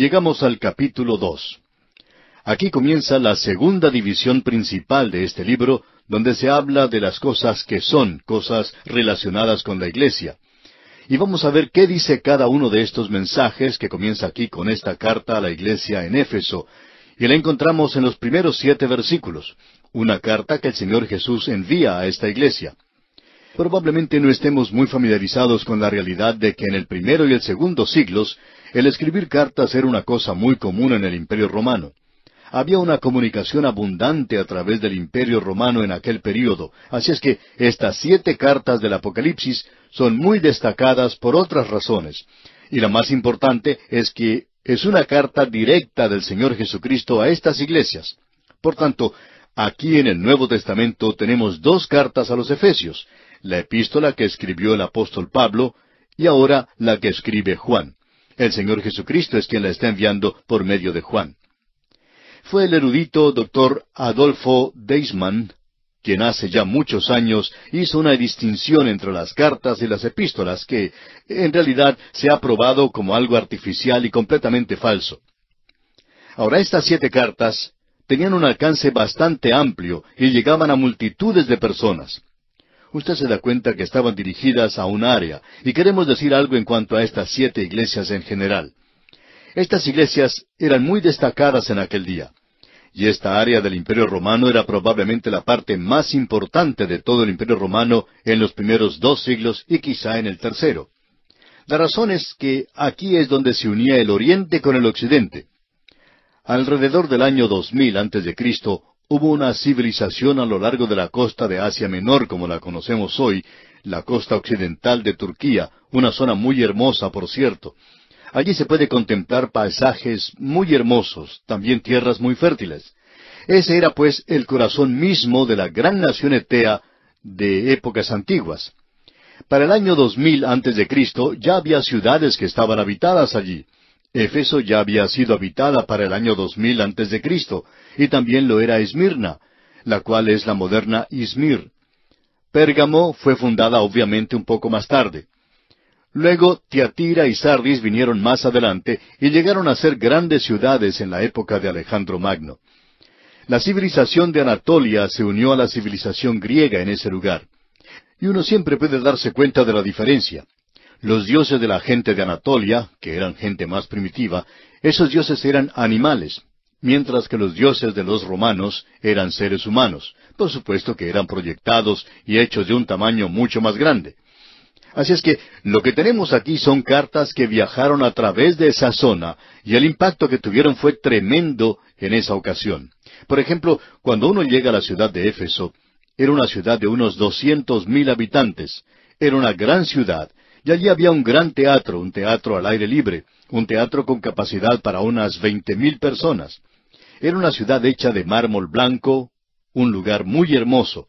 Llegamos al capítulo dos. Aquí comienza la segunda división principal de este libro, donde se habla de las cosas que son, cosas relacionadas con la iglesia. Y vamos a ver qué dice cada uno de estos mensajes que comienza aquí con esta carta a la iglesia en Éfeso. Y la encontramos en los primeros siete versículos, una carta que el Señor Jesús envía a esta iglesia. Probablemente no estemos muy familiarizados con la realidad de que en el primero y el segundo siglos el escribir cartas era una cosa muy común en el Imperio romano. Había una comunicación abundante a través del Imperio romano en aquel período, así es que estas siete cartas del Apocalipsis son muy destacadas por otras razones. Y la más importante es que es una carta directa del Señor Jesucristo a estas iglesias. Por tanto, aquí en el Nuevo Testamento tenemos dos cartas a los Efesios, la epístola que escribió el apóstol Pablo y ahora la que escribe Juan. El Señor Jesucristo es quien la está enviando por medio de Juan. Fue el erudito doctor Adolfo Deisman quien hace ya muchos años hizo una distinción entre las cartas y las epístolas que, en realidad, se ha probado como algo artificial y completamente falso. Ahora, estas siete cartas tenían un alcance bastante amplio y llegaban a multitudes de personas usted se da cuenta que estaban dirigidas a un área, y queremos decir algo en cuanto a estas siete iglesias en general. Estas iglesias eran muy destacadas en aquel día, y esta área del Imperio Romano era probablemente la parte más importante de todo el Imperio Romano en los primeros dos siglos y quizá en el tercero. La razón es que aquí es donde se unía el Oriente con el Occidente. Alrededor del año 2000 antes de Cristo Hubo una civilización a lo largo de la costa de Asia Menor como la conocemos hoy, la costa occidental de Turquía, una zona muy hermosa, por cierto. Allí se puede contemplar paisajes muy hermosos, también tierras muy fértiles. Ese era pues el corazón mismo de la gran nación etea de épocas antiguas. Para el año 2000 antes de Cristo ya había ciudades que estaban habitadas allí. Éfeso ya había sido habitada para el año 2000 antes de Cristo, y también lo era Esmirna, la cual es la moderna Izmir. Pérgamo fue fundada obviamente un poco más tarde. Luego Tiatira y Sardis vinieron más adelante y llegaron a ser grandes ciudades en la época de Alejandro Magno. La civilización de Anatolia se unió a la civilización griega en ese lugar. Y uno siempre puede darse cuenta de la diferencia. Los dioses de la gente de Anatolia, que eran gente más primitiva, esos dioses eran animales, mientras que los dioses de los romanos eran seres humanos, por supuesto que eran proyectados y hechos de un tamaño mucho más grande. Así es que lo que tenemos aquí son cartas que viajaron a través de esa zona y el impacto que tuvieron fue tremendo en esa ocasión. Por ejemplo, cuando uno llega a la ciudad de Éfeso, era una ciudad de unos doscientos mil habitantes, era una gran ciudad, y allí había un gran teatro, un teatro al aire libre, un teatro con capacidad para unas veinte mil personas. Era una ciudad hecha de mármol blanco, un lugar muy hermoso.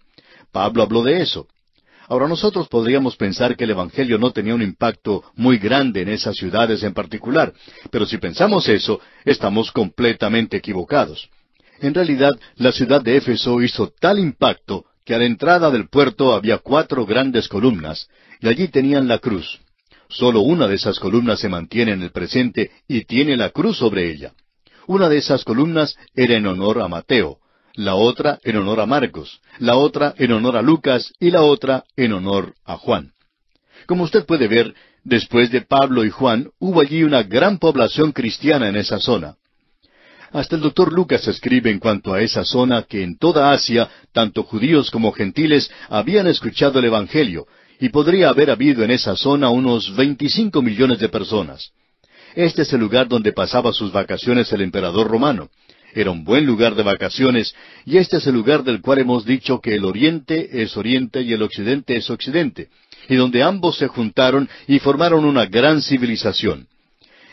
Pablo habló de eso. Ahora nosotros podríamos pensar que el Evangelio no tenía un impacto muy grande en esas ciudades en particular, pero si pensamos eso, estamos completamente equivocados. En realidad, la ciudad de Éfeso hizo tal impacto que a la entrada del puerto había cuatro grandes columnas, y allí tenían la cruz. Solo una de esas columnas se mantiene en el presente y tiene la cruz sobre ella. Una de esas columnas era en honor a Mateo, la otra en honor a Marcos, la otra en honor a Lucas y la otra en honor a Juan. Como usted puede ver, después de Pablo y Juan hubo allí una gran población cristiana en esa zona. Hasta el doctor Lucas escribe en cuanto a esa zona que en toda Asia, tanto judíos como gentiles habían escuchado el Evangelio, y podría haber habido en esa zona unos veinticinco millones de personas. Este es el lugar donde pasaba sus vacaciones el emperador romano. Era un buen lugar de vacaciones, y este es el lugar del cual hemos dicho que el oriente es oriente y el occidente es occidente, y donde ambos se juntaron y formaron una gran civilización.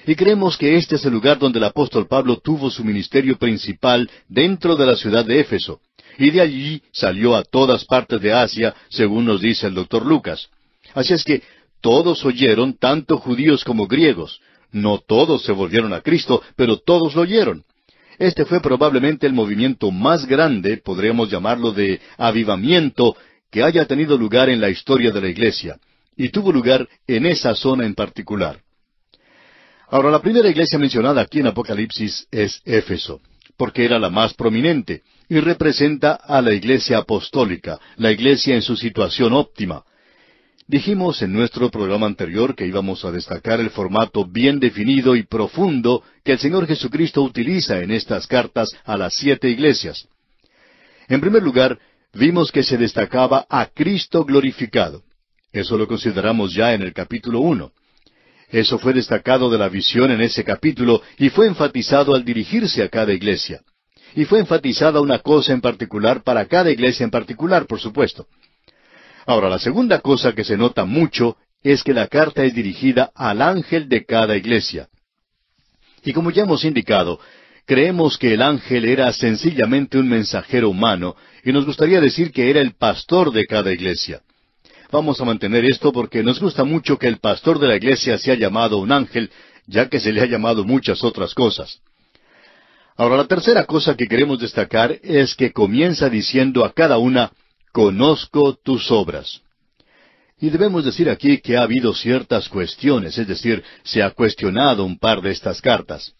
Y creemos que este es el lugar donde el apóstol Pablo tuvo su ministerio principal dentro de la ciudad de Éfeso y de allí salió a todas partes de Asia, según nos dice el doctor Lucas. Así es que todos oyeron, tanto judíos como griegos. No todos se volvieron a Cristo, pero todos lo oyeron. Este fue probablemente el movimiento más grande, podríamos llamarlo de avivamiento, que haya tenido lugar en la historia de la Iglesia, y tuvo lugar en esa zona en particular. Ahora, la primera iglesia mencionada aquí en Apocalipsis es Éfeso, porque era la más prominente y representa a la iglesia apostólica, la iglesia en su situación óptima. Dijimos en nuestro programa anterior que íbamos a destacar el formato bien definido y profundo que el Señor Jesucristo utiliza en estas cartas a las siete iglesias. En primer lugar, vimos que se destacaba a Cristo glorificado. Eso lo consideramos ya en el capítulo uno. Eso fue destacado de la visión en ese capítulo y fue enfatizado al dirigirse a cada iglesia. Y fue enfatizada una cosa en particular para cada iglesia en particular, por supuesto. Ahora, la segunda cosa que se nota mucho es que la carta es dirigida al ángel de cada iglesia. Y como ya hemos indicado, creemos que el ángel era sencillamente un mensajero humano, y nos gustaría decir que era el pastor de cada iglesia. Vamos a mantener esto porque nos gusta mucho que el pastor de la iglesia sea llamado un ángel, ya que se le ha llamado muchas otras cosas. Ahora, la tercera cosa que queremos destacar es que comienza diciendo a cada una, conozco tus obras. Y debemos decir aquí que ha habido ciertas cuestiones, es decir, se ha cuestionado un par de estas cartas.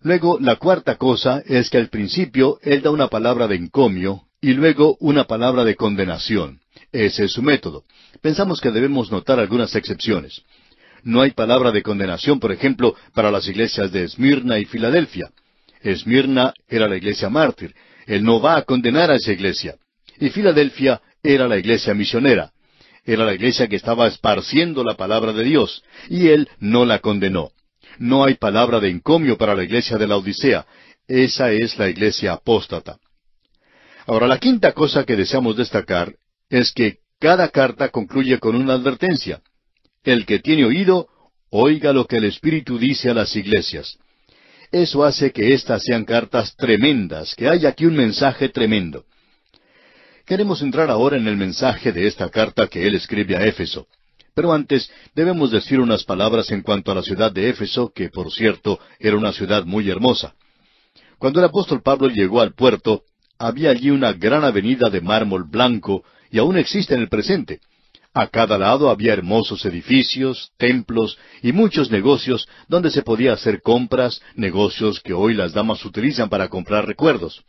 Luego, la cuarta cosa es que al principio él da una palabra de encomio y luego una palabra de condenación. Ese es su método. Pensamos que debemos notar algunas excepciones. No hay palabra de condenación, por ejemplo, para las iglesias de Esmirna y Filadelfia. Esmirna era la iglesia mártir. Él no va a condenar a esa iglesia. Y Filadelfia era la iglesia misionera. Era la iglesia que estaba esparciendo la palabra de Dios, y él no la condenó. No hay palabra de encomio para la iglesia de la Odisea. Esa es la iglesia apóstata. Ahora, la quinta cosa que deseamos destacar es que cada carta concluye con una advertencia. El que tiene oído, oiga lo que el Espíritu dice a las iglesias. Eso hace que éstas sean cartas tremendas, que haya aquí un mensaje tremendo. Queremos entrar ahora en el mensaje de esta carta que él escribe a Éfeso. Pero antes debemos decir unas palabras en cuanto a la ciudad de Éfeso, que por cierto era una ciudad muy hermosa. Cuando el apóstol Pablo llegó al puerto, había allí una gran avenida de mármol blanco, y aún existe en el presente. A cada lado había hermosos edificios, templos y muchos negocios donde se podía hacer compras, negocios que hoy las damas utilizan para comprar recuerdos.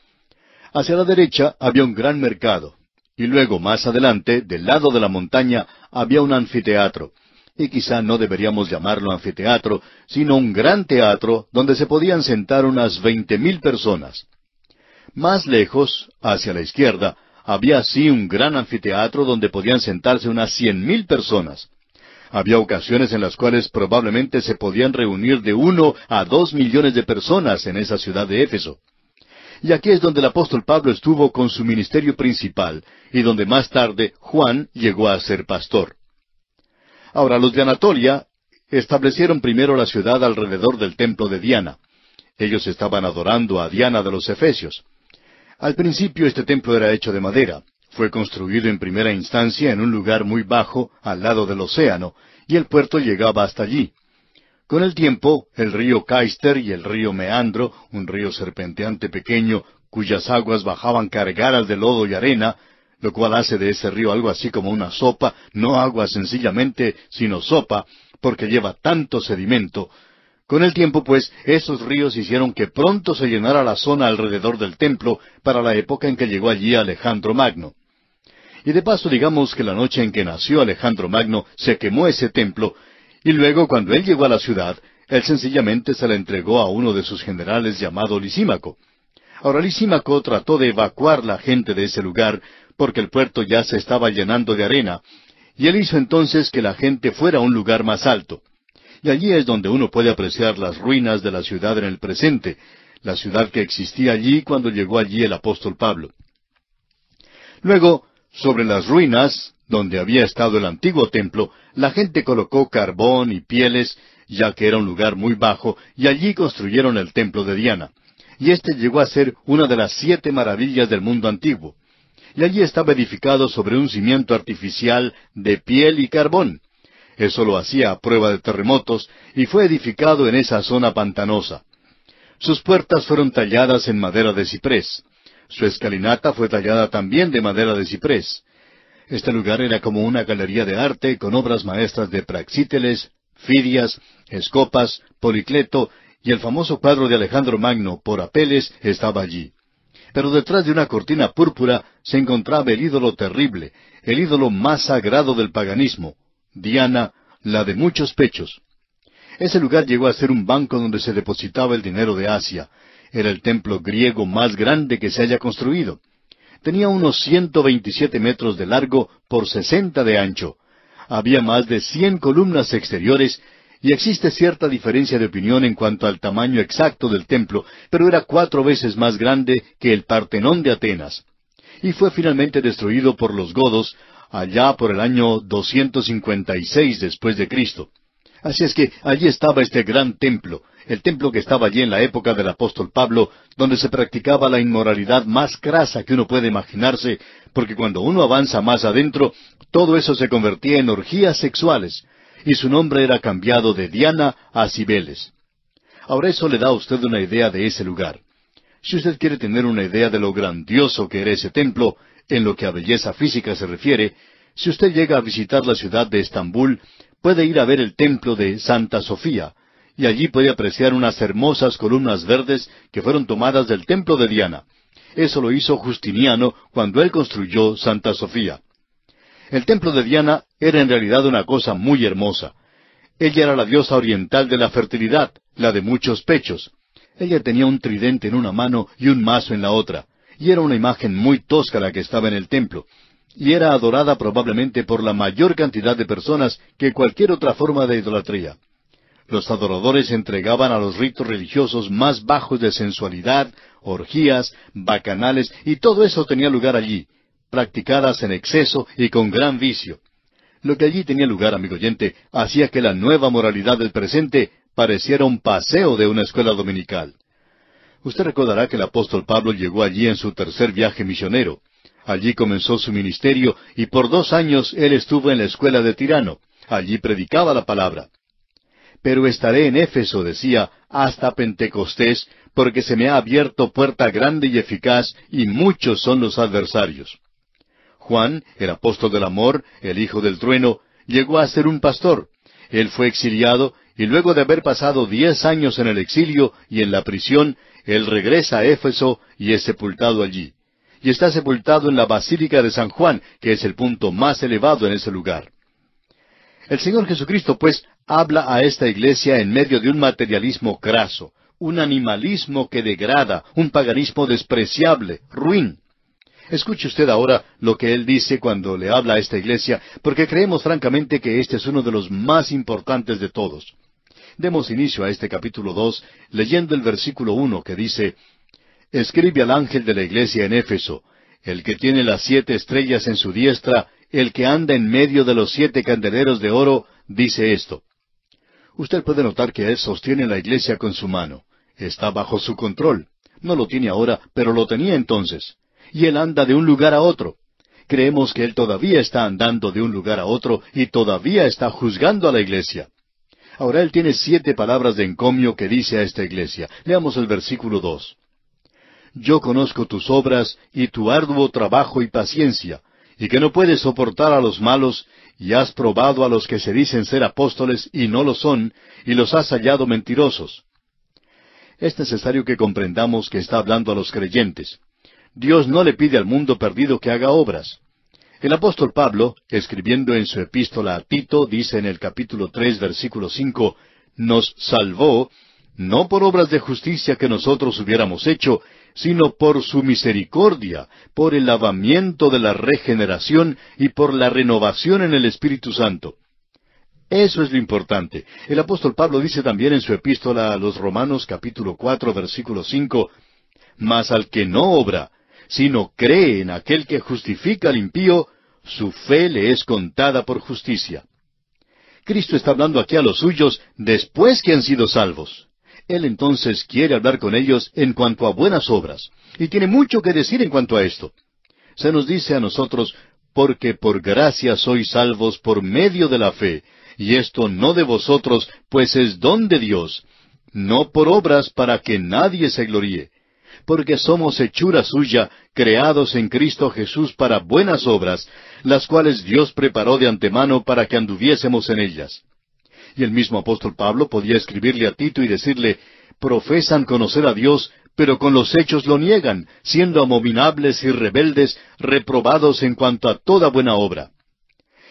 Hacia la derecha había un gran mercado, y luego más adelante, del lado de la montaña, había un anfiteatro. Y quizá no deberíamos llamarlo anfiteatro, sino un gran teatro donde se podían sentar unas veinte mil personas. Más lejos, hacia la izquierda, había así un gran anfiteatro donde podían sentarse unas cien mil personas. Había ocasiones en las cuales probablemente se podían reunir de uno a dos millones de personas en esa ciudad de Éfeso. Y aquí es donde el apóstol Pablo estuvo con su ministerio principal y donde más tarde Juan llegó a ser pastor. Ahora, los de Anatolia establecieron primero la ciudad alrededor del templo de Diana. Ellos estaban adorando a Diana de los Efesios. Al principio este templo era hecho de madera. Fue construido en primera instancia en un lugar muy bajo, al lado del océano, y el puerto llegaba hasta allí. Con el tiempo, el río Caister y el río Meandro, un río serpenteante pequeño, cuyas aguas bajaban cargadas de lodo y arena, lo cual hace de ese río algo así como una sopa, no agua sencillamente, sino sopa, porque lleva tanto sedimento. Con el tiempo, pues, esos ríos hicieron que pronto se llenara la zona alrededor del templo para la época en que llegó allí Alejandro Magno. Y de paso digamos que la noche en que nació Alejandro Magno se quemó ese templo y luego, cuando él llegó a la ciudad, él sencillamente se la entregó a uno de sus generales llamado Lisímaco. Ahora Lisímaco trató de evacuar la gente de ese lugar porque el puerto ya se estaba llenando de arena, y él hizo entonces que la gente fuera a un lugar más alto. Y allí es donde uno puede apreciar las ruinas de la ciudad en el presente, la ciudad que existía allí cuando llegó allí el apóstol Pablo. Luego, sobre las ruinas, donde había estado el antiguo templo, la gente colocó carbón y pieles, ya que era un lugar muy bajo, y allí construyeron el templo de Diana. Y este llegó a ser una de las siete maravillas del mundo antiguo. Y allí estaba edificado sobre un cimiento artificial de piel y carbón. Eso lo hacía a prueba de terremotos y fue edificado en esa zona pantanosa. Sus puertas fueron talladas en madera de ciprés. Su escalinata fue tallada también de madera de ciprés. Este lugar era como una galería de arte con obras maestras de Praxíteles, Fidias, Escopas, Policleto y el famoso cuadro de Alejandro Magno por Apeles estaba allí. Pero detrás de una cortina púrpura se encontraba el ídolo terrible, el ídolo más sagrado del paganismo, Diana, la de muchos pechos. Ese lugar llegó a ser un banco donde se depositaba el dinero de Asia. Era el templo griego más grande que se haya construido. Tenía unos ciento veintisiete metros de largo por sesenta de ancho. Había más de cien columnas exteriores y existe cierta diferencia de opinión en cuanto al tamaño exacto del templo, pero era cuatro veces más grande que el Partenón de Atenas. Y fue finalmente destruido por los godos allá por el año 256 después de Cristo. Así es que allí estaba este gran templo, el templo que estaba allí en la época del apóstol Pablo, donde se practicaba la inmoralidad más crasa que uno puede imaginarse, porque cuando uno avanza más adentro, todo eso se convertía en orgías sexuales, y su nombre era cambiado de Diana a Cibeles. Ahora eso le da a usted una idea de ese lugar. Si usted quiere tener una idea de lo grandioso que era ese templo, en lo que a belleza física se refiere, si usted llega a visitar la ciudad de Estambul, puede ir a ver el templo de Santa Sofía, y allí puede apreciar unas hermosas columnas verdes que fueron tomadas del templo de Diana. Eso lo hizo Justiniano cuando él construyó Santa Sofía. El templo de Diana era en realidad una cosa muy hermosa. Ella era la diosa oriental de la fertilidad, la de muchos pechos. Ella tenía un tridente en una mano y un mazo en la otra, y era una imagen muy tosca la que estaba en el templo, y era adorada probablemente por la mayor cantidad de personas que cualquier otra forma de idolatría. Los adoradores entregaban a los ritos religiosos más bajos de sensualidad, orgías, bacanales, y todo eso tenía lugar allí, practicadas en exceso y con gran vicio. Lo que allí tenía lugar, amigo oyente, hacía que la nueva moralidad del presente pareciera un paseo de una escuela dominical. Usted recordará que el apóstol Pablo llegó allí en su tercer viaje misionero. Allí comenzó su ministerio y por dos años él estuvo en la escuela de Tirano. Allí predicaba la palabra. Pero estaré en Éfeso, decía, hasta Pentecostés, porque se me ha abierto puerta grande y eficaz, y muchos son los adversarios. Juan, el apóstol del amor, el hijo del trueno, llegó a ser un pastor. Él fue exiliado, y luego de haber pasado diez años en el exilio y en la prisión, él regresa a Éfeso y es sepultado allí y está sepultado en la Basílica de San Juan, que es el punto más elevado en ese lugar. El Señor Jesucristo, pues, habla a esta iglesia en medio de un materialismo craso, un animalismo que degrada, un paganismo despreciable, ruin. Escuche usted ahora lo que él dice cuando le habla a esta iglesia, porque creemos francamente que este es uno de los más importantes de todos. Demos inicio a este capítulo dos leyendo el versículo uno que dice Escribe al ángel de la iglesia en Éfeso, el que tiene las siete estrellas en su diestra, el que anda en medio de los siete candeleros de oro, dice esto. Usted puede notar que él sostiene la iglesia con su mano. Está bajo su control. No lo tiene ahora, pero lo tenía entonces. Y él anda de un lugar a otro. Creemos que él todavía está andando de un lugar a otro y todavía está juzgando a la iglesia. Ahora él tiene siete palabras de encomio que dice a esta iglesia. Leamos el versículo dos yo conozco tus obras y tu arduo trabajo y paciencia, y que no puedes soportar a los malos, y has probado a los que se dicen ser apóstoles y no lo son, y los has hallado mentirosos. Es necesario que comprendamos que está hablando a los creyentes. Dios no le pide al mundo perdido que haga obras. El apóstol Pablo, escribiendo en su epístola a Tito, dice en el capítulo tres, versículo cinco, nos salvó, no por obras de justicia que nosotros hubiéramos hecho, sino por su misericordia, por el lavamiento de la regeneración y por la renovación en el Espíritu Santo. Eso es lo importante. El apóstol Pablo dice también en su epístola a los Romanos capítulo cuatro versículo cinco, Mas al que no obra, sino cree en aquel que justifica al impío, su fe le es contada por justicia. Cristo está hablando aquí a los suyos después que han sido salvos. Él entonces quiere hablar con ellos en cuanto a buenas obras, y tiene mucho que decir en cuanto a esto. Se nos dice a nosotros, porque por gracia sois salvos por medio de la fe, y esto no de vosotros, pues es don de Dios, no por obras para que nadie se gloríe, porque somos hechura suya, creados en Cristo Jesús para buenas obras, las cuales Dios preparó de antemano para que anduviésemos en ellas. Y el mismo apóstol Pablo podía escribirle a Tito y decirle, profesan conocer a Dios, pero con los hechos lo niegan, siendo abominables y rebeldes, reprobados en cuanto a toda buena obra.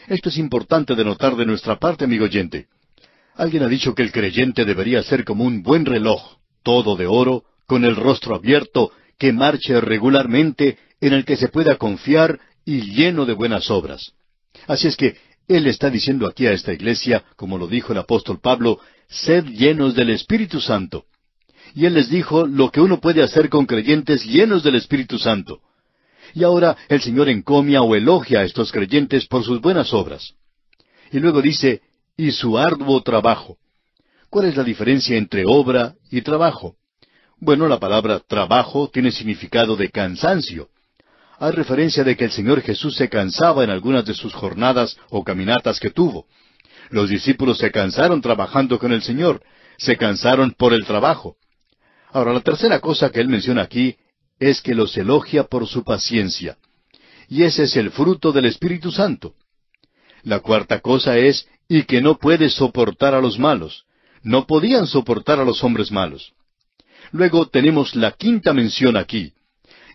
Esto es importante de notar de nuestra parte, amigo oyente. Alguien ha dicho que el creyente debería ser como un buen reloj, todo de oro, con el rostro abierto, que marche regularmente, en el que se pueda confiar y lleno de buenas obras. Así es que Él está diciendo aquí a esta iglesia, como lo dijo el apóstol Pablo, sed llenos del Espíritu Santo. Y Él les dijo lo que uno puede hacer con creyentes llenos del Espíritu Santo. Y ahora el Señor encomia o elogia a estos creyentes por sus buenas obras. Y luego dice, y su arduo trabajo. ¿Cuál es la diferencia entre obra y trabajo? Bueno, la palabra trabajo tiene significado de cansancio. Hay referencia de que el Señor Jesús se cansaba en algunas de sus jornadas o caminatas que tuvo. Los discípulos se cansaron trabajando con el Señor, se cansaron por el trabajo. Ahora, la tercera cosa que él menciona aquí es que los elogia por su paciencia. Y ese es el fruto del Espíritu Santo. La cuarta cosa es, y que no puede soportar a los malos. No podían soportar a los hombres malos. Luego tenemos la quinta mención aquí.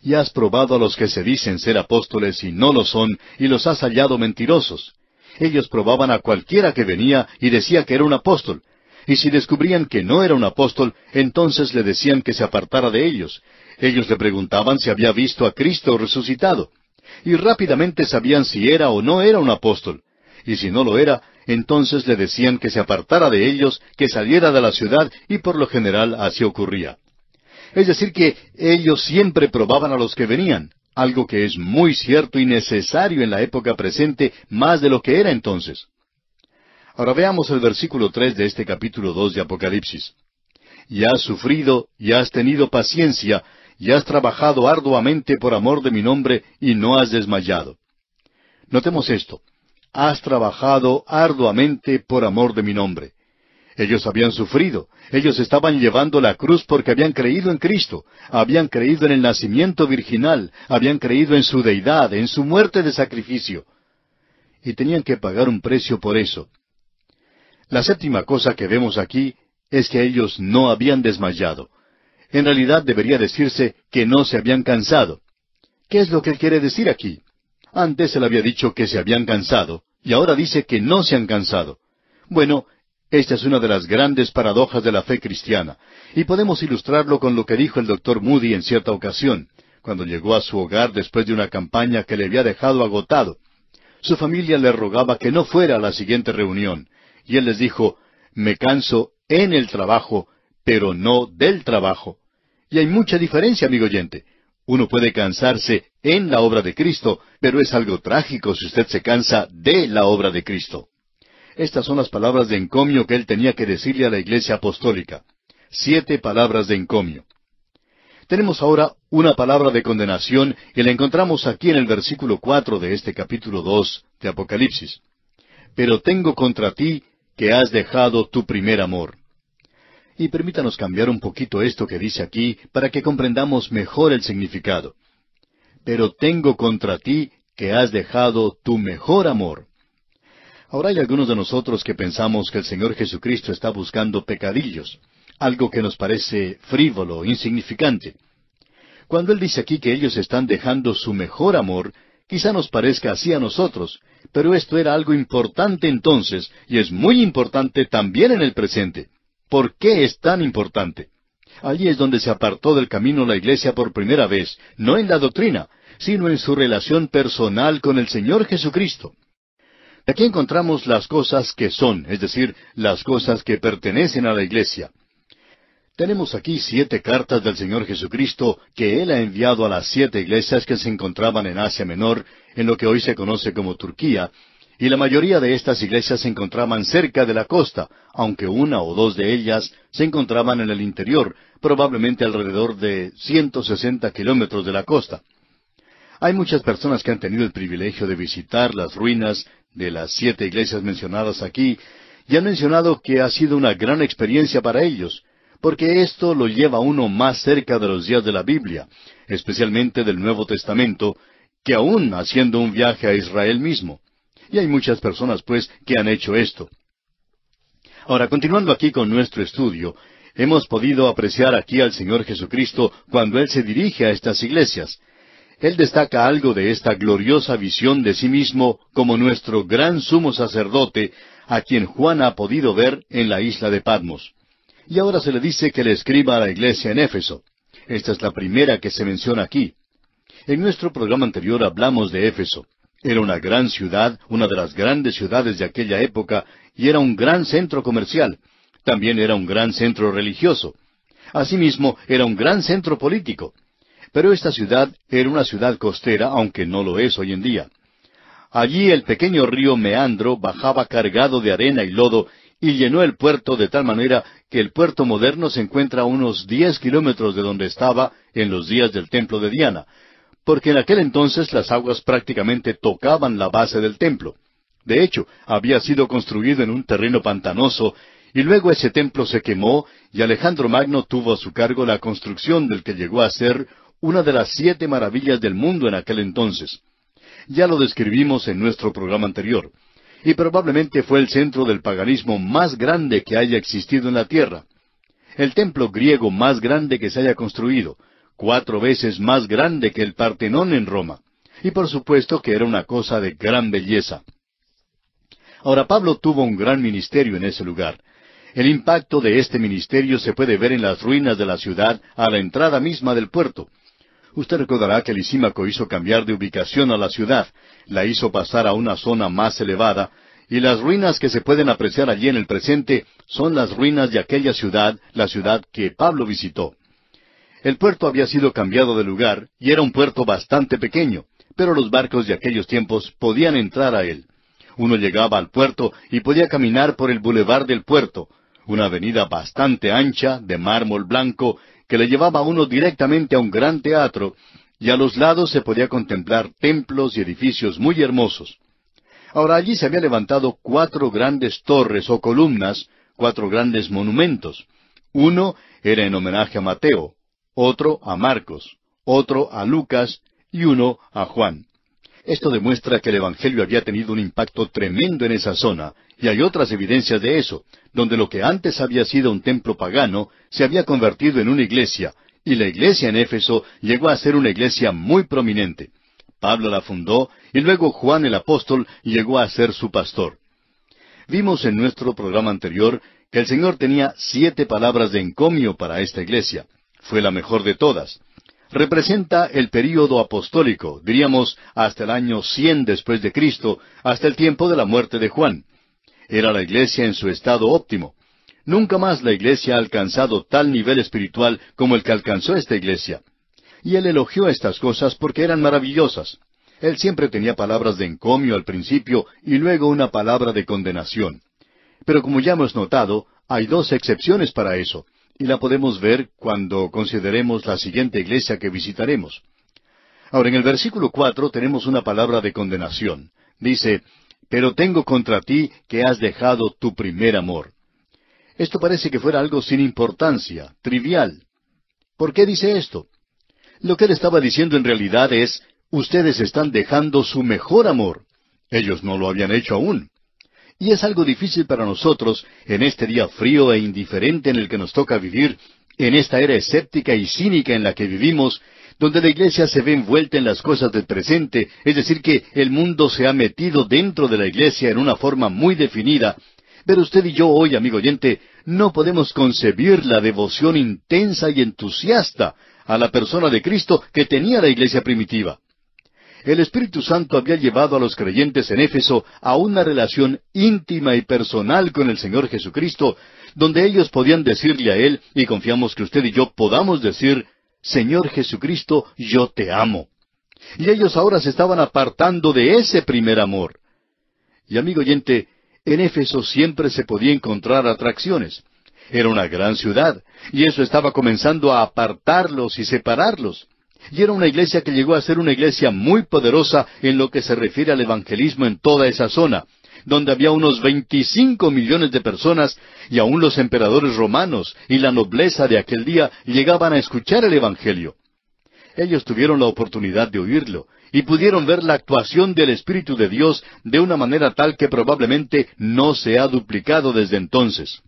Y has probado a los que se dicen ser apóstoles y no lo son, y los has hallado mentirosos. Ellos probaban a cualquiera que venía y decía que era un apóstol. Y si descubrían que no era un apóstol, entonces le decían que se apartara de ellos. Ellos le preguntaban si había visto a Cristo resucitado. Y rápidamente sabían si era o no era un apóstol. Y si no lo era, entonces le decían que se apartara de ellos, que saliera de la ciudad, y por lo general así ocurría. Es decir, que ellos siempre probaban a los que venían, algo que es muy cierto y necesario en la época presente más de lo que era entonces. Ahora veamos el versículo tres de este capítulo dos de Apocalipsis. Y has sufrido, y has tenido paciencia, y has trabajado arduamente por amor de mi nombre, y no has desmayado. Notemos esto. Has trabajado arduamente por amor de mi nombre. Ellos habían sufrido, ellos estaban llevando la cruz porque habían creído en Cristo, habían creído en el nacimiento virginal, habían creído en su deidad, en su muerte de sacrificio. Y tenían que pagar un precio por eso. La séptima cosa que vemos aquí es que ellos no habían desmayado. En realidad debería decirse que no se habían cansado. ¿Qué es lo que él quiere decir aquí? Antes él había dicho que se habían cansado, y ahora dice que no se han cansado. Bueno, esta es una de las grandes paradojas de la fe cristiana, y podemos ilustrarlo con lo que dijo el doctor Moody en cierta ocasión, cuando llegó a su hogar después de una campaña que le había dejado agotado. Su familia le rogaba que no fuera a la siguiente reunión, y él les dijo, me canso en el trabajo, pero no del trabajo. Y hay mucha diferencia, amigo oyente. Uno puede cansarse en la obra de Cristo, pero es algo trágico si usted se cansa de la obra de Cristo. Estas son las palabras de encomio que él tenía que decirle a la iglesia apostólica. Siete palabras de encomio. Tenemos ahora una palabra de condenación y la encontramos aquí en el versículo cuatro de este capítulo dos de Apocalipsis. Pero tengo contra ti que has dejado tu primer amor. Y permítanos cambiar un poquito esto que dice aquí para que comprendamos mejor el significado. Pero tengo contra ti que has dejado tu mejor amor. Ahora hay algunos de nosotros que pensamos que el Señor Jesucristo está buscando pecadillos, algo que nos parece frívolo, insignificante. Cuando Él dice aquí que ellos están dejando su mejor amor, quizá nos parezca así a nosotros, pero esto era algo importante entonces, y es muy importante también en el presente. ¿Por qué es tan importante? Allí es donde se apartó del camino la iglesia por primera vez, no en la doctrina, sino en su relación personal con el Señor Jesucristo. Aquí encontramos las cosas que son, es decir, las cosas que pertenecen a la iglesia. Tenemos aquí siete cartas del Señor Jesucristo que Él ha enviado a las siete iglesias que se encontraban en Asia Menor, en lo que hoy se conoce como Turquía, y la mayoría de estas iglesias se encontraban cerca de la costa, aunque una o dos de ellas se encontraban en el interior, probablemente alrededor de 160 kilómetros de la costa. Hay muchas personas que han tenido el privilegio de visitar las ruinas de las siete iglesias mencionadas aquí, y han mencionado que ha sido una gran experiencia para ellos, porque esto lo lleva uno más cerca de los días de la Biblia, especialmente del Nuevo Testamento, que aún haciendo un viaje a Israel mismo. Y hay muchas personas, pues, que han hecho esto. Ahora, continuando aquí con nuestro estudio, hemos podido apreciar aquí al Señor Jesucristo cuando Él se dirige a estas iglesias. Él destaca algo de esta gloriosa visión de sí mismo como nuestro gran sumo sacerdote, a quien Juan ha podido ver en la isla de Patmos. Y ahora se le dice que le escriba a la iglesia en Éfeso. Esta es la primera que se menciona aquí. En nuestro programa anterior hablamos de Éfeso. Era una gran ciudad, una de las grandes ciudades de aquella época, y era un gran centro comercial. También era un gran centro religioso. Asimismo, era un gran centro político. Pero esta ciudad era una ciudad costera, aunque no lo es hoy en día. Allí el pequeño río Meandro bajaba cargado de arena y lodo y llenó el puerto de tal manera que el puerto moderno se encuentra a unos diez kilómetros de donde estaba en los días del templo de Diana, porque en aquel entonces las aguas prácticamente tocaban la base del templo. De hecho, había sido construido en un terreno pantanoso, y luego ese templo se quemó, y Alejandro Magno tuvo a su cargo la construcción del que llegó a ser una de las siete maravillas del mundo en aquel entonces. Ya lo describimos en nuestro programa anterior, y probablemente fue el centro del paganismo más grande que haya existido en la tierra. El templo griego más grande que se haya construido, cuatro veces más grande que el Partenón en Roma. Y por supuesto que era una cosa de gran belleza. Ahora Pablo tuvo un gran ministerio en ese lugar. El impacto de este ministerio se puede ver en las ruinas de la ciudad a la entrada misma del puerto. Usted recordará que Lisímaco hizo cambiar de ubicación a la ciudad, la hizo pasar a una zona más elevada, y las ruinas que se pueden apreciar allí en el presente son las ruinas de aquella ciudad, la ciudad que Pablo visitó. El puerto había sido cambiado de lugar y era un puerto bastante pequeño, pero los barcos de aquellos tiempos podían entrar a él. Uno llegaba al puerto y podía caminar por el bulevar del puerto, una avenida bastante ancha, de mármol blanco, que le llevaba a uno directamente a un gran teatro, y a los lados se podía contemplar templos y edificios muy hermosos. Ahora allí se había levantado cuatro grandes torres o columnas, cuatro grandes monumentos. Uno era en homenaje a Mateo, otro a Marcos, otro a Lucas y uno a Juan. Esto demuestra que el Evangelio había tenido un impacto tremendo en esa zona, y hay otras evidencias de eso, donde lo que antes había sido un templo pagano se había convertido en una iglesia, y la iglesia en Éfeso llegó a ser una iglesia muy prominente. Pablo la fundó, y luego Juan el apóstol llegó a ser su pastor. Vimos en nuestro programa anterior que el Señor tenía siete palabras de encomio para esta iglesia fue la mejor de todas. Representa el período apostólico, diríamos hasta el año cien después de Cristo, hasta el tiempo de la muerte de Juan. Era la iglesia en su estado óptimo. Nunca más la iglesia ha alcanzado tal nivel espiritual como el que alcanzó esta iglesia. Y él elogió estas cosas porque eran maravillosas. Él siempre tenía palabras de encomio al principio y luego una palabra de condenación. Pero como ya hemos notado, hay dos excepciones para eso y la podemos ver cuando consideremos la siguiente iglesia que visitaremos. Ahora, en el versículo cuatro tenemos una palabra de condenación. Dice, Pero tengo contra ti que has dejado tu primer amor. Esto parece que fuera algo sin importancia, trivial. ¿Por qué dice esto? Lo que él estaba diciendo en realidad es, ustedes están dejando su mejor amor. Ellos no lo habían hecho aún. Y es algo difícil para nosotros en este día frío e indiferente en el que nos toca vivir, en esta era escéptica y cínica en la que vivimos, donde la iglesia se ve envuelta en las cosas del presente, es decir, que el mundo se ha metido dentro de la iglesia en una forma muy definida. Pero usted y yo hoy, amigo oyente, no podemos concebir la devoción intensa y entusiasta a la persona de Cristo que tenía la iglesia primitiva el Espíritu Santo había llevado a los creyentes en Éfeso a una relación íntima y personal con el Señor Jesucristo, donde ellos podían decirle a Él, y confiamos que usted y yo podamos decir, Señor Jesucristo, yo te amo. Y ellos ahora se estaban apartando de ese primer amor. Y amigo oyente, en Éfeso siempre se podía encontrar atracciones. Era una gran ciudad, y eso estaba comenzando a apartarlos y separarlos. Y era una iglesia que llegó a ser una iglesia muy poderosa en lo que se refiere al evangelismo en toda esa zona, donde había unos veinticinco millones de personas y aún los emperadores romanos y la nobleza de aquel día llegaban a escuchar el Evangelio. Ellos tuvieron la oportunidad de oírlo y pudieron ver la actuación del Espíritu de Dios de una manera tal que probablemente no se ha duplicado desde entonces.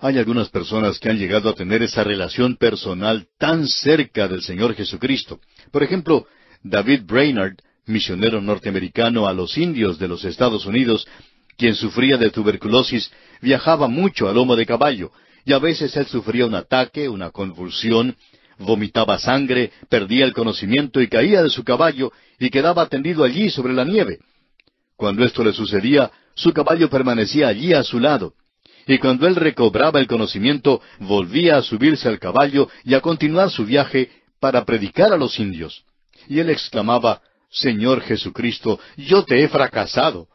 Hay algunas personas que han llegado a tener esa relación personal tan cerca del Señor Jesucristo. Por ejemplo, David Brainerd, misionero norteamericano a los indios de los Estados Unidos, quien sufría de tuberculosis, viajaba mucho a lomo de caballo, y a veces él sufría un ataque, una convulsión, vomitaba sangre, perdía el conocimiento y caía de su caballo y quedaba tendido allí sobre la nieve. Cuando esto le sucedía, su caballo permanecía allí a su lado, y cuando él recobraba el conocimiento, volvía a subirse al caballo y a continuar su viaje para predicar a los indios. Y él exclamaba, Señor Jesucristo, yo te he fracasado,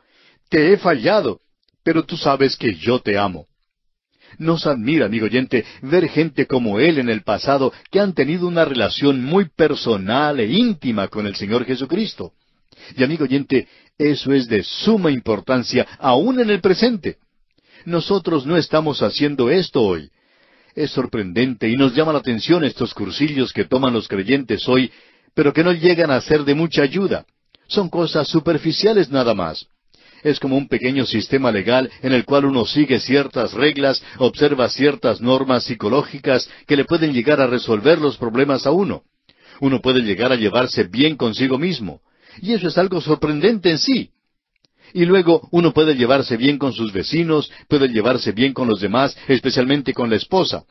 te he fallado, pero tú sabes que yo te amo. Nos admira, amigo oyente, ver gente como él en el pasado que han tenido una relación muy personal e íntima con el Señor Jesucristo. Y amigo oyente, eso es de suma importancia aún en el presente. Nosotros no estamos haciendo esto hoy. Es sorprendente y nos llama la atención estos cursillos que toman los creyentes hoy, pero que no llegan a ser de mucha ayuda. Son cosas superficiales nada más. Es como un pequeño sistema legal en el cual uno sigue ciertas reglas, observa ciertas normas psicológicas que le pueden llegar a resolver los problemas a uno. Uno puede llegar a llevarse bien consigo mismo. Y eso es algo sorprendente en sí. Y luego uno puede llevarse bien con sus vecinos, puede llevarse bien con los demás, especialmente con la esposa.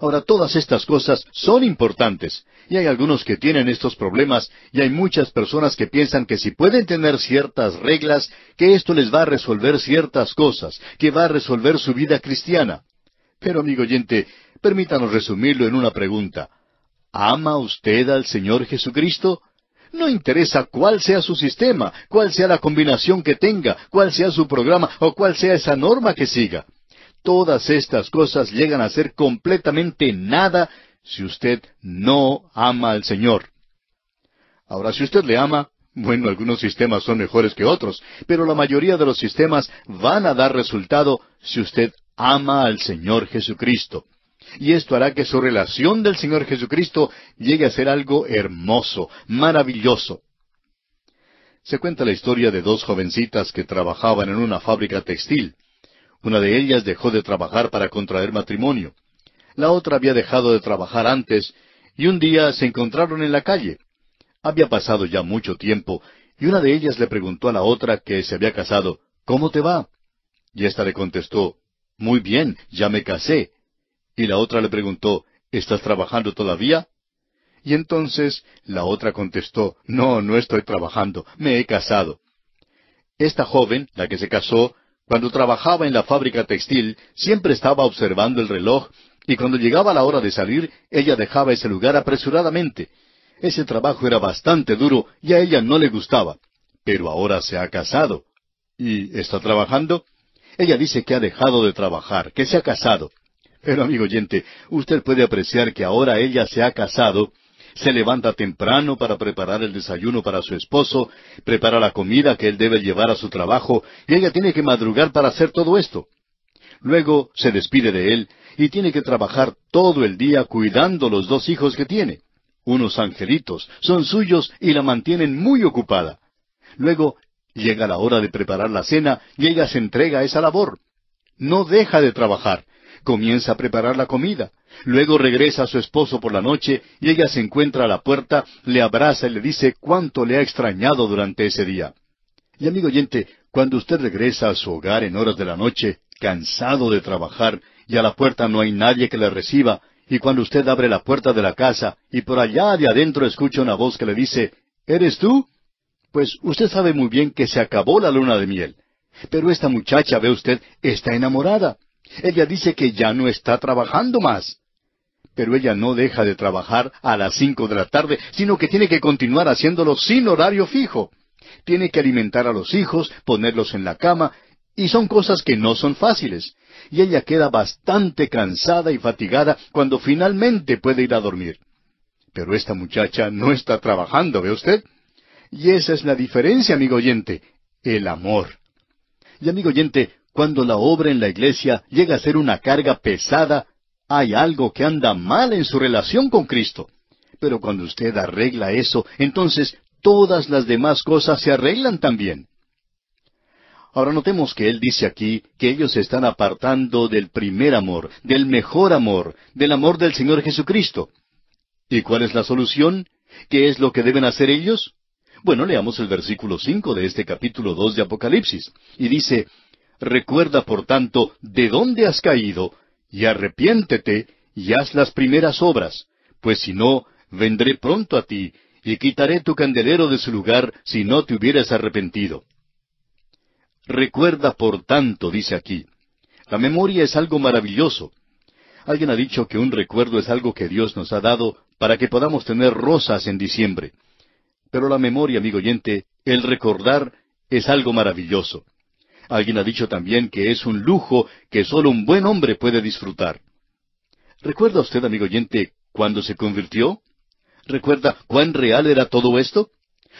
Ahora, todas estas cosas son importantes, y hay algunos que tienen estos problemas, y hay muchas personas que piensan que si pueden tener ciertas reglas, que esto les va a resolver ciertas cosas, que va a resolver su vida cristiana. Pero, amigo oyente, permítanos resumirlo en una pregunta. ¿Ama usted al Señor Jesucristo? No interesa cuál sea su sistema, cuál sea la combinación que tenga, cuál sea su programa o cuál sea esa norma que siga. Todas estas cosas llegan a ser completamente nada si usted no ama al Señor. Ahora, si usted le ama, bueno, algunos sistemas son mejores que otros, pero la mayoría de los sistemas van a dar resultado si usted ama al Señor Jesucristo y esto hará que su relación del Señor Jesucristo llegue a ser algo hermoso, maravilloso. Se cuenta la historia de dos jovencitas que trabajaban en una fábrica textil. Una de ellas dejó de trabajar para contraer matrimonio. La otra había dejado de trabajar antes y un día se encontraron en la calle. Había pasado ya mucho tiempo y una de ellas le preguntó a la otra que se había casado, ¿Cómo te va? Y ésta le contestó, Muy bien, ya me casé. Y la otra le preguntó, ¿Estás trabajando todavía? Y entonces la otra contestó, No, no estoy trabajando, me he casado. Esta joven, la que se casó, cuando trabajaba en la fábrica textil, siempre estaba observando el reloj, y cuando llegaba la hora de salir, ella dejaba ese lugar apresuradamente. Ese trabajo era bastante duro y a ella no le gustaba. Pero ahora se ha casado. ¿Y está trabajando? Ella dice que ha dejado de trabajar, que se ha casado. Pero amigo oyente, usted puede apreciar que ahora ella se ha casado, se levanta temprano para preparar el desayuno para su esposo, prepara la comida que él debe llevar a su trabajo, y ella tiene que madrugar para hacer todo esto. Luego se despide de él y tiene que trabajar todo el día cuidando los dos hijos que tiene. Unos angelitos, son suyos y la mantienen muy ocupada. Luego llega la hora de preparar la cena y ella se entrega a esa labor. No deja de trabajar comienza a preparar la comida. Luego regresa a su esposo por la noche y ella se encuentra a la puerta, le abraza y le dice cuánto le ha extrañado durante ese día. Y amigo oyente, cuando usted regresa a su hogar en horas de la noche, cansado de trabajar, y a la puerta no hay nadie que le reciba, y cuando usted abre la puerta de la casa y por allá de adentro escucha una voz que le dice, ¿Eres tú? Pues usted sabe muy bien que se acabó la luna de miel. Pero esta muchacha, ve usted, está enamorada. Ella dice que ya no está trabajando más. Pero ella no deja de trabajar a las cinco de la tarde, sino que tiene que continuar haciéndolo sin horario fijo. Tiene que alimentar a los hijos, ponerlos en la cama, y son cosas que no son fáciles. Y ella queda bastante cansada y fatigada cuando finalmente puede ir a dormir. Pero esta muchacha no está trabajando, ¿ve usted? Y esa es la diferencia, amigo oyente, el amor. Y amigo oyente, cuando la obra en la iglesia llega a ser una carga pesada, hay algo que anda mal en su relación con Cristo. Pero cuando usted arregla eso, entonces todas las demás cosas se arreglan también. Ahora notemos que él dice aquí que ellos se están apartando del primer amor, del mejor amor, del amor del Señor Jesucristo. ¿Y cuál es la solución? ¿Qué es lo que deben hacer ellos? Bueno, leamos el versículo cinco de este capítulo dos de Apocalipsis, y dice Recuerda, por tanto, de dónde has caído, y arrepiéntete, y haz las primeras obras, pues si no, vendré pronto a ti, y quitaré tu candelero de su lugar si no te hubieras arrepentido. Recuerda, por tanto, dice aquí. La memoria es algo maravilloso. Alguien ha dicho que un recuerdo es algo que Dios nos ha dado para que podamos tener rosas en diciembre. Pero la memoria, amigo oyente, el recordar es algo maravilloso. Alguien ha dicho también que es un lujo que solo un buen hombre puede disfrutar. ¿Recuerda usted, amigo oyente, cuándo se convirtió? ¿Recuerda cuán real era todo esto?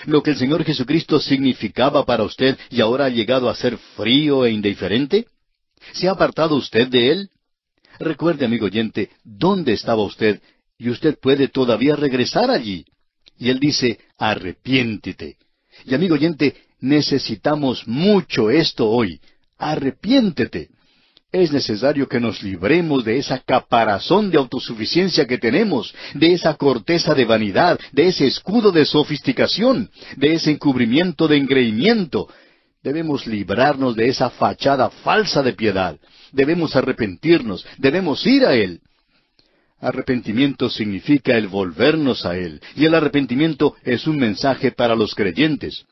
lo que el Señor Jesucristo significaba para usted y ahora ha llegado a ser frío e indiferente? ¿Se ha apartado usted de Él? Recuerde, amigo oyente, dónde estaba usted y usted puede todavía regresar allí. Y Él dice, arrepiéntete. Y amigo oyente, necesitamos mucho esto hoy. Arrepiéntete. Es necesario que nos libremos de esa caparazón de autosuficiencia que tenemos, de esa corteza de vanidad, de ese escudo de sofisticación, de ese encubrimiento de engreimiento. Debemos librarnos de esa fachada falsa de piedad. Debemos arrepentirnos, debemos ir a Él. Arrepentimiento significa el volvernos a Él, y el arrepentimiento es un mensaje para los creyentes.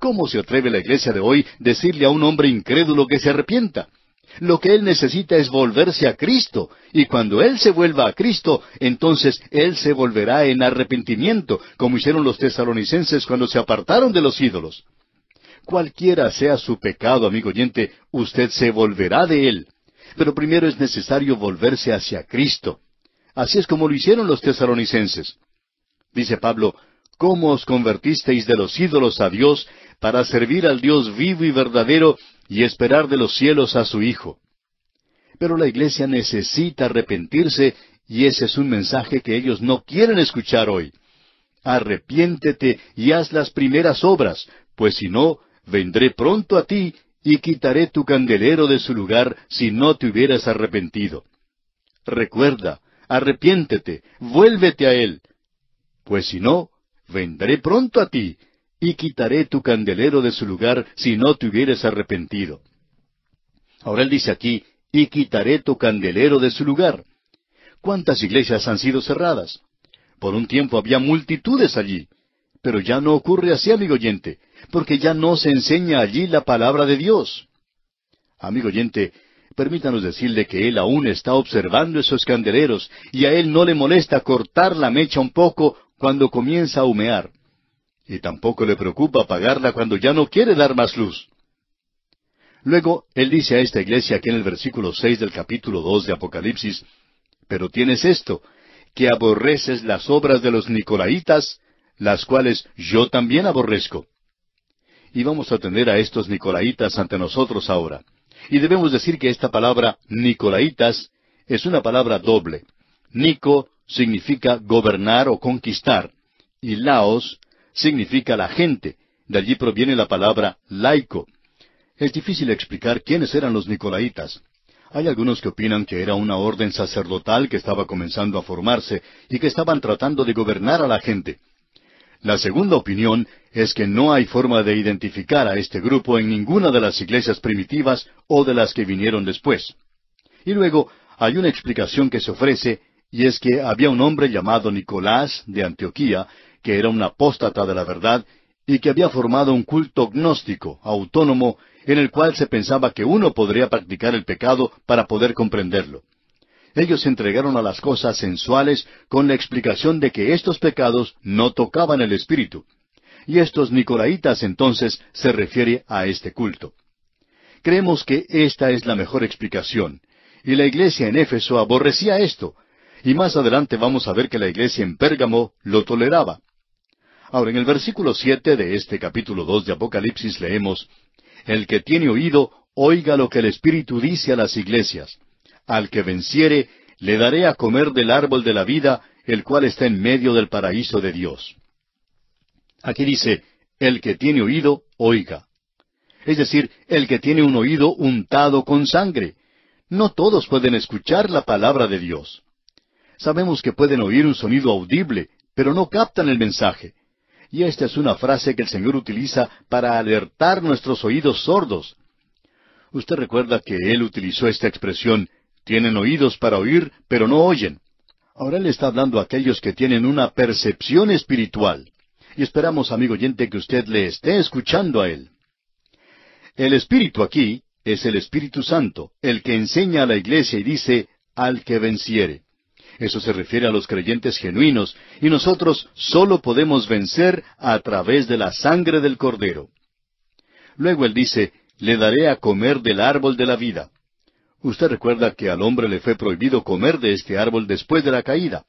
¿Cómo se atreve la iglesia de hoy decirle a un hombre incrédulo que se arrepienta? Lo que él necesita es volverse a Cristo, y cuando él se vuelva a Cristo, entonces él se volverá en arrepentimiento, como hicieron los tesalonicenses cuando se apartaron de los ídolos. Cualquiera sea su pecado, amigo oyente, usted se volverá de él. Pero primero es necesario volverse hacia Cristo. Así es como lo hicieron los tesalonicenses. Dice Pablo, ¿cómo os convertisteis de los ídolos a Dios para servir al Dios vivo y verdadero y esperar de los cielos a su Hijo. Pero la iglesia necesita arrepentirse y ese es un mensaje que ellos no quieren escuchar hoy. Arrepiéntete y haz las primeras obras, pues si no, vendré pronto a ti y quitaré tu candelero de su lugar si no te hubieras arrepentido. Recuerda, arrepiéntete, vuélvete a Él, pues si no, vendré pronto a ti y quitaré tu candelero de su lugar si no te hubieres arrepentido. Ahora él dice aquí, y quitaré tu candelero de su lugar. ¿Cuántas iglesias han sido cerradas? Por un tiempo había multitudes allí, pero ya no ocurre así, amigo oyente, porque ya no se enseña allí la palabra de Dios. Amigo oyente, permítanos decirle que él aún está observando esos candeleros y a él no le molesta cortar la mecha un poco cuando comienza a humear y tampoco le preocupa apagarla cuando ya no quiere dar más luz. Luego, él dice a esta iglesia aquí en el versículo seis del capítulo dos de Apocalipsis, Pero tienes esto, que aborreces las obras de los Nicolaitas, las cuales yo también aborrezco. Y vamos a tener a estos Nicolaitas ante nosotros ahora. Y debemos decir que esta palabra Nicolaitas es una palabra doble. Nico significa gobernar o conquistar, y Laos significa la gente. De allí proviene la palabra laico. Es difícil explicar quiénes eran los nicolaitas. Hay algunos que opinan que era una orden sacerdotal que estaba comenzando a formarse y que estaban tratando de gobernar a la gente. La segunda opinión es que no hay forma de identificar a este grupo en ninguna de las iglesias primitivas o de las que vinieron después. Y luego hay una explicación que se ofrece, y es que había un hombre llamado Nicolás de Antioquía que era un apóstata de la verdad y que había formado un culto gnóstico, autónomo, en el cual se pensaba que uno podría practicar el pecado para poder comprenderlo. Ellos se entregaron a las cosas sensuales con la explicación de que estos pecados no tocaban el espíritu. Y estos nicolaitas entonces se refiere a este culto. Creemos que esta es la mejor explicación, y la iglesia en Éfeso aborrecía esto, y más adelante vamos a ver que la iglesia en Pérgamo lo toleraba. Ahora, en el versículo siete de este capítulo dos de Apocalipsis leemos El que tiene oído, oiga lo que el Espíritu dice a las iglesias. Al que venciere, le daré a comer del árbol de la vida, el cual está en medio del paraíso de Dios. Aquí dice, el que tiene oído, oiga. Es decir, el que tiene un oído untado con sangre. No todos pueden escuchar la palabra de Dios. Sabemos que pueden oír un sonido audible, pero no captan el mensaje. Y esta es una frase que el Señor utiliza para alertar nuestros oídos sordos. Usted recuerda que Él utilizó esta expresión, tienen oídos para oír, pero no oyen. Ahora Él está hablando a aquellos que tienen una percepción espiritual. Y esperamos, amigo oyente, que usted le esté escuchando a Él. El Espíritu aquí es el Espíritu Santo, el que enseña a la iglesia y dice, al que venciere. Eso se refiere a los creyentes genuinos, y nosotros solo podemos vencer a través de la sangre del Cordero. Luego él dice, le daré a comer del árbol de la vida. Usted recuerda que al hombre le fue prohibido comer de este árbol después de la caída.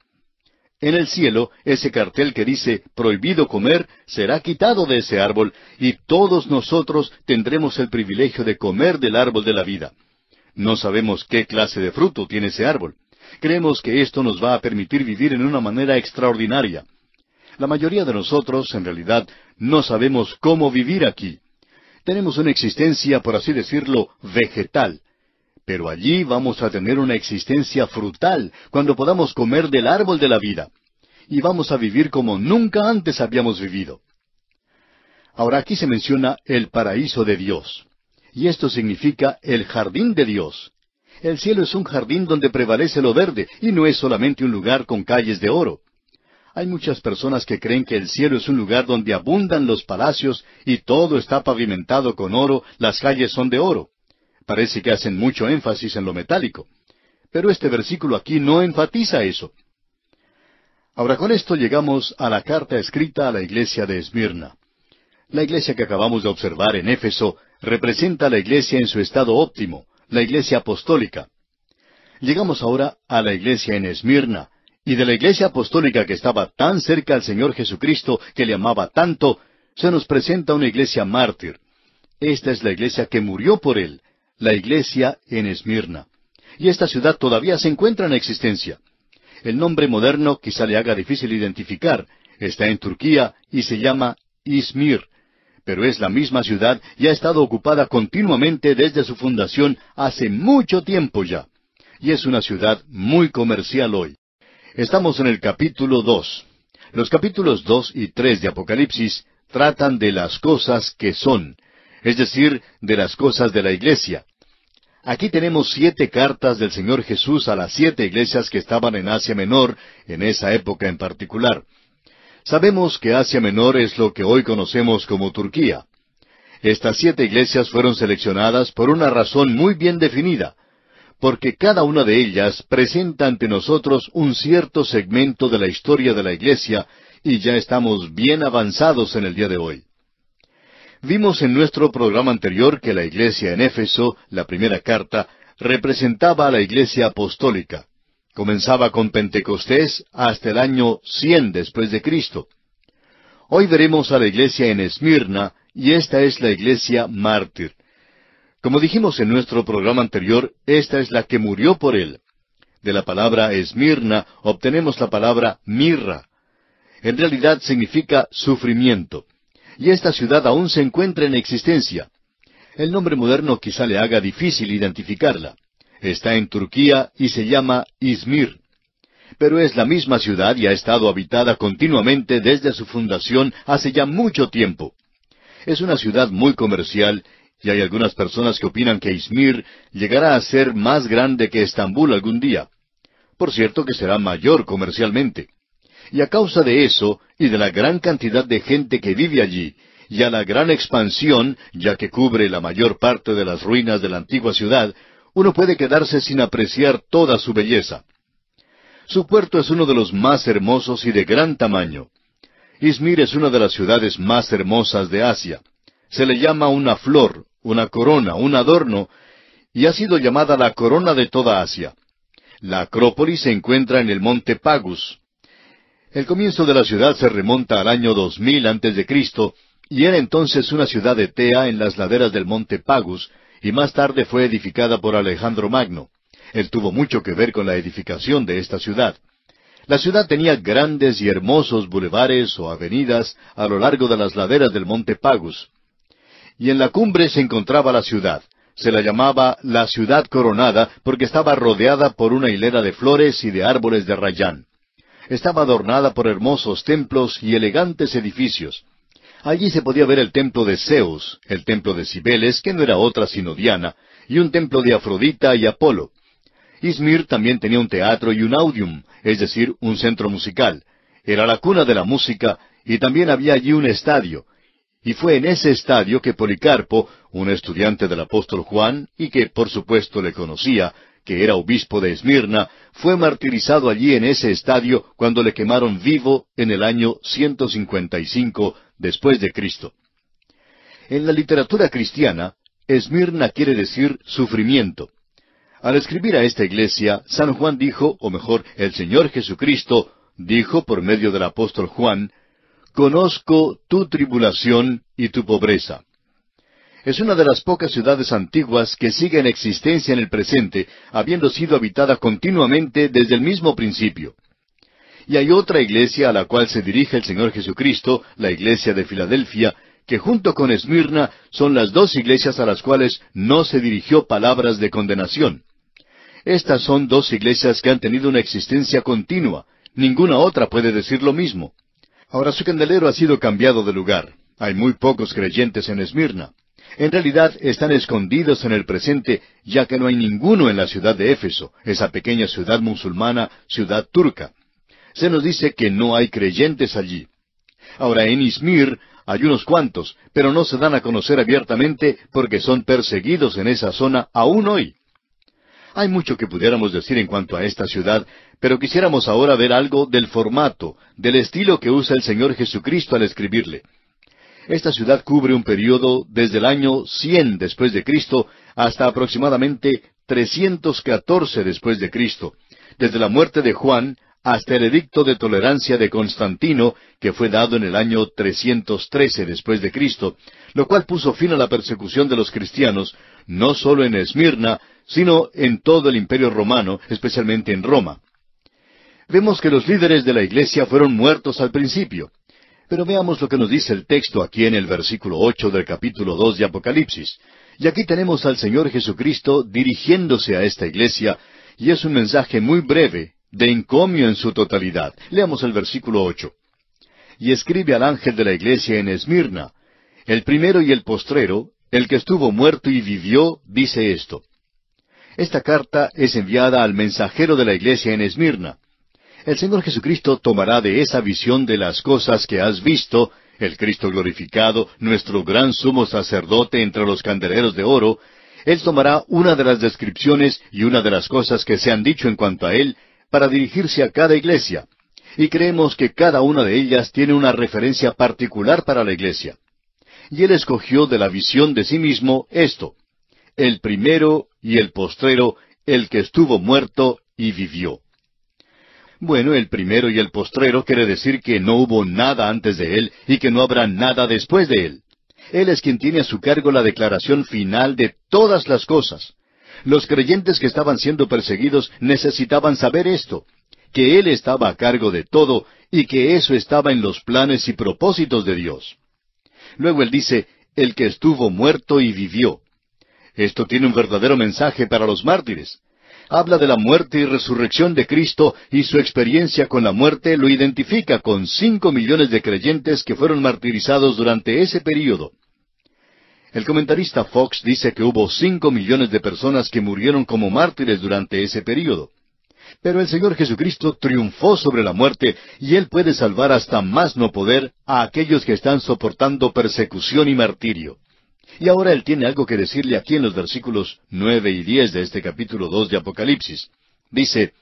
En el cielo, ese cartel que dice prohibido comer será quitado de ese árbol y todos nosotros tendremos el privilegio de comer del árbol de la vida. No sabemos qué clase de fruto tiene ese árbol. Creemos que esto nos va a permitir vivir en una manera extraordinaria. La mayoría de nosotros, en realidad, no sabemos cómo vivir aquí. Tenemos una existencia, por así decirlo, vegetal. Pero allí vamos a tener una existencia frutal cuando podamos comer del árbol de la vida. Y vamos a vivir como nunca antes habíamos vivido. Ahora aquí se menciona el paraíso de Dios. Y esto significa el jardín de Dios. El cielo es un jardín donde prevalece lo verde y no es solamente un lugar con calles de oro. Hay muchas personas que creen que el cielo es un lugar donde abundan los palacios y todo está pavimentado con oro, las calles son de oro. Parece que hacen mucho énfasis en lo metálico. Pero este versículo aquí no enfatiza eso. Ahora con esto llegamos a la carta escrita a la iglesia de Esmirna. La iglesia que acabamos de observar en Éfeso representa a la iglesia en su estado óptimo, la iglesia apostólica. Llegamos ahora a la iglesia en Esmirna, y de la iglesia apostólica que estaba tan cerca al Señor Jesucristo, que le amaba tanto, se nos presenta una iglesia mártir. Esta es la iglesia que murió por él, la iglesia en Esmirna. Y esta ciudad todavía se encuentra en existencia. El nombre moderno quizá le haga difícil identificar. Está en Turquía y se llama Izmir pero es la misma ciudad y ha estado ocupada continuamente desde su fundación hace mucho tiempo ya. Y es una ciudad muy comercial hoy. Estamos en el capítulo dos. Los capítulos dos y tres de Apocalipsis tratan de las cosas que son, es decir, de las cosas de la iglesia. Aquí tenemos siete cartas del Señor Jesús a las siete iglesias que estaban en Asia Menor, en esa época en particular. Sabemos que Asia Menor es lo que hoy conocemos como Turquía. Estas siete iglesias fueron seleccionadas por una razón muy bien definida, porque cada una de ellas presenta ante nosotros un cierto segmento de la historia de la iglesia y ya estamos bien avanzados en el día de hoy. Vimos en nuestro programa anterior que la iglesia en Éfeso, la primera carta, representaba a la iglesia apostólica. Comenzaba con Pentecostés hasta el año 100 después de Cristo. Hoy veremos a la iglesia en Esmirna y esta es la iglesia mártir. Como dijimos en nuestro programa anterior, esta es la que murió por él. De la palabra Esmirna obtenemos la palabra mirra. En realidad significa sufrimiento. Y esta ciudad aún se encuentra en existencia. El nombre moderno quizá le haga difícil identificarla. Está en Turquía y se llama Izmir. Pero es la misma ciudad y ha estado habitada continuamente desde su fundación hace ya mucho tiempo. Es una ciudad muy comercial y hay algunas personas que opinan que Izmir llegará a ser más grande que Estambul algún día. Por cierto que será mayor comercialmente. Y a causa de eso, y de la gran cantidad de gente que vive allí, y a la gran expansión, ya que cubre la mayor parte de las ruinas de la antigua ciudad, uno puede quedarse sin apreciar toda su belleza. Su puerto es uno de los más hermosos y de gran tamaño. Izmir es una de las ciudades más hermosas de Asia. Se le llama una flor, una corona, un adorno, y ha sido llamada la corona de toda Asia. La Acrópolis se encuentra en el monte Pagus. El comienzo de la ciudad se remonta al año 2000 antes de Cristo, y era entonces una ciudad de Tea en las laderas del monte Pagus, y más tarde fue edificada por Alejandro Magno. Él tuvo mucho que ver con la edificación de esta ciudad. La ciudad tenía grandes y hermosos bulevares o avenidas a lo largo de las laderas del monte Pagus. Y en la cumbre se encontraba la ciudad. Se la llamaba la ciudad coronada porque estaba rodeada por una hilera de flores y de árboles de rayán. Estaba adornada por hermosos templos y elegantes edificios. Allí se podía ver el templo de Zeus, el templo de Cibeles, que no era otra sino Diana, y un templo de Afrodita y Apolo. Izmir también tenía un teatro y un audium, es decir, un centro musical. Era la cuna de la música y también había allí un estadio. Y fue en ese estadio que Policarpo, un estudiante del apóstol Juan, y que por supuesto le conocía, que era obispo de Esmirna, fue martirizado allí en ese estadio cuando le quemaron vivo en el año 155 después de Cristo. En la literatura cristiana, Esmirna quiere decir sufrimiento. Al escribir a esta iglesia, San Juan dijo, o mejor, el Señor Jesucristo dijo por medio del apóstol Juan, Conozco tu tribulación y tu pobreza. Es una de las pocas ciudades antiguas que sigue en existencia en el presente, habiendo sido habitada continuamente desde el mismo principio. Y hay otra iglesia a la cual se dirige el Señor Jesucristo, la iglesia de Filadelfia, que junto con Esmirna son las dos iglesias a las cuales no se dirigió palabras de condenación. Estas son dos iglesias que han tenido una existencia continua. Ninguna otra puede decir lo mismo. Ahora su candelero ha sido cambiado de lugar. Hay muy pocos creyentes en Esmirna. En realidad están escondidos en el presente, ya que no hay ninguno en la ciudad de Éfeso, esa pequeña ciudad musulmana, ciudad turca. Se nos dice que no hay creyentes allí. Ahora en Izmir hay unos cuantos, pero no se dan a conocer abiertamente porque son perseguidos en esa zona aún hoy. Hay mucho que pudiéramos decir en cuanto a esta ciudad, pero quisiéramos ahora ver algo del formato, del estilo que usa el Señor Jesucristo al escribirle. Esta ciudad cubre un periodo desde el año 100 después de Cristo hasta aproximadamente 314 después de Cristo, desde la muerte de Juan hasta el edicto de tolerancia de Constantino, que fue dado en el año 313 después de Cristo, lo cual puso fin a la persecución de los cristianos, no solo en Esmirna, sino en todo el imperio romano, especialmente en Roma. Vemos que los líderes de la iglesia fueron muertos al principio. Pero veamos lo que nos dice el texto aquí en el versículo ocho del capítulo dos de Apocalipsis. Y aquí tenemos al Señor Jesucristo dirigiéndose a esta iglesia, y es un mensaje muy breve, de encomio en su totalidad. Leamos el versículo ocho. Y escribe al ángel de la iglesia en Esmirna, el primero y el postrero, el que estuvo muerto y vivió, dice esto. Esta carta es enviada al mensajero de la iglesia en Esmirna. El Señor Jesucristo tomará de esa visión de las cosas que has visto, el Cristo glorificado, nuestro gran sumo sacerdote entre los candeleros de oro, Él tomará una de las descripciones y una de las cosas que se han dicho en cuanto a Él para dirigirse a cada iglesia. Y creemos que cada una de ellas tiene una referencia particular para la iglesia. Y Él escogió de la visión de sí mismo esto, el primero y el postrero, el que estuvo muerto y vivió. Bueno, el primero y el postrero quiere decir que no hubo nada antes de Él y que no habrá nada después de Él. Él es quien tiene a su cargo la declaración final de todas las cosas. Los creyentes que estaban siendo perseguidos necesitaban saber esto, que Él estaba a cargo de todo y que eso estaba en los planes y propósitos de Dios. Luego Él dice, el que estuvo muerto y vivió. Esto tiene un verdadero mensaje para los mártires. Habla de la muerte y resurrección de Cristo y su experiencia con la muerte lo identifica con cinco millones de creyentes que fueron martirizados durante ese período. El comentarista Fox dice que hubo cinco millones de personas que murieron como mártires durante ese período. Pero el Señor Jesucristo triunfó sobre la muerte y Él puede salvar hasta más no poder a aquellos que están soportando persecución y martirio. Y ahora Él tiene algo que decirle aquí en los versículos nueve y diez de este capítulo dos de Apocalipsis. Dice,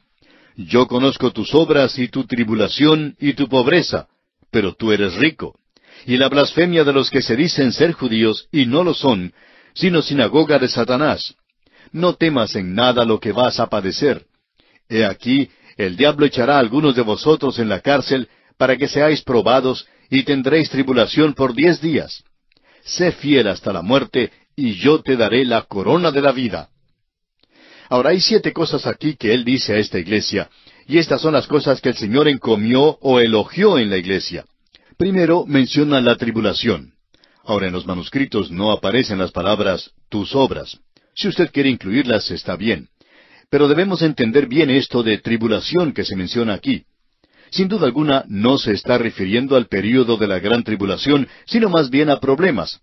Yo conozco tus obras y tu tribulación y tu pobreza, pero tú eres rico. Y la blasfemia de los que se dicen ser judíos y no lo son, sino sinagoga de Satanás. No temas en nada lo que vas a padecer. He aquí, el diablo echará a algunos de vosotros en la cárcel para que seáis probados y tendréis tribulación por diez días sé fiel hasta la muerte, y yo te daré la corona de la vida. Ahora hay siete cosas aquí que él dice a esta iglesia, y estas son las cosas que el Señor encomió o elogió en la iglesia. Primero menciona la tribulación. Ahora en los manuscritos no aparecen las palabras tus obras. Si usted quiere incluirlas, está bien. Pero debemos entender bien esto de tribulación que se menciona aquí. Sin duda alguna no se está refiriendo al período de la gran tribulación, sino más bien a problemas.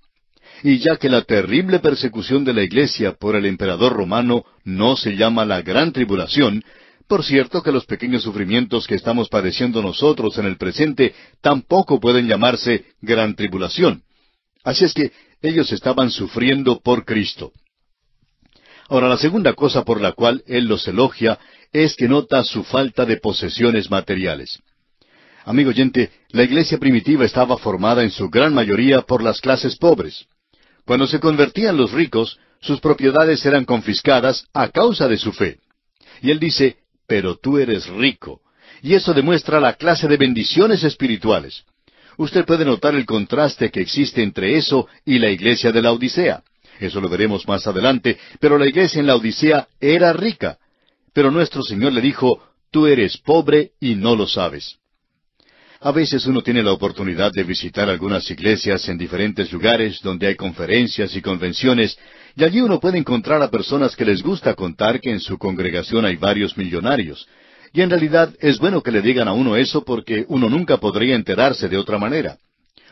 Y ya que la terrible persecución de la Iglesia por el emperador romano no se llama la gran tribulación, por cierto que los pequeños sufrimientos que estamos padeciendo nosotros en el presente tampoco pueden llamarse gran tribulación. Así es que ellos estaban sufriendo por Cristo. Ahora, la segunda cosa por la cual Él los elogia es que nota su falta de posesiones materiales. Amigo oyente, la iglesia primitiva estaba formada en su gran mayoría por las clases pobres. Cuando se convertían los ricos, sus propiedades eran confiscadas a causa de su fe. Y él dice, pero tú eres rico. Y eso demuestra la clase de bendiciones espirituales. Usted puede notar el contraste que existe entre eso y la iglesia de la Odisea. Eso lo veremos más adelante, pero la iglesia en la Odisea era rica. Pero nuestro Señor le dijo, tú eres pobre y no lo sabes. A veces uno tiene la oportunidad de visitar algunas iglesias en diferentes lugares donde hay conferencias y convenciones, y allí uno puede encontrar a personas que les gusta contar que en su congregación hay varios millonarios. Y en realidad es bueno que le digan a uno eso porque uno nunca podría enterarse de otra manera.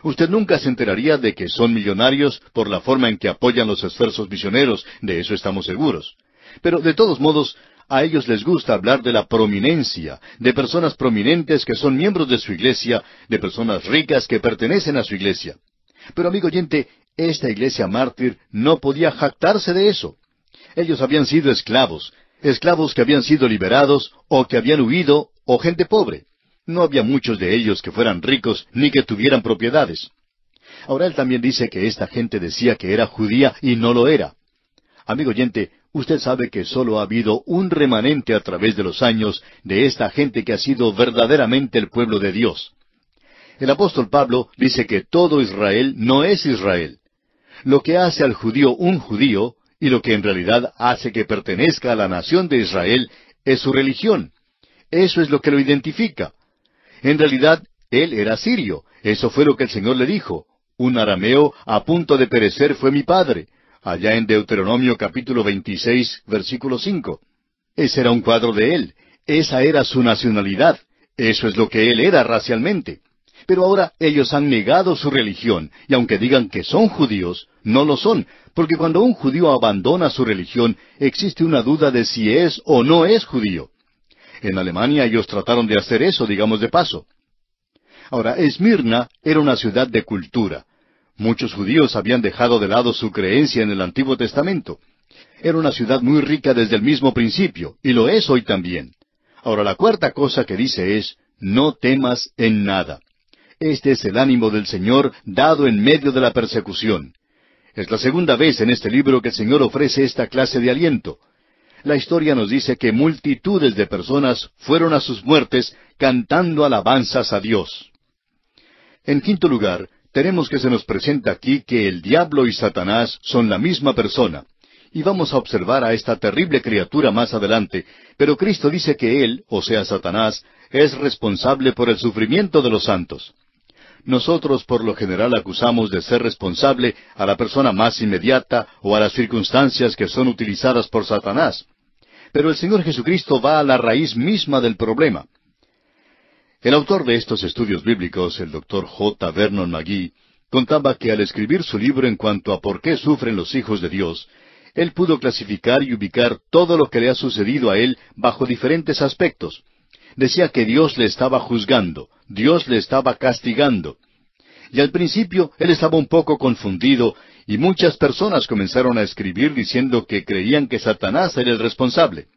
Usted nunca se enteraría de que son millonarios por la forma en que apoyan los esfuerzos misioneros, de eso estamos seguros. Pero de todos modos, a ellos les gusta hablar de la prominencia, de personas prominentes que son miembros de su iglesia, de personas ricas que pertenecen a su iglesia. Pero amigo oyente, esta iglesia mártir no podía jactarse de eso. Ellos habían sido esclavos, esclavos que habían sido liberados o que habían huido o gente pobre. No había muchos de ellos que fueran ricos ni que tuvieran propiedades. Ahora él también dice que esta gente decía que era judía y no lo era. Amigo oyente, usted sabe que solo ha habido un remanente a través de los años de esta gente que ha sido verdaderamente el pueblo de Dios. El apóstol Pablo dice que todo Israel no es Israel. Lo que hace al judío un judío y lo que en realidad hace que pertenezca a la nación de Israel es su religión. Eso es lo que lo identifica. En realidad, él era sirio. Eso fue lo que el Señor le dijo. Un arameo a punto de perecer fue mi padre allá en Deuteronomio capítulo 26, versículo 5. Ese era un cuadro de él. Esa era su nacionalidad. Eso es lo que él era racialmente. Pero ahora ellos han negado su religión, y aunque digan que son judíos, no lo son, porque cuando un judío abandona su religión, existe una duda de si es o no es judío. En Alemania ellos trataron de hacer eso, digamos de paso. Ahora, Esmirna era una ciudad de cultura. Muchos judíos habían dejado de lado su creencia en el Antiguo Testamento. Era una ciudad muy rica desde el mismo principio, y lo es hoy también. Ahora la cuarta cosa que dice es, no temas en nada. Este es el ánimo del Señor dado en medio de la persecución. Es la segunda vez en este libro que el Señor ofrece esta clase de aliento. La historia nos dice que multitudes de personas fueron a sus muertes cantando alabanzas a Dios. En quinto lugar, tenemos que se nos presenta aquí que el diablo y Satanás son la misma persona. Y vamos a observar a esta terrible criatura más adelante, pero Cristo dice que él, o sea Satanás, es responsable por el sufrimiento de los santos. Nosotros por lo general acusamos de ser responsable a la persona más inmediata o a las circunstancias que son utilizadas por Satanás. Pero el Señor Jesucristo va a la raíz misma del problema. El autor de estos estudios bíblicos, el doctor J. Vernon McGee, contaba que al escribir su libro en cuanto a por qué sufren los hijos de Dios, él pudo clasificar y ubicar todo lo que le ha sucedido a él bajo diferentes aspectos. Decía que Dios le estaba juzgando, Dios le estaba castigando. Y al principio él estaba un poco confundido y muchas personas comenzaron a escribir diciendo que creían que Satanás era el responsable.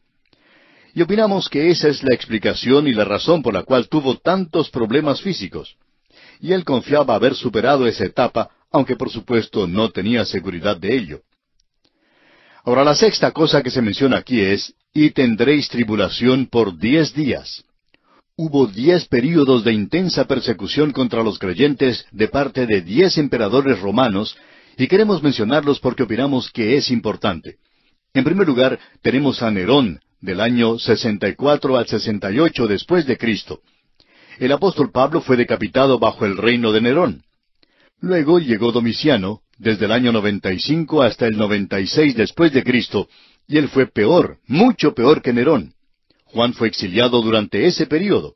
Y opinamos que esa es la explicación y la razón por la cual tuvo tantos problemas físicos. Y él confiaba haber superado esa etapa, aunque por supuesto no tenía seguridad de ello. Ahora la sexta cosa que se menciona aquí es, y tendréis tribulación por diez días. Hubo diez períodos de intensa persecución contra los creyentes de parte de diez emperadores romanos, y queremos mencionarlos porque opinamos que es importante. En primer lugar, tenemos a Nerón, del año 64 al 68 después de Cristo. El apóstol Pablo fue decapitado bajo el reino de Nerón. Luego llegó Domiciano, desde el año 95 hasta el 96 después de Cristo, y él fue peor, mucho peor que Nerón. Juan fue exiliado durante ese período.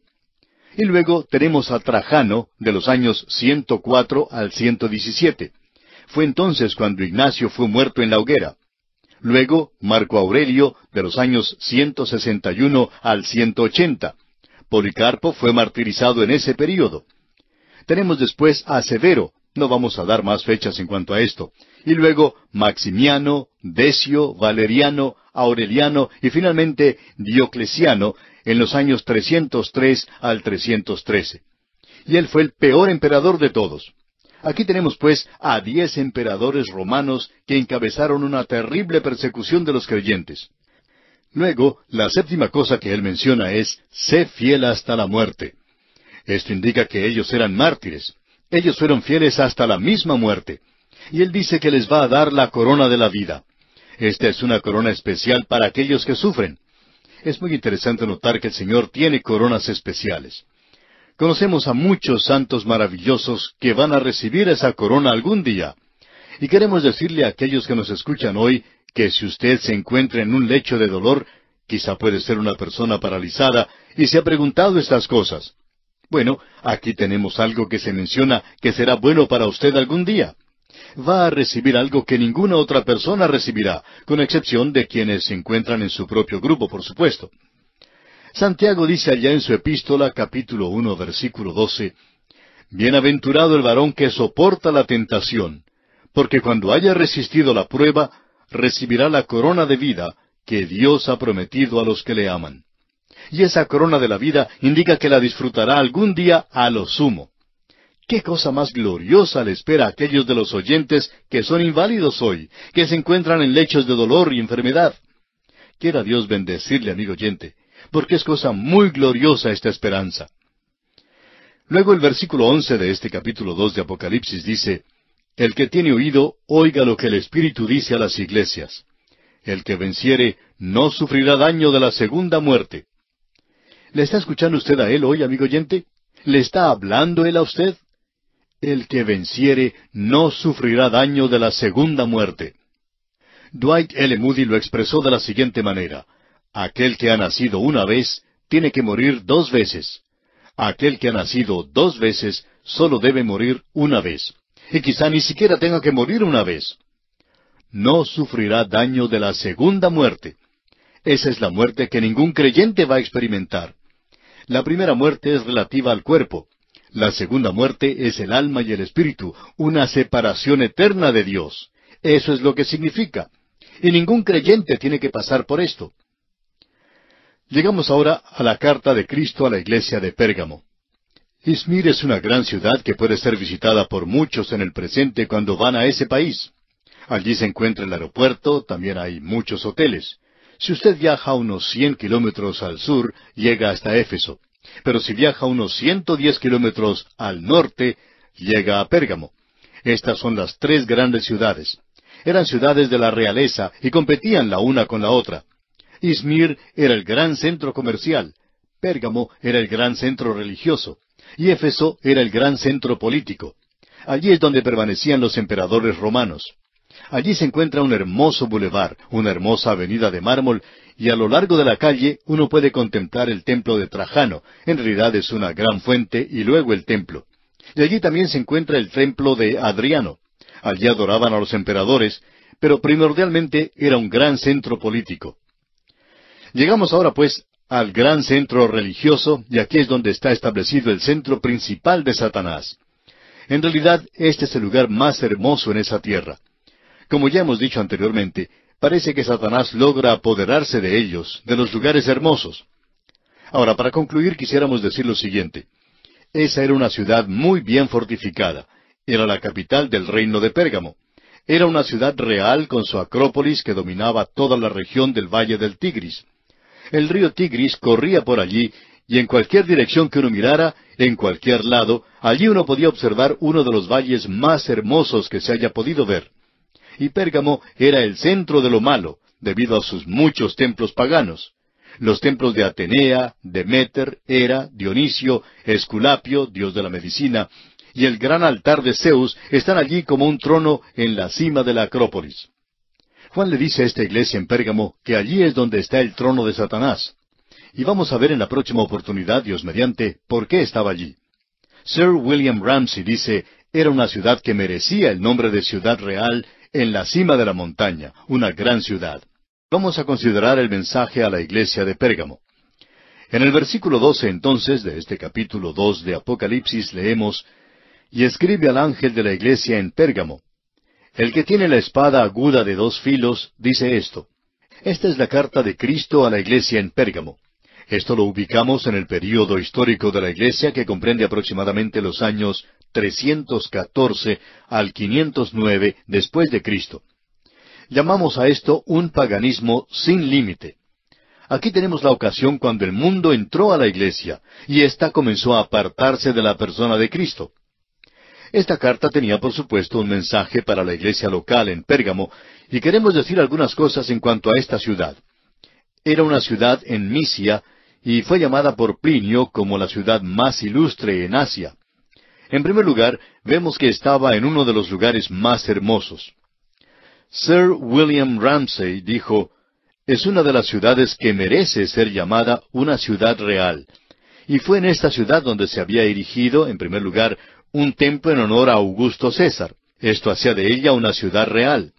Y luego tenemos a Trajano, de los años 104 al 117. Fue entonces cuando Ignacio fue muerto en la hoguera. Luego, Marco Aurelio, de los años 161 al 180. Policarpo fue martirizado en ese período. Tenemos después a Severo, no vamos a dar más fechas en cuanto a esto. Y luego Maximiano, Decio, Valeriano, Aureliano y finalmente Diocleciano en los años 303 al 313. Y él fue el peor emperador de todos. Aquí tenemos pues a diez emperadores romanos que encabezaron una terrible persecución de los creyentes. Luego, la séptima cosa que él menciona es, sé fiel hasta la muerte. Esto indica que ellos eran mártires. Ellos fueron fieles hasta la misma muerte. Y él dice que les va a dar la corona de la vida. Esta es una corona especial para aquellos que sufren. Es muy interesante notar que el Señor tiene coronas especiales. Conocemos a muchos santos maravillosos que van a recibir esa corona algún día. Y queremos decirle a aquellos que nos escuchan hoy que si usted se encuentra en un lecho de dolor, quizá puede ser una persona paralizada, y se ha preguntado estas cosas. Bueno, aquí tenemos algo que se menciona que será bueno para usted algún día. Va a recibir algo que ninguna otra persona recibirá, con excepción de quienes se encuentran en su propio grupo, por supuesto. Santiago dice allá en su epístola capítulo uno versículo doce Bienaventurado el varón que soporta la tentación, porque cuando haya resistido la prueba, recibirá la corona de vida que Dios ha prometido a los que le aman y esa corona de la vida indica que la disfrutará algún día a lo sumo. ¿Qué cosa más gloriosa le espera a aquellos de los oyentes que son inválidos hoy, que se encuentran en lechos de dolor y enfermedad? Quiera Dios bendecirle, amigo oyente, porque es cosa muy gloriosa esta esperanza. Luego el versículo once de este capítulo dos de Apocalipsis dice, El que tiene oído, oiga lo que el Espíritu dice a las iglesias. El que venciere no sufrirá daño de la segunda muerte. ¿Le está escuchando usted a él hoy, amigo oyente? ¿Le está hablando él a usted? El que venciere no sufrirá daño de la segunda muerte. Dwight L. Moody lo expresó de la siguiente manera. Aquel que ha nacido una vez tiene que morir dos veces. Aquel que ha nacido dos veces solo debe morir una vez. Y quizá ni siquiera tenga que morir una vez. No sufrirá daño de la segunda muerte. Esa es la muerte que ningún creyente va a experimentar. La primera muerte es relativa al cuerpo. La segunda muerte es el alma y el espíritu, una separación eterna de Dios. Eso es lo que significa. Y ningún creyente tiene que pasar por esto. Llegamos ahora a la carta de Cristo a la iglesia de Pérgamo. Izmir es una gran ciudad que puede ser visitada por muchos en el presente cuando van a ese país. Allí se encuentra el aeropuerto, también hay muchos hoteles. Si usted viaja unos cien kilómetros al sur, llega hasta Éfeso. Pero si viaja unos ciento diez kilómetros al norte, llega a Pérgamo. Estas son las tres grandes ciudades. Eran ciudades de la realeza y competían la una con la otra. Izmir era el gran centro comercial, Pérgamo era el gran centro religioso, y Éfeso era el gran centro político. Allí es donde permanecían los emperadores romanos. Allí se encuentra un hermoso bulevar, una hermosa avenida de mármol, y a lo largo de la calle uno puede contemplar el templo de Trajano. En realidad es una gran fuente y luego el templo. Y allí también se encuentra el templo de Adriano. Allí adoraban a los emperadores, pero primordialmente era un gran centro político. Llegamos ahora pues al gran centro religioso, y aquí es donde está establecido el centro principal de Satanás. En realidad, este es el lugar más hermoso en esa tierra. Como ya hemos dicho anteriormente, parece que Satanás logra apoderarse de ellos, de los lugares hermosos. Ahora, para concluir, quisiéramos decir lo siguiente. Esa era una ciudad muy bien fortificada. Era la capital del reino de Pérgamo. Era una ciudad real con su acrópolis que dominaba toda la región del valle del Tigris. El río Tigris corría por allí y en cualquier dirección que uno mirara, en cualquier lado, allí uno podía observar uno de los valles más hermosos que se haya podido ver y Pérgamo era el centro de lo malo, debido a sus muchos templos paganos. Los templos de Atenea, Demeter, Hera, Dionisio, Esculapio, dios de la medicina, y el gran altar de Zeus están allí como un trono en la cima de la Acrópolis. Juan le dice a esta iglesia en Pérgamo que allí es donde está el trono de Satanás. Y vamos a ver en la próxima oportunidad, Dios mediante, por qué estaba allí. Sir William Ramsey dice, era una ciudad que merecía el nombre de ciudad real en la cima de la montaña, una gran ciudad. Vamos a considerar el mensaje a la iglesia de Pérgamo. En el versículo doce entonces de este capítulo dos de Apocalipsis leemos, Y escribe al ángel de la iglesia en Pérgamo, El que tiene la espada aguda de dos filos dice esto. Esta es la carta de Cristo a la iglesia en Pérgamo. Esto lo ubicamos en el período histórico de la Iglesia que comprende aproximadamente los años 314 al 509 después de Cristo. Llamamos a esto un paganismo sin límite. Aquí tenemos la ocasión cuando el mundo entró a la Iglesia y ésta comenzó a apartarse de la persona de Cristo. Esta carta tenía, por supuesto, un mensaje para la iglesia local en Pérgamo, y queremos decir algunas cosas en cuanto a esta ciudad. Era una ciudad en Misia y fue llamada por Plinio como la ciudad más ilustre en Asia. En primer lugar, vemos que estaba en uno de los lugares más hermosos. Sir William Ramsay dijo, es una de las ciudades que merece ser llamada una ciudad real. Y fue en esta ciudad donde se había erigido, en primer lugar, un templo en honor a Augusto César. Esto hacía de ella una ciudad real.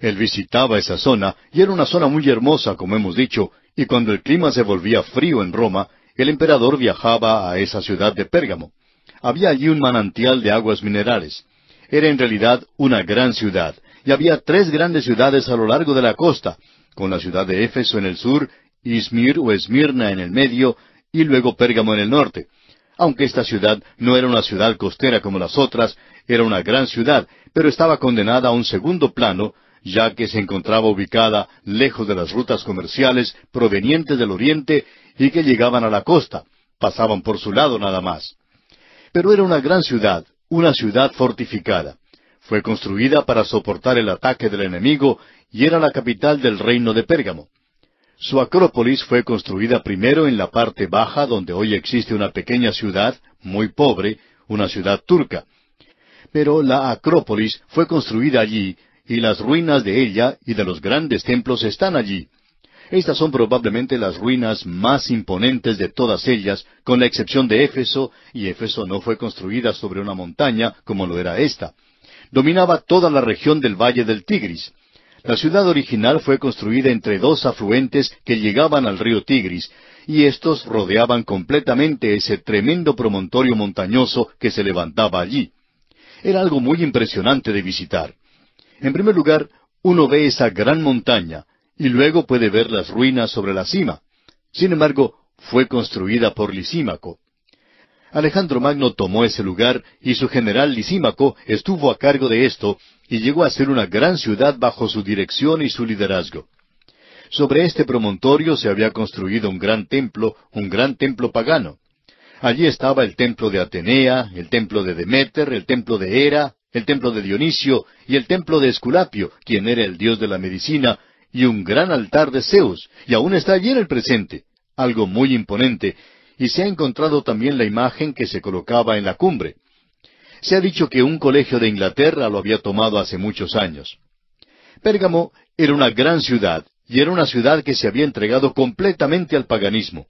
Él visitaba esa zona, y era una zona muy hermosa, como hemos dicho, y cuando el clima se volvía frío en Roma, el emperador viajaba a esa ciudad de Pérgamo. Había allí un manantial de aguas minerales. Era en realidad una gran ciudad, y había tres grandes ciudades a lo largo de la costa, con la ciudad de Éfeso en el sur, Izmir o Esmirna en el medio, y luego Pérgamo en el norte. Aunque esta ciudad no era una ciudad costera como las otras, era una gran ciudad, pero estaba condenada a un segundo plano ya que se encontraba ubicada lejos de las rutas comerciales provenientes del oriente y que llegaban a la costa, pasaban por su lado nada más. Pero era una gran ciudad, una ciudad fortificada. Fue construida para soportar el ataque del enemigo y era la capital del reino de Pérgamo. Su acrópolis fue construida primero en la parte baja donde hoy existe una pequeña ciudad, muy pobre, una ciudad turca. Pero la acrópolis fue construida allí y las ruinas de ella y de los grandes templos están allí. Estas son probablemente las ruinas más imponentes de todas ellas, con la excepción de Éfeso, y Éfeso no fue construida sobre una montaña como lo era esta. Dominaba toda la región del valle del Tigris. La ciudad original fue construida entre dos afluentes que llegaban al río Tigris, y estos rodeaban completamente ese tremendo promontorio montañoso que se levantaba allí. Era algo muy impresionante de visitar. En primer lugar, uno ve esa gran montaña y luego puede ver las ruinas sobre la cima. Sin embargo, fue construida por Lisímaco. Alejandro Magno tomó ese lugar y su general Lisímaco estuvo a cargo de esto y llegó a ser una gran ciudad bajo su dirección y su liderazgo. Sobre este promontorio se había construido un gran templo, un gran templo pagano. Allí estaba el templo de Atenea, el templo de Demeter, el templo de Hera, el templo de Dionisio y el templo de Esculapio, quien era el dios de la medicina, y un gran altar de Zeus, y aún está allí en el presente, algo muy imponente, y se ha encontrado también la imagen que se colocaba en la cumbre. Se ha dicho que un colegio de Inglaterra lo había tomado hace muchos años. Pérgamo era una gran ciudad, y era una ciudad que se había entregado completamente al paganismo.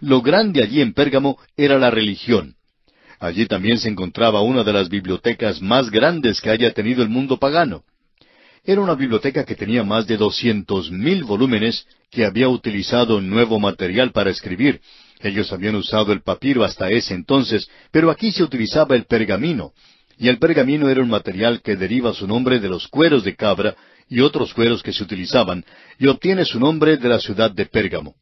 Lo grande allí en Pérgamo era la religión. Allí también se encontraba una de las bibliotecas más grandes que haya tenido el mundo pagano. Era una biblioteca que tenía más de doscientos mil volúmenes que había utilizado nuevo material para escribir. Ellos habían usado el papiro hasta ese entonces, pero aquí se utilizaba el pergamino. Y el pergamino era un material que deriva su nombre de los cueros de cabra y otros cueros que se utilizaban, y obtiene su nombre de la ciudad de Pérgamo.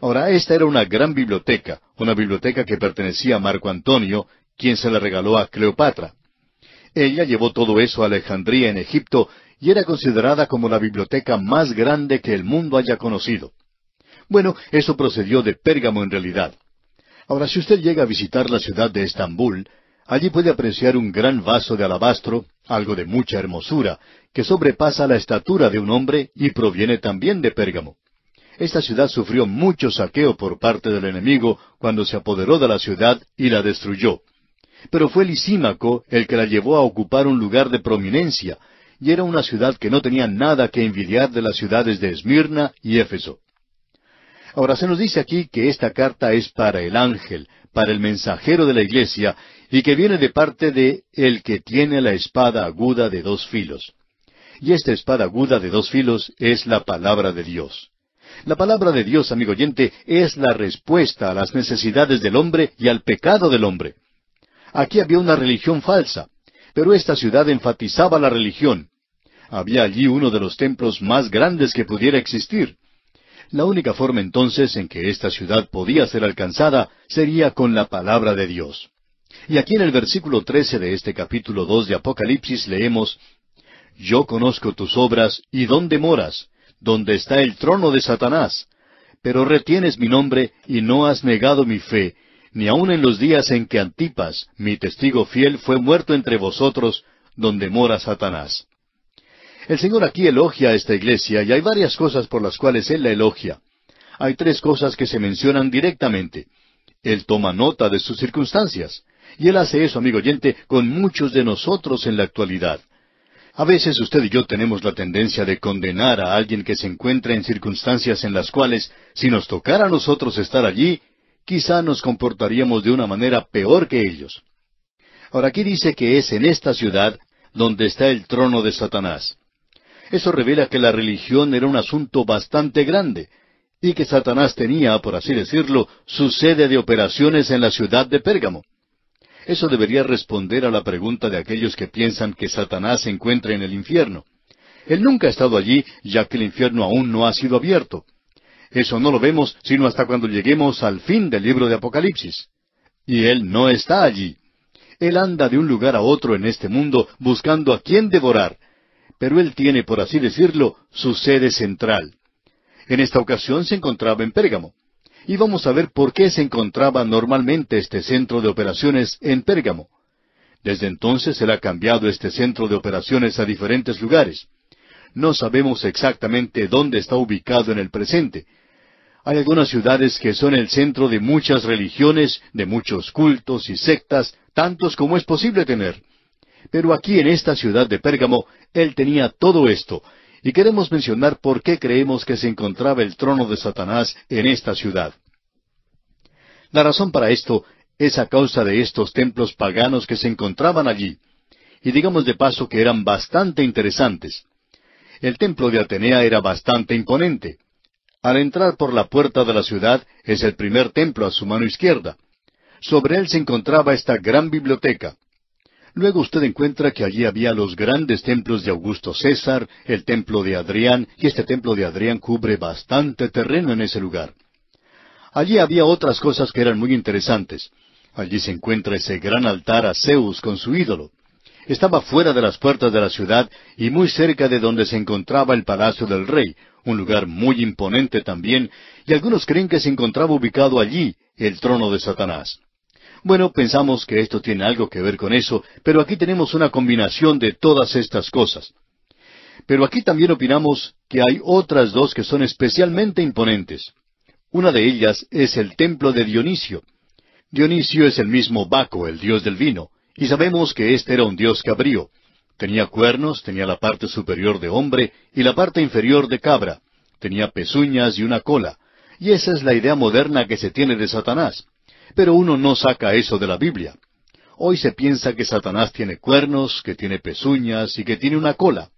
Ahora, esta era una gran biblioteca, una biblioteca que pertenecía a Marco Antonio, quien se la regaló a Cleopatra. Ella llevó todo eso a Alejandría en Egipto y era considerada como la biblioteca más grande que el mundo haya conocido. Bueno, eso procedió de Pérgamo en realidad. Ahora, si usted llega a visitar la ciudad de Estambul, allí puede apreciar un gran vaso de alabastro, algo de mucha hermosura, que sobrepasa la estatura de un hombre y proviene también de Pérgamo. Esta ciudad sufrió mucho saqueo por parte del enemigo cuando se apoderó de la ciudad y la destruyó. Pero fue Lisímaco el que la llevó a ocupar un lugar de prominencia, y era una ciudad que no tenía nada que envidiar de las ciudades de Esmirna y Éfeso. Ahora se nos dice aquí que esta carta es para el ángel, para el mensajero de la iglesia, y que viene de parte de el que tiene la espada aguda de dos filos. Y esta espada aguda de dos filos es la palabra de Dios. La palabra de Dios, amigo oyente, es la respuesta a las necesidades del hombre y al pecado del hombre. Aquí había una religión falsa, pero esta ciudad enfatizaba la religión. Había allí uno de los templos más grandes que pudiera existir. La única forma entonces en que esta ciudad podía ser alcanzada sería con la palabra de Dios. Y aquí en el versículo trece de este capítulo dos de Apocalipsis leemos Yo conozco tus obras y dónde moras, donde está el trono de Satanás, pero retienes mi nombre y no has negado mi fe, ni aun en los días en que Antipas, mi testigo fiel, fue muerto entre vosotros, donde mora Satanás. El Señor aquí elogia a esta iglesia y hay varias cosas por las cuales Él la elogia. Hay tres cosas que se mencionan directamente. Él toma nota de sus circunstancias. Y Él hace eso, amigo oyente, con muchos de nosotros en la actualidad. A veces usted y yo tenemos la tendencia de condenar a alguien que se encuentra en circunstancias en las cuales, si nos tocara a nosotros estar allí, quizá nos comportaríamos de una manera peor que ellos. Ahora aquí dice que es en esta ciudad donde está el trono de Satanás. Eso revela que la religión era un asunto bastante grande y que Satanás tenía, por así decirlo, su sede de operaciones en la ciudad de Pérgamo. Eso debería responder a la pregunta de aquellos que piensan que Satanás se encuentra en el infierno. Él nunca ha estado allí, ya que el infierno aún no ha sido abierto. Eso no lo vemos sino hasta cuando lleguemos al fin del libro de Apocalipsis. Y Él no está allí. Él anda de un lugar a otro en este mundo buscando a quién devorar, pero él tiene, por así decirlo, su sede central. En esta ocasión se encontraba en Pérgamo. Y vamos a ver por qué se encontraba normalmente este centro de operaciones en Pérgamo. Desde entonces él ha cambiado este centro de operaciones a diferentes lugares. No sabemos exactamente dónde está ubicado en el presente. Hay algunas ciudades que son el centro de muchas religiones, de muchos cultos y sectas, tantos como es posible tener. Pero aquí en esta ciudad de Pérgamo, él tenía todo esto, y queremos mencionar por qué creemos que se encontraba el trono de Satanás en esta ciudad. La razón para esto es a causa de estos templos paganos que se encontraban allí, y digamos de paso que eran bastante interesantes. El templo de Atenea era bastante imponente. Al entrar por la puerta de la ciudad es el primer templo a su mano izquierda. Sobre él se encontraba esta gran biblioteca. Luego usted encuentra que allí había los grandes templos de Augusto César, el templo de Adrián, y este templo de Adrián cubre bastante terreno en ese lugar. Allí había otras cosas que eran muy interesantes. Allí se encuentra ese gran altar a Zeus con su ídolo. Estaba fuera de las puertas de la ciudad y muy cerca de donde se encontraba el palacio del rey, un lugar muy imponente también, y algunos creen que se encontraba ubicado allí el trono de Satanás. Bueno, pensamos que esto tiene algo que ver con eso, pero aquí tenemos una combinación de todas estas cosas. Pero aquí también opinamos que hay otras dos que son especialmente imponentes. Una de ellas es el templo de Dionisio. Dionisio es el mismo Baco, el dios del vino, y sabemos que éste era un dios cabrío. Tenía cuernos, tenía la parte superior de hombre y la parte inferior de cabra. Tenía pezuñas y una cola. Y esa es la idea moderna que se tiene de Satanás. Pero uno no saca eso de la Biblia. Hoy se piensa que Satanás tiene cuernos, que tiene pezuñas y que tiene una cola.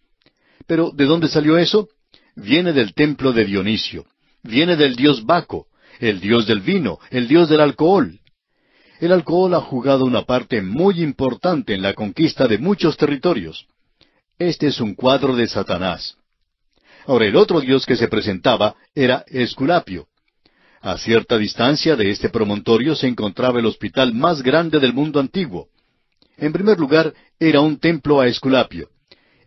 Pero ¿de dónde salió eso? Viene del templo de Dionisio. Viene del dios Baco, el dios del vino, el dios del alcohol. El alcohol ha jugado una parte muy importante en la conquista de muchos territorios. Este es un cuadro de Satanás. Ahora, el otro dios que se presentaba era Esculapio. A cierta distancia de este promontorio se encontraba el hospital más grande del mundo antiguo. En primer lugar, era un templo a Esculapio.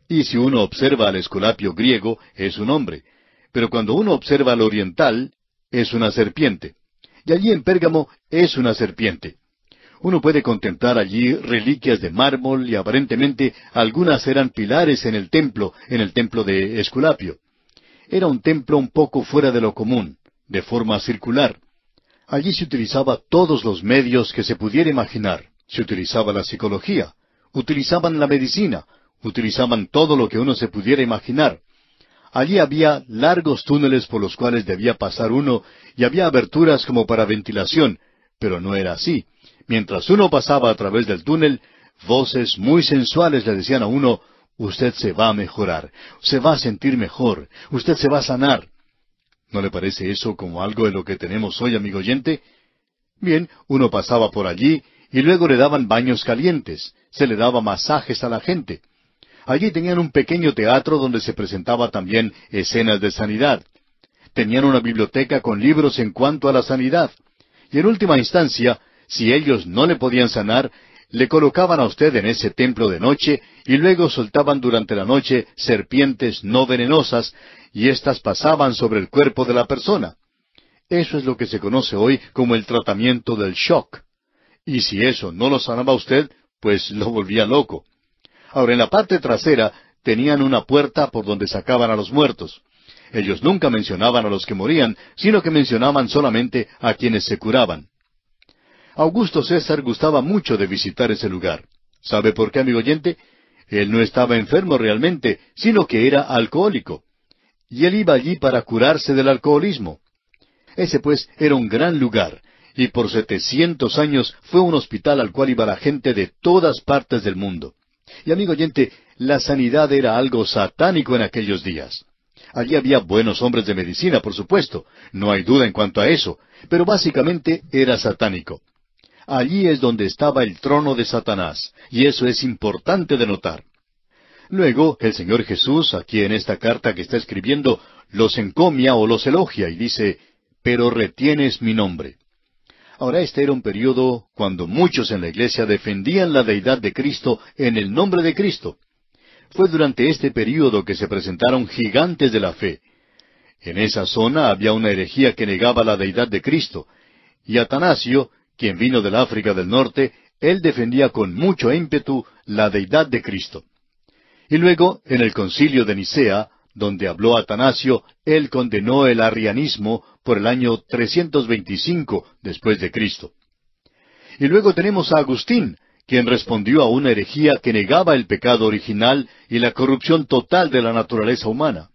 Y si uno observa al Esculapio griego, es un hombre. Pero cuando uno observa al oriental, es una serpiente. Y allí en Pérgamo es una serpiente. Uno puede contemplar allí reliquias de mármol y aparentemente algunas eran pilares en el templo, en el templo de Esculapio. Era un templo un poco fuera de lo común, de forma circular. Allí se utilizaba todos los medios que se pudiera imaginar. Se utilizaba la psicología, utilizaban la medicina, utilizaban todo lo que uno se pudiera imaginar. Allí había largos túneles por los cuales debía pasar uno y había aberturas como para ventilación, pero no era así. Mientras uno pasaba a través del túnel, voces muy sensuales le decían a uno, usted se va a mejorar, se va a sentir mejor, usted se va a sanar. ¿No le parece eso como algo de lo que tenemos hoy, amigo oyente? Bien, uno pasaba por allí y luego le daban baños calientes, se le daba masajes a la gente. Allí tenían un pequeño teatro donde se presentaba también escenas de sanidad. Tenían una biblioteca con libros en cuanto a la sanidad. Y en última instancia, si ellos no le podían sanar, le colocaban a usted en ese templo de noche y luego soltaban durante la noche serpientes no venenosas y éstas pasaban sobre el cuerpo de la persona. Eso es lo que se conoce hoy como el tratamiento del shock. Y si eso no lo sanaba usted, pues lo volvía loco. Ahora, en la parte trasera tenían una puerta por donde sacaban a los muertos. Ellos nunca mencionaban a los que morían, sino que mencionaban solamente a quienes se curaban. Augusto César gustaba mucho de visitar ese lugar. ¿Sabe por qué, amigo oyente? Él no estaba enfermo realmente, sino que era alcohólico. Y él iba allí para curarse del alcoholismo. Ese pues era un gran lugar, y por setecientos años fue un hospital al cual iba la gente de todas partes del mundo. Y amigo oyente, la sanidad era algo satánico en aquellos días. Allí había buenos hombres de medicina, por supuesto, no hay duda en cuanto a eso, pero básicamente era satánico. Allí es donde estaba el trono de Satanás, y eso es importante de notar. Luego, el Señor Jesús, aquí en esta carta que está escribiendo, los encomia o los elogia y dice, pero retienes mi nombre. Ahora este era un periodo cuando muchos en la iglesia defendían la deidad de Cristo en el nombre de Cristo. Fue durante este periodo que se presentaron gigantes de la fe. En esa zona había una herejía que negaba la deidad de Cristo, y Atanasio, quien vino del África del Norte, él defendía con mucho ímpetu la deidad de Cristo. Y luego, en el concilio de Nicea, donde habló Atanasio, él condenó el arrianismo por el año 325 después de Cristo. Y luego tenemos a Agustín, quien respondió a una herejía que negaba el pecado original y la corrupción total de la naturaleza humana.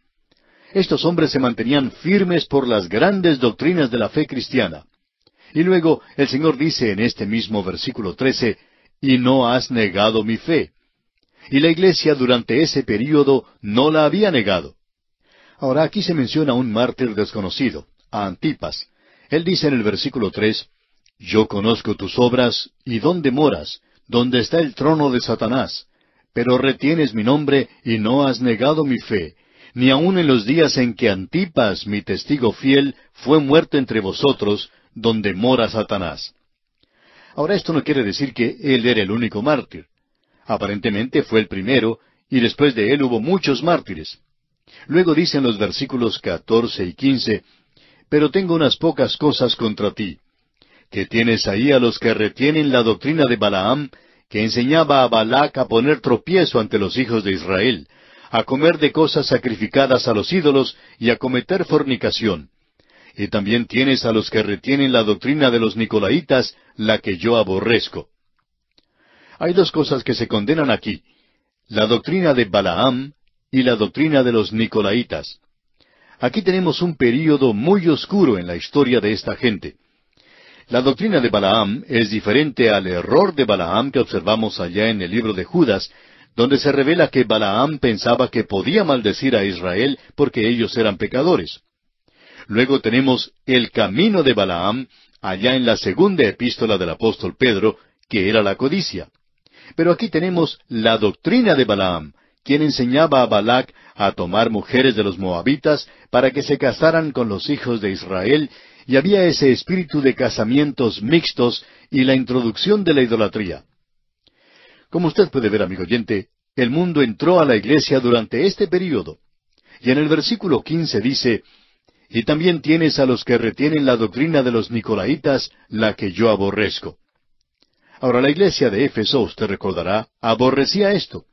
Estos hombres se mantenían firmes por las grandes doctrinas de la fe cristiana. Y luego el Señor dice en este mismo versículo 13, y no has negado mi fe. Y la iglesia durante ese período no la había negado. Ahora aquí se menciona un mártir desconocido, a Antipas. Él dice en el versículo tres, Yo conozco tus obras y dónde moras, donde está el trono de Satanás, pero retienes mi nombre y no has negado mi fe, ni aun en los días en que Antipas, mi testigo fiel, fue muerto entre vosotros, donde mora Satanás. Ahora esto no quiere decir que él era el único mártir. Aparentemente fue el primero, y después de él hubo muchos mártires. Luego dicen los versículos catorce y quince, Pero tengo unas pocas cosas contra ti, que tienes ahí a los que retienen la doctrina de Balaam, que enseñaba a Balac a poner tropiezo ante los hijos de Israel, a comer de cosas sacrificadas a los ídolos y a cometer fornicación y también tienes a los que retienen la doctrina de los Nicolaitas, la que yo aborrezco. Hay dos cosas que se condenan aquí, la doctrina de Balaam y la doctrina de los Nicolaitas. Aquí tenemos un período muy oscuro en la historia de esta gente. La doctrina de Balaam es diferente al error de Balaam que observamos allá en el libro de Judas, donde se revela que Balaam pensaba que podía maldecir a Israel porque ellos eran pecadores. Luego tenemos el camino de Balaam, allá en la segunda epístola del apóstol Pedro, que era la codicia. Pero aquí tenemos la doctrina de Balaam, quien enseñaba a Balac a tomar mujeres de los moabitas para que se casaran con los hijos de Israel, y había ese espíritu de casamientos mixtos y la introducción de la idolatría. Como usted puede ver, amigo oyente, el mundo entró a la iglesia durante este período. Y en el versículo quince dice, y también tienes a los que retienen la doctrina de los Nicolaitas, la que yo aborrezco. Ahora la iglesia de Éfeso, usted recordará, aborrecía esto.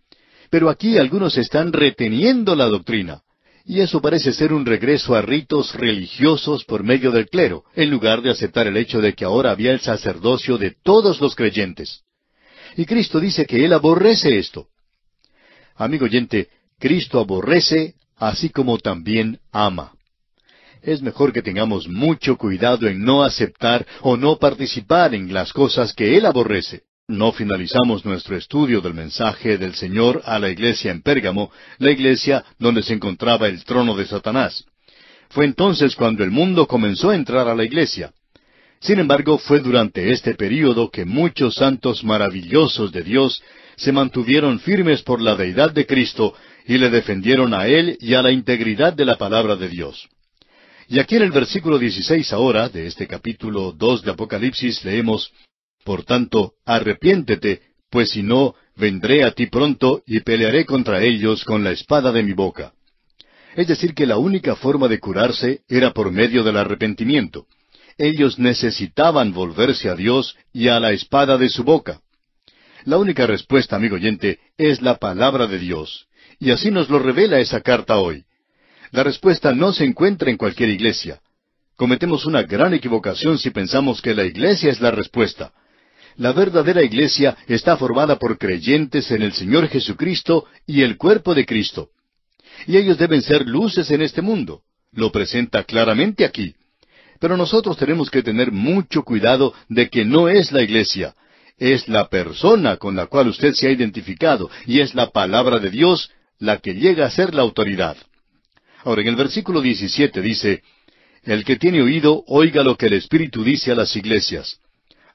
Pero aquí algunos están reteniendo la doctrina. Y eso parece ser un regreso a ritos religiosos por medio del clero, en lugar de aceptar el hecho de que ahora había el sacerdocio de todos los creyentes. Y Cristo dice que Él aborrece esto. Amigo oyente, Cristo aborrece así como también ama. Es mejor que tengamos mucho cuidado en no aceptar o no participar en las cosas que Él aborrece. No finalizamos nuestro estudio del mensaje del Señor a la iglesia en Pérgamo, la iglesia donde se encontraba el trono de Satanás. Fue entonces cuando el mundo comenzó a entrar a la iglesia. Sin embargo, fue durante este período que muchos santos maravillosos de Dios se mantuvieron firmes por la deidad de Cristo y le defendieron a Él y a la integridad de la palabra de Dios. Y aquí en el versículo 16 ahora de este capítulo 2 de Apocalipsis leemos, por tanto, arrepiéntete, pues si no, vendré a ti pronto y pelearé contra ellos con la espada de mi boca. Es decir, que la única forma de curarse era por medio del arrepentimiento. Ellos necesitaban volverse a Dios y a la espada de su boca. La única respuesta, amigo oyente, es la palabra de Dios. Y así nos lo revela esa carta hoy. La respuesta no se encuentra en cualquier iglesia. Cometemos una gran equivocación si pensamos que la iglesia es la respuesta. La verdadera iglesia está formada por creyentes en el Señor Jesucristo y el cuerpo de Cristo. Y ellos deben ser luces en este mundo. Lo presenta claramente aquí. Pero nosotros tenemos que tener mucho cuidado de que no es la iglesia, es la persona con la cual usted se ha identificado y es la palabra de Dios la que llega a ser la autoridad. Ahora, en el versículo 17 dice, El que tiene oído, oiga lo que el Espíritu dice a las iglesias.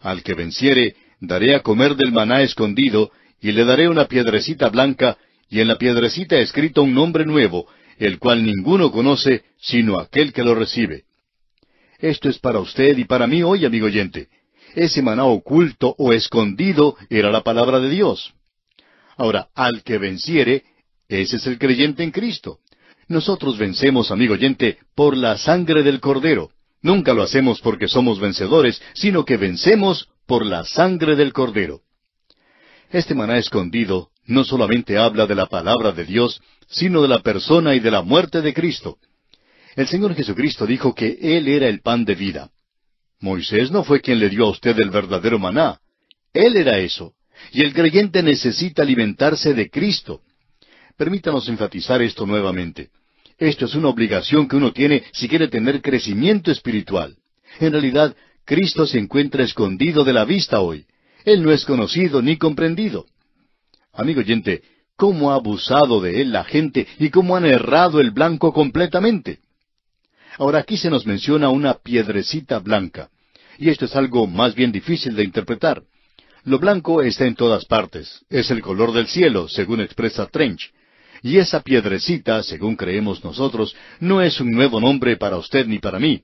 Al que venciere, daré a comer del maná escondido, y le daré una piedrecita blanca, y en la piedrecita escrito un nombre nuevo, el cual ninguno conoce, sino aquel que lo recibe. Esto es para usted y para mí hoy, amigo oyente. Ese maná oculto o escondido era la palabra de Dios. Ahora, al que venciere, ese es el creyente en Cristo. Nosotros vencemos, amigo oyente, por la sangre del Cordero. Nunca lo hacemos porque somos vencedores, sino que vencemos por la sangre del Cordero. Este maná escondido no solamente habla de la palabra de Dios, sino de la persona y de la muerte de Cristo. El Señor Jesucristo dijo que Él era el pan de vida. Moisés no fue quien le dio a usted el verdadero maná. Él era eso. Y el creyente necesita alimentarse de Cristo. Permítanos enfatizar esto nuevamente. Esto es una obligación que uno tiene si quiere tener crecimiento espiritual. En realidad, Cristo se encuentra escondido de la vista hoy. Él no es conocido ni comprendido. Amigo oyente, ¿cómo ha abusado de él la gente y cómo han errado el blanco completamente? Ahora aquí se nos menciona una piedrecita blanca. Y esto es algo más bien difícil de interpretar. Lo blanco está en todas partes. Es el color del cielo, según expresa Trench. Y esa piedrecita, según creemos nosotros, no es un nuevo nombre para usted ni para mí.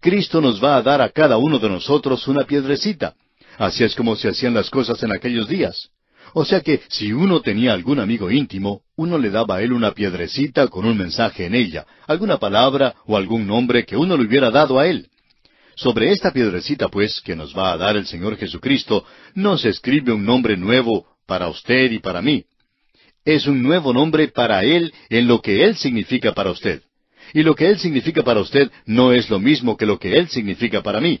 Cristo nos va a dar a cada uno de nosotros una piedrecita. Así es como se hacían las cosas en aquellos días. O sea que si uno tenía algún amigo íntimo, uno le daba a él una piedrecita con un mensaje en ella, alguna palabra o algún nombre que uno le hubiera dado a él. Sobre esta piedrecita, pues, que nos va a dar el Señor Jesucristo, no se escribe un nombre nuevo para usted y para mí es un nuevo nombre para Él en lo que Él significa para usted. Y lo que Él significa para usted no es lo mismo que lo que Él significa para mí.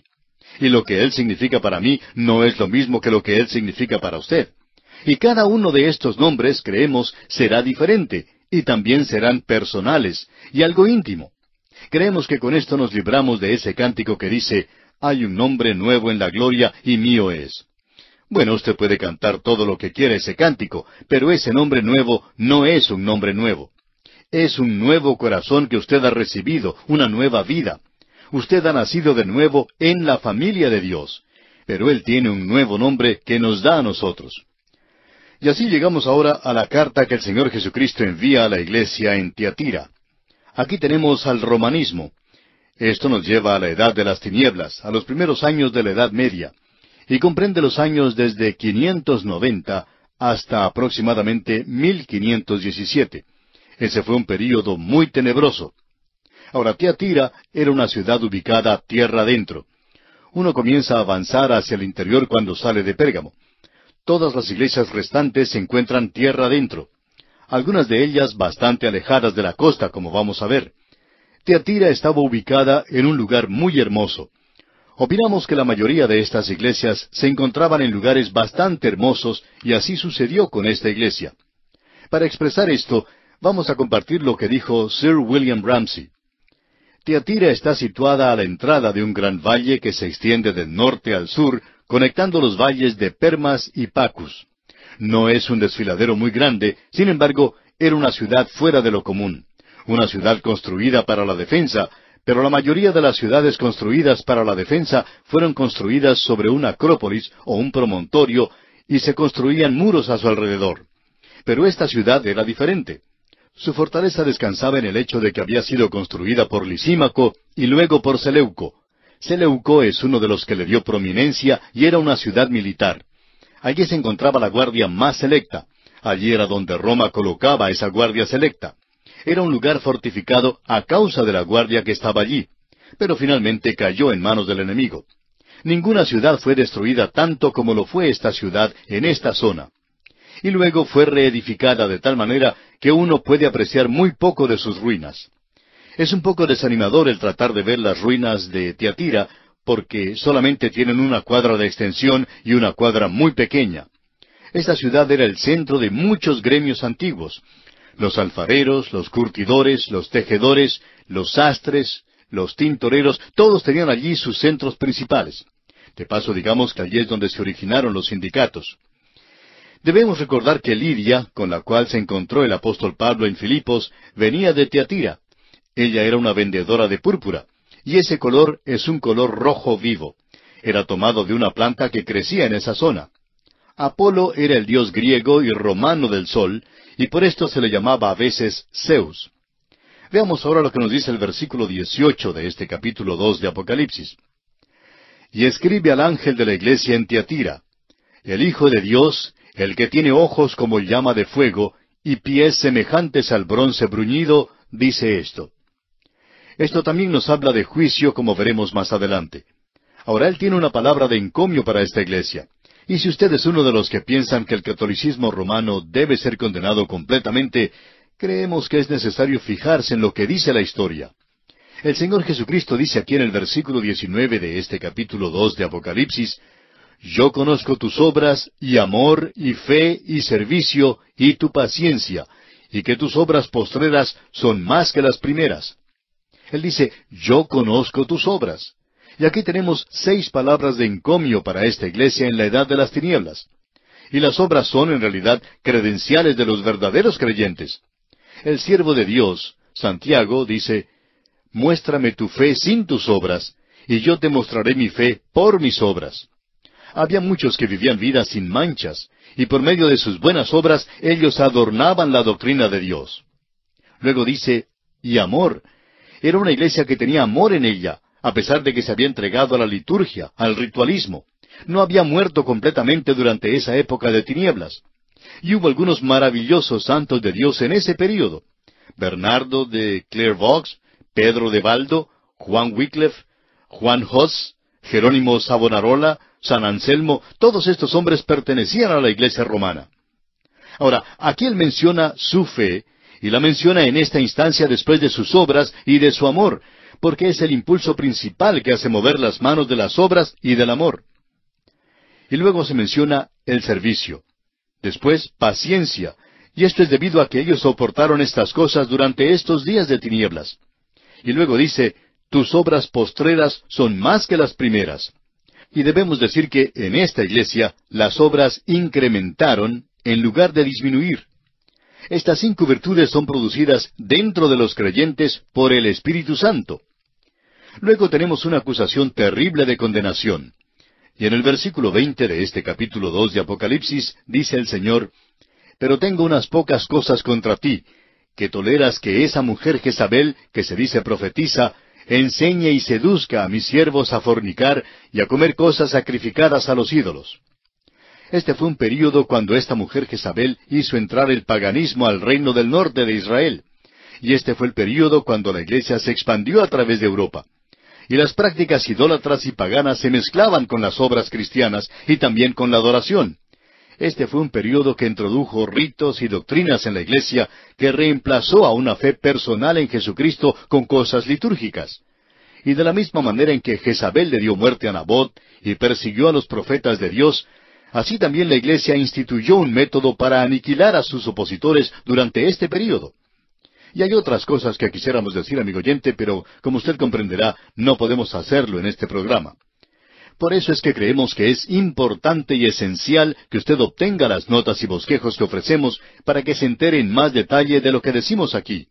Y lo que Él significa para mí no es lo mismo que lo que Él significa para usted. Y cada uno de estos nombres, creemos, será diferente, y también serán personales, y algo íntimo. Creemos que con esto nos libramos de ese cántico que dice, hay un nombre nuevo en la gloria y mío es. Bueno, usted puede cantar todo lo que quiera ese cántico, pero ese nombre nuevo no es un nombre nuevo. Es un nuevo corazón que usted ha recibido, una nueva vida. Usted ha nacido de nuevo en la familia de Dios, pero Él tiene un nuevo nombre que nos da a nosotros. Y así llegamos ahora a la carta que el Señor Jesucristo envía a la iglesia en Tiatira. Aquí tenemos al romanismo. Esto nos lleva a la edad de las tinieblas, a los primeros años de la Edad Media y comprende los años desde 590 hasta aproximadamente 1517. Ese fue un período muy tenebroso. Ahora, Tiatira era una ciudad ubicada tierra adentro. Uno comienza a avanzar hacia el interior cuando sale de Pérgamo. Todas las iglesias restantes se encuentran tierra adentro. algunas de ellas bastante alejadas de la costa, como vamos a ver. Teatira estaba ubicada en un lugar muy hermoso. Opinamos que la mayoría de estas iglesias se encontraban en lugares bastante hermosos y así sucedió con esta iglesia. Para expresar esto, vamos a compartir lo que dijo Sir William Ramsey. Teatira está situada a la entrada de un gran valle que se extiende del norte al sur, conectando los valles de Permas y Pacus. No es un desfiladero muy grande, sin embargo, era una ciudad fuera de lo común una ciudad construida para la defensa, pero la mayoría de las ciudades construidas para la defensa fueron construidas sobre una acrópolis o un promontorio y se construían muros a su alrededor. Pero esta ciudad era diferente. Su fortaleza descansaba en el hecho de que había sido construida por Lisímaco y luego por Seleuco. Seleuco es uno de los que le dio prominencia y era una ciudad militar. Allí se encontraba la guardia más selecta. Allí era donde Roma colocaba esa guardia selecta. Era un lugar fortificado a causa de la guardia que estaba allí, pero finalmente cayó en manos del enemigo. Ninguna ciudad fue destruida tanto como lo fue esta ciudad en esta zona. Y luego fue reedificada de tal manera que uno puede apreciar muy poco de sus ruinas. Es un poco desanimador el tratar de ver las ruinas de Tiatira, porque solamente tienen una cuadra de extensión y una cuadra muy pequeña. Esta ciudad era el centro de muchos gremios antiguos, los alfareros, los curtidores, los tejedores, los sastres, los tintoreros, todos tenían allí sus centros principales. De paso, digamos que allí es donde se originaron los sindicatos. Debemos recordar que Lidia, con la cual se encontró el apóstol Pablo en Filipos, venía de Teatira. Ella era una vendedora de púrpura, y ese color es un color rojo vivo. Era tomado de una planta que crecía en esa zona. Apolo era el dios griego y romano del sol, y por esto se le llamaba a veces Zeus. Veamos ahora lo que nos dice el versículo 18 de este capítulo 2 de Apocalipsis. Y escribe al ángel de la iglesia en Tiatira, el Hijo de Dios, el que tiene ojos como llama de fuego y pies semejantes al bronce bruñido, dice esto. Esto también nos habla de juicio como veremos más adelante. Ahora él tiene una palabra de encomio para esta iglesia. Y si usted es uno de los que piensan que el catolicismo romano debe ser condenado completamente, creemos que es necesario fijarse en lo que dice la historia. El Señor Jesucristo dice aquí en el versículo 19 de este capítulo 2 de Apocalipsis, Yo conozco tus obras, y amor, y fe, y servicio, y tu paciencia, y que tus obras postreras son más que las primeras. Él dice, Yo conozco tus obras. Y aquí tenemos seis palabras de encomio para esta iglesia en la edad de las tinieblas. Y las obras son en realidad credenciales de los verdaderos creyentes. El siervo de Dios, Santiago, dice, Muéstrame tu fe sin tus obras, y yo te mostraré mi fe por mis obras. Había muchos que vivían vidas sin manchas, y por medio de sus buenas obras ellos adornaban la doctrina de Dios. Luego dice, y amor. Era una iglesia que tenía amor en ella, a pesar de que se había entregado a la liturgia, al ritualismo. No había muerto completamente durante esa época de tinieblas. Y hubo algunos maravillosos santos de Dios en ese período. Bernardo de Clairvaux, Pedro de Baldo, Juan Wycliffe, Juan Hoss, Jerónimo Savonarola, San Anselmo, todos estos hombres pertenecían a la iglesia romana. Ahora, aquí él menciona su fe, y la menciona en esta instancia después de sus obras y de su amor, porque es el impulso principal que hace mover las manos de las obras y del amor. Y luego se menciona el servicio. Después, paciencia. Y esto es debido a que ellos soportaron estas cosas durante estos días de tinieblas. Y luego dice, tus obras postreras son más que las primeras. Y debemos decir que en esta iglesia las obras incrementaron en lugar de disminuir. Estas cinco virtudes son producidas dentro de los creyentes por el Espíritu Santo. Luego tenemos una acusación terrible de condenación. Y en el versículo veinte de este capítulo dos de Apocalipsis dice el Señor, Pero tengo unas pocas cosas contra ti, que toleras que esa mujer Jezabel, que se dice profetiza, enseñe y seduzca a mis siervos a fornicar y a comer cosas sacrificadas a los ídolos. Este fue un período cuando esta mujer Jezabel hizo entrar el paganismo al reino del norte de Israel. Y este fue el período cuando la iglesia se expandió a través de Europa. Y las prácticas idólatras y paganas se mezclaban con las obras cristianas y también con la adoración. Este fue un período que introdujo ritos y doctrinas en la iglesia que reemplazó a una fe personal en Jesucristo con cosas litúrgicas. Y de la misma manera en que Jezabel le dio muerte a Nabot y persiguió a los profetas de Dios, así también la iglesia instituyó un método para aniquilar a sus opositores durante este período. Y hay otras cosas que quisiéramos decir, amigo oyente, pero como usted comprenderá, no podemos hacerlo en este programa. Por eso es que creemos que es importante y esencial que usted obtenga las notas y bosquejos que ofrecemos para que se entere en más detalle de lo que decimos aquí.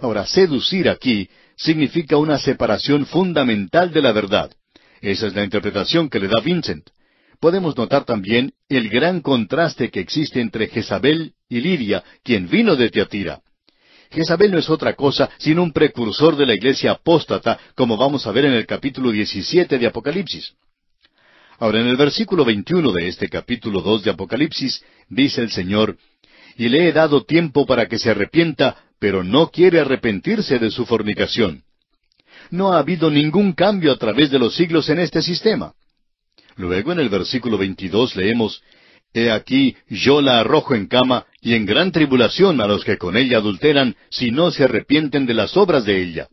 Ahora, seducir aquí significa una separación fundamental de la verdad. Esa es la interpretación que le da Vincent. Podemos notar también el gran contraste que existe entre Jezabel y Lidia, quien vino de Teatira. Jezabel no es otra cosa sino un precursor de la iglesia apóstata, como vamos a ver en el capítulo 17 de Apocalipsis. Ahora, en el versículo 21 de este capítulo 2 de Apocalipsis, dice el Señor, Y le he dado tiempo para que se arrepienta, pero no quiere arrepentirse de su fornicación. No ha habido ningún cambio a través de los siglos en este sistema. Luego, en el versículo 22 leemos, He aquí, yo la arrojo en cama y en gran tribulación a los que con ella adulteran, si no se arrepienten de las obras de ella.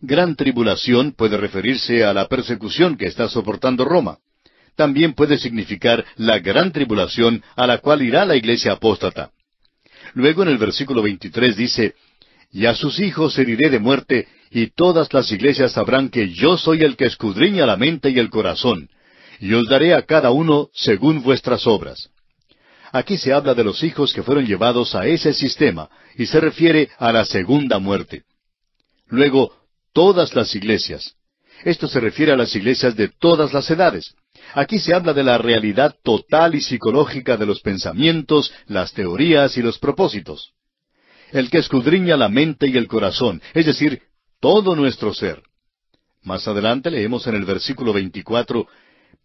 Gran tribulación puede referirse a la persecución que está soportando Roma. También puede significar la gran tribulación a la cual irá la iglesia apóstata. Luego en el versículo 23 dice, Y a sus hijos heriré de muerte, y todas las iglesias sabrán que yo soy el que escudriña la mente y el corazón, y os daré a cada uno según vuestras obras. Aquí se habla de los hijos que fueron llevados a ese sistema, y se refiere a la segunda muerte. Luego, todas las iglesias. Esto se refiere a las iglesias de todas las edades. Aquí se habla de la realidad total y psicológica de los pensamientos, las teorías y los propósitos. El que escudriña la mente y el corazón, es decir, todo nuestro ser. Más adelante leemos en el versículo 24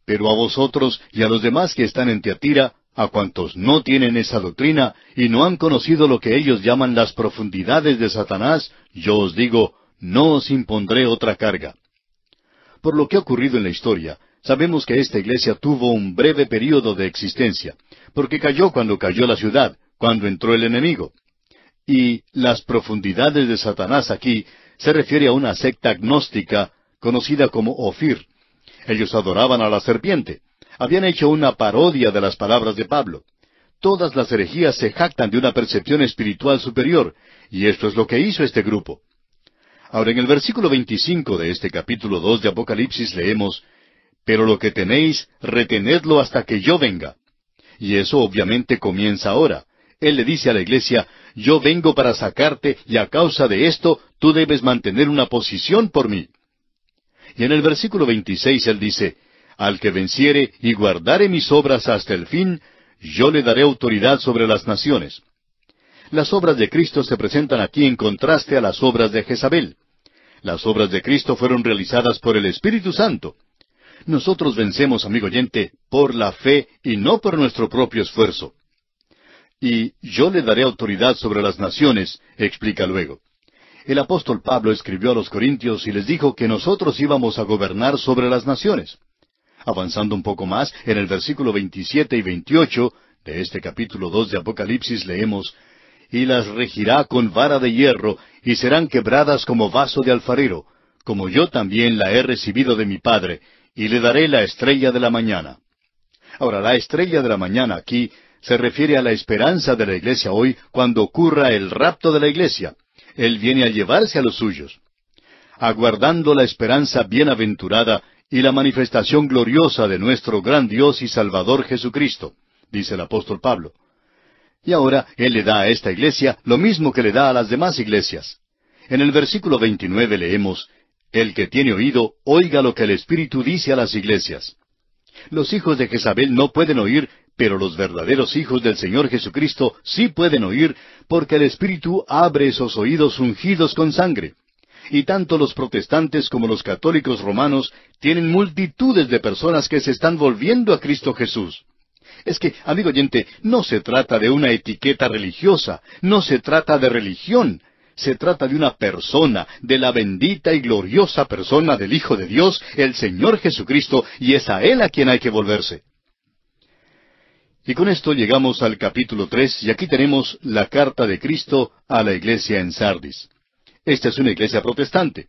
pero a vosotros y a los demás que están en Teatira, a cuantos no tienen esa doctrina y no han conocido lo que ellos llaman las profundidades de Satanás, yo os digo, no os impondré otra carga. Por lo que ha ocurrido en la historia, sabemos que esta iglesia tuvo un breve período de existencia, porque cayó cuando cayó la ciudad, cuando entró el enemigo. Y las profundidades de Satanás aquí se refiere a una secta agnóstica conocida como Ofir, ellos adoraban a la serpiente. Habían hecho una parodia de las palabras de Pablo. Todas las herejías se jactan de una percepción espiritual superior, y esto es lo que hizo este grupo. Ahora, en el versículo 25 de este capítulo 2 de Apocalipsis leemos, Pero lo que tenéis, retenedlo hasta que yo venga. Y eso obviamente comienza ahora. Él le dice a la iglesia, Yo vengo para sacarte, y a causa de esto tú debes mantener una posición por mí. Y en el versículo 26 él dice, Al que venciere y guardare mis obras hasta el fin, yo le daré autoridad sobre las naciones. Las obras de Cristo se presentan aquí en contraste a las obras de Jezabel. Las obras de Cristo fueron realizadas por el Espíritu Santo. Nosotros vencemos, amigo oyente, por la fe y no por nuestro propio esfuerzo. Y yo le daré autoridad sobre las naciones, explica luego. El apóstol Pablo escribió a los Corintios y les dijo que nosotros íbamos a gobernar sobre las naciones. Avanzando un poco más, en el versículo 27 y 28 de este capítulo 2 de Apocalipsis leemos, Y las regirá con vara de hierro, y serán quebradas como vaso de alfarero, como yo también la he recibido de mi Padre, y le daré la estrella de la mañana. Ahora, la estrella de la mañana aquí se refiere a la esperanza de la iglesia hoy cuando ocurra el rapto de la iglesia, él viene a llevarse a los suyos, aguardando la esperanza bienaventurada y la manifestación gloriosa de nuestro gran Dios y Salvador Jesucristo, dice el apóstol Pablo. Y ahora Él le da a esta iglesia lo mismo que le da a las demás iglesias. En el versículo 29 leemos, El que tiene oído, oiga lo que el Espíritu dice a las iglesias. Los hijos de Jezabel no pueden oír pero los verdaderos hijos del Señor Jesucristo sí pueden oír, porque el Espíritu abre esos oídos ungidos con sangre. Y tanto los protestantes como los católicos romanos tienen multitudes de personas que se están volviendo a Cristo Jesús. Es que, amigo oyente, no se trata de una etiqueta religiosa, no se trata de religión, se trata de una persona, de la bendita y gloriosa persona del Hijo de Dios, el Señor Jesucristo, y es a Él a quien hay que volverse. Y con esto llegamos al capítulo tres, y aquí tenemos la carta de Cristo a la iglesia en Sardis. Esta es una iglesia protestante.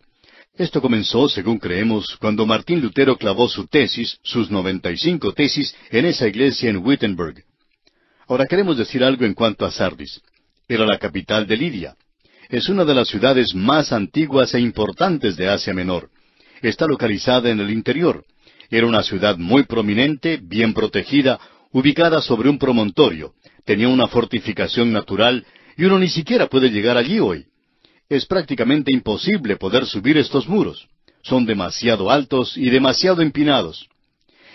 Esto comenzó, según creemos, cuando Martín Lutero clavó su tesis, sus noventa y cinco tesis, en esa iglesia en Wittenberg. Ahora queremos decir algo en cuanto a Sardis. Era la capital de Lidia. Es una de las ciudades más antiguas e importantes de Asia Menor. Está localizada en el interior. Era una ciudad muy prominente, bien protegida, ubicada sobre un promontorio, tenía una fortificación natural y uno ni siquiera puede llegar allí hoy. Es prácticamente imposible poder subir estos muros. Son demasiado altos y demasiado empinados.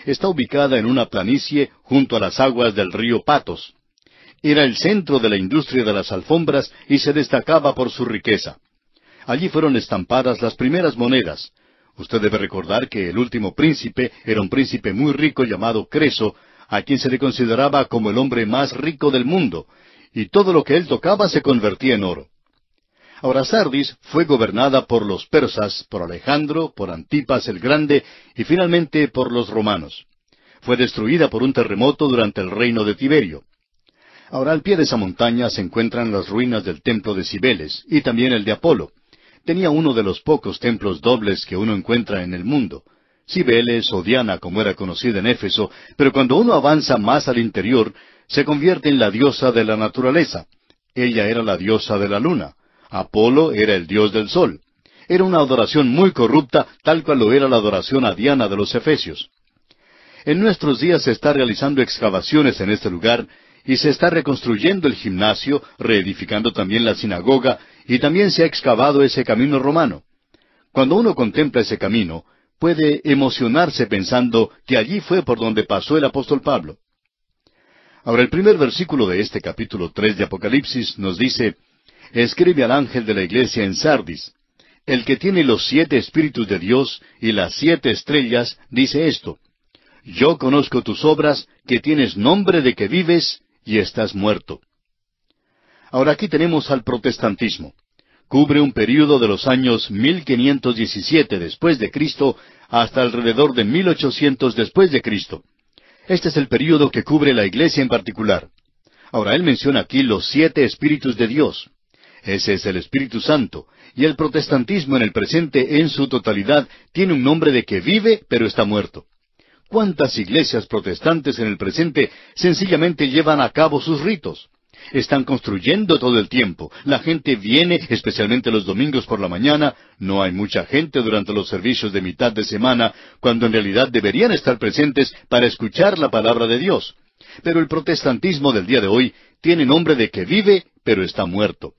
Está ubicada en una planicie junto a las aguas del río Patos. Era el centro de la industria de las alfombras y se destacaba por su riqueza. Allí fueron estampadas las primeras monedas. Usted debe recordar que el último príncipe era un príncipe muy rico llamado Creso, a quien se le consideraba como el hombre más rico del mundo, y todo lo que él tocaba se convertía en oro. Ahora Sardis fue gobernada por los persas, por Alejandro, por Antipas el Grande y finalmente por los romanos. Fue destruida por un terremoto durante el reino de Tiberio. Ahora al pie de esa montaña se encuentran las ruinas del templo de Cibeles y también el de Apolo. Tenía uno de los pocos templos dobles que uno encuentra en el mundo. Cibeles o Diana, como era conocida en Éfeso, pero cuando uno avanza más al interior, se convierte en la diosa de la naturaleza. Ella era la diosa de la luna. Apolo era el dios del sol. Era una adoración muy corrupta, tal cual lo era la adoración a Diana de los Efesios. En nuestros días se está realizando excavaciones en este lugar y se está reconstruyendo el gimnasio, reedificando también la sinagoga y también se ha excavado ese camino romano. Cuando uno contempla ese camino, puede emocionarse pensando que allí fue por donde pasó el apóstol Pablo. Ahora el primer versículo de este capítulo tres de Apocalipsis nos dice, Escribe al ángel de la iglesia en Sardis, el que tiene los siete espíritus de Dios y las siete estrellas, dice esto, Yo conozco tus obras, que tienes nombre de que vives y estás muerto. Ahora aquí tenemos al protestantismo cubre un período de los años 1517 después de Cristo hasta alrededor de 1800 después de Cristo. Este es el período que cubre la iglesia en particular. Ahora, él menciona aquí los siete espíritus de Dios. Ese es el Espíritu Santo, y el protestantismo en el presente en su totalidad tiene un nombre de que vive pero está muerto. ¿Cuántas iglesias protestantes en el presente sencillamente llevan a cabo sus ritos? Están construyendo todo el tiempo. La gente viene, especialmente los domingos por la mañana. No hay mucha gente durante los servicios de mitad de semana, cuando en realidad deberían estar presentes para escuchar la palabra de Dios. Pero el protestantismo del día de hoy tiene nombre de que vive, pero está muerto.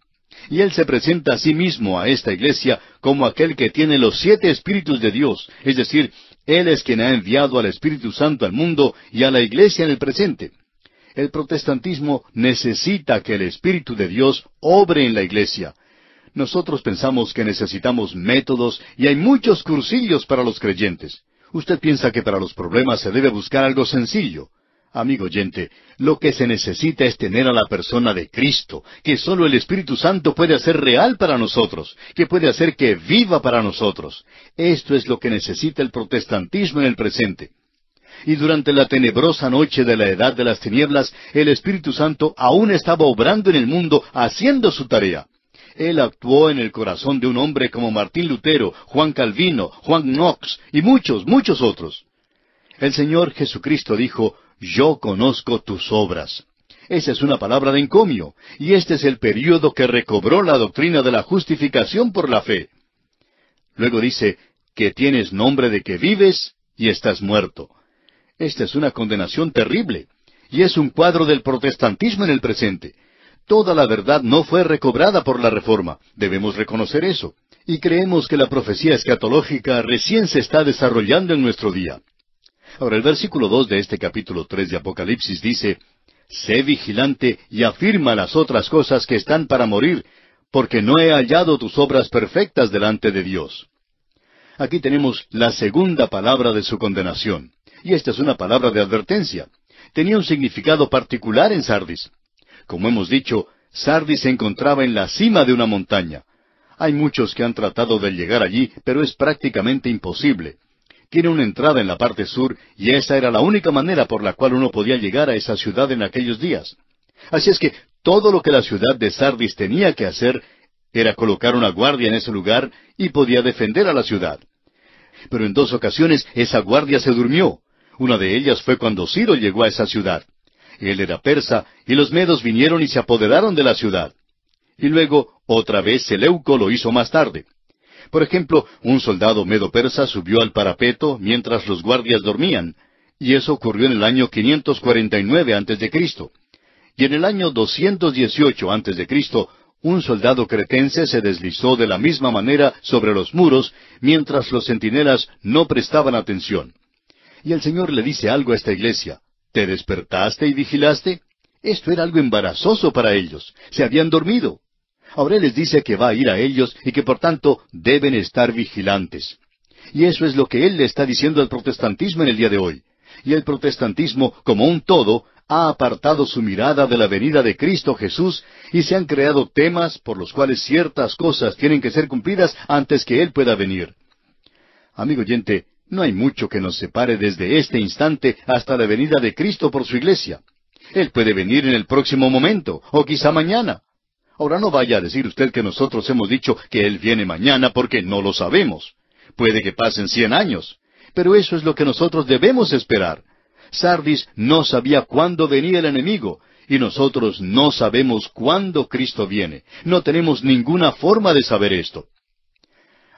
Y él se presenta a sí mismo a esta iglesia como aquel que tiene los siete espíritus de Dios, es decir, él es quien ha enviado al Espíritu Santo al mundo y a la iglesia en el presente. El protestantismo necesita que el Espíritu de Dios obre en la iglesia. Nosotros pensamos que necesitamos métodos y hay muchos cursillos para los creyentes. Usted piensa que para los problemas se debe buscar algo sencillo. Amigo oyente, lo que se necesita es tener a la persona de Cristo, que sólo el Espíritu Santo puede hacer real para nosotros, que puede hacer que viva para nosotros. Esto es lo que necesita el protestantismo en el presente y durante la tenebrosa noche de la edad de las tinieblas, el Espíritu Santo aún estaba obrando en el mundo, haciendo su tarea. Él actuó en el corazón de un hombre como Martín Lutero, Juan Calvino, Juan Knox y muchos, muchos otros. El Señor Jesucristo dijo, Yo conozco tus obras. Esa es una palabra de encomio, y este es el período que recobró la doctrina de la justificación por la fe. Luego dice, que tienes nombre de que vives y estás muerto. Esta es una condenación terrible, y es un cuadro del protestantismo en el presente. Toda la verdad no fue recobrada por la Reforma, debemos reconocer eso, y creemos que la profecía escatológica recién se está desarrollando en nuestro día. Ahora el versículo dos de este capítulo tres de Apocalipsis dice, Sé vigilante y afirma las otras cosas que están para morir, porque no he hallado tus obras perfectas delante de Dios. Aquí tenemos la segunda palabra de su condenación. Y esta es una palabra de advertencia. Tenía un significado particular en Sardis. Como hemos dicho, Sardis se encontraba en la cima de una montaña. Hay muchos que han tratado de llegar allí, pero es prácticamente imposible. Tiene una entrada en la parte sur y esa era la única manera por la cual uno podía llegar a esa ciudad en aquellos días. Así es que todo lo que la ciudad de Sardis tenía que hacer era colocar una guardia en ese lugar y podía defender a la ciudad. Pero en dos ocasiones esa guardia se durmió. Una de ellas fue cuando Ciro llegó a esa ciudad. Él era persa, y los medos vinieron y se apoderaron de la ciudad. Y luego, otra vez, Seleuco lo hizo más tarde. Por ejemplo, un soldado medo persa subió al parapeto mientras los guardias dormían, y eso ocurrió en el año 549 a.C. Y en el año 218 a.C., un soldado cretense se deslizó de la misma manera sobre los muros mientras los centinelas no prestaban atención. Y el Señor le dice algo a esta iglesia. ¿Te despertaste y vigilaste? Esto era algo embarazoso para ellos. Se habían dormido. Ahora Él les dice que va a ir a ellos y que por tanto deben estar vigilantes. Y eso es lo que Él le está diciendo al protestantismo en el día de hoy. Y el protestantismo, como un todo, ha apartado su mirada de la venida de Cristo Jesús y se han creado temas por los cuales ciertas cosas tienen que ser cumplidas antes que Él pueda venir. Amigo oyente, no hay mucho que nos separe desde este instante hasta la venida de Cristo por su iglesia. Él puede venir en el próximo momento, o quizá mañana. Ahora no vaya a decir usted que nosotros hemos dicho que Él viene mañana porque no lo sabemos. Puede que pasen cien años, pero eso es lo que nosotros debemos esperar. Sardis no sabía cuándo venía el enemigo, y nosotros no sabemos cuándo Cristo viene. No tenemos ninguna forma de saber esto.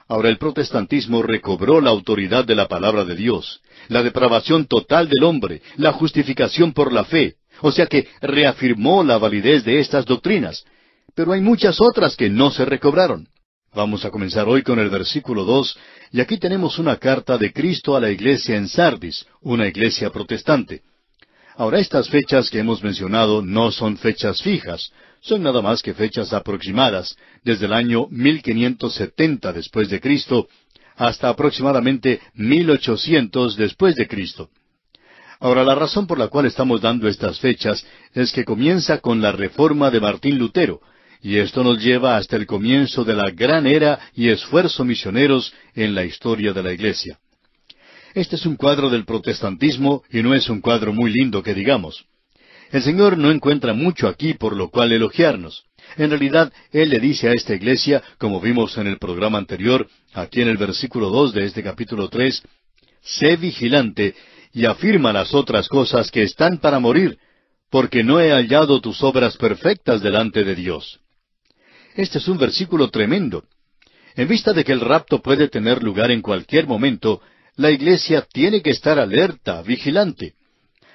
Ahora el protestantismo recobró la autoridad de la palabra de Dios, la depravación total del hombre, la justificación por la fe, o sea que reafirmó la validez de estas doctrinas. Pero hay muchas otras que no se recobraron. Vamos a comenzar hoy con el versículo dos, y aquí tenemos una carta de Cristo a la iglesia en Sardis, una iglesia protestante. Ahora estas fechas que hemos mencionado no son fechas fijas, son nada más que fechas aproximadas, desde el año 1570 después de Cristo hasta aproximadamente 1800 después de Cristo. Ahora, la razón por la cual estamos dando estas fechas es que comienza con la reforma de Martín Lutero, y esto nos lleva hasta el comienzo de la gran era y esfuerzo misioneros en la historia de la Iglesia. Este es un cuadro del protestantismo y no es un cuadro muy lindo que digamos. El Señor no encuentra mucho aquí por lo cual elogiarnos. En realidad, Él le dice a esta iglesia, como vimos en el programa anterior, aquí en el versículo dos de este capítulo tres, sé vigilante y afirma las otras cosas que están para morir, porque no he hallado tus obras perfectas delante de Dios. Este es un versículo tremendo. En vista de que el rapto puede tener lugar en cualquier momento, la iglesia tiene que estar alerta, vigilante.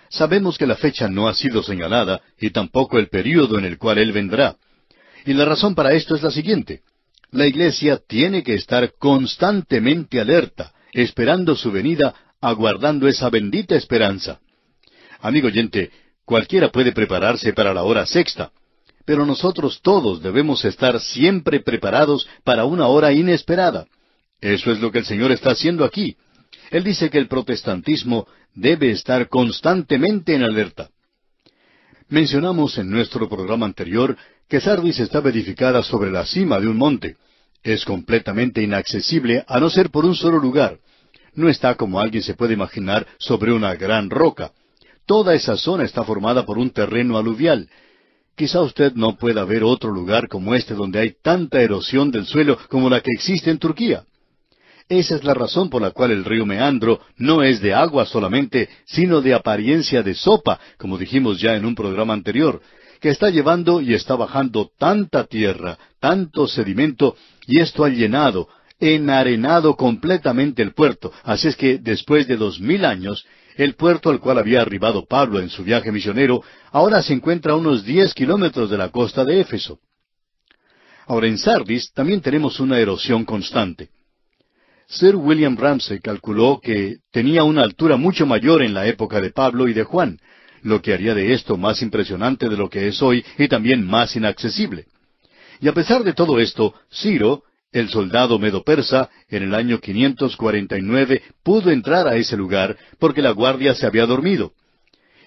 Sabemos que la fecha no ha sido señalada y tampoco el período en el cual Él vendrá. Y la razón para esto es la siguiente. La iglesia tiene que estar constantemente alerta, esperando su venida, aguardando esa bendita esperanza. Amigo oyente, cualquiera puede prepararse para la hora sexta, pero nosotros todos debemos estar siempre preparados para una hora inesperada. Eso es lo que el Señor está haciendo aquí. Él dice que el protestantismo debe estar constantemente en alerta. Mencionamos en nuestro programa anterior que Sardis estaba edificada sobre la cima de un monte. Es completamente inaccesible a no ser por un solo lugar. No está como alguien se puede imaginar sobre una gran roca. Toda esa zona está formada por un terreno aluvial, Quizá usted no pueda ver otro lugar como este donde hay tanta erosión del suelo como la que existe en Turquía. Esa es la razón por la cual el río Meandro no es de agua solamente, sino de apariencia de sopa, como dijimos ya en un programa anterior, que está llevando y está bajando tanta tierra, tanto sedimento, y esto ha llenado, enarenado completamente el puerto. Así es que después de dos mil años, el puerto al cual había arribado Pablo en su viaje misionero ahora se encuentra a unos diez kilómetros de la costa de Éfeso. Ahora en Sardis también tenemos una erosión constante. Sir William Ramsey calculó que tenía una altura mucho mayor en la época de Pablo y de Juan, lo que haría de esto más impresionante de lo que es hoy y también más inaccesible. Y a pesar de todo esto, Ciro, el soldado medo-persa, en el año 549, pudo entrar a ese lugar porque la guardia se había dormido.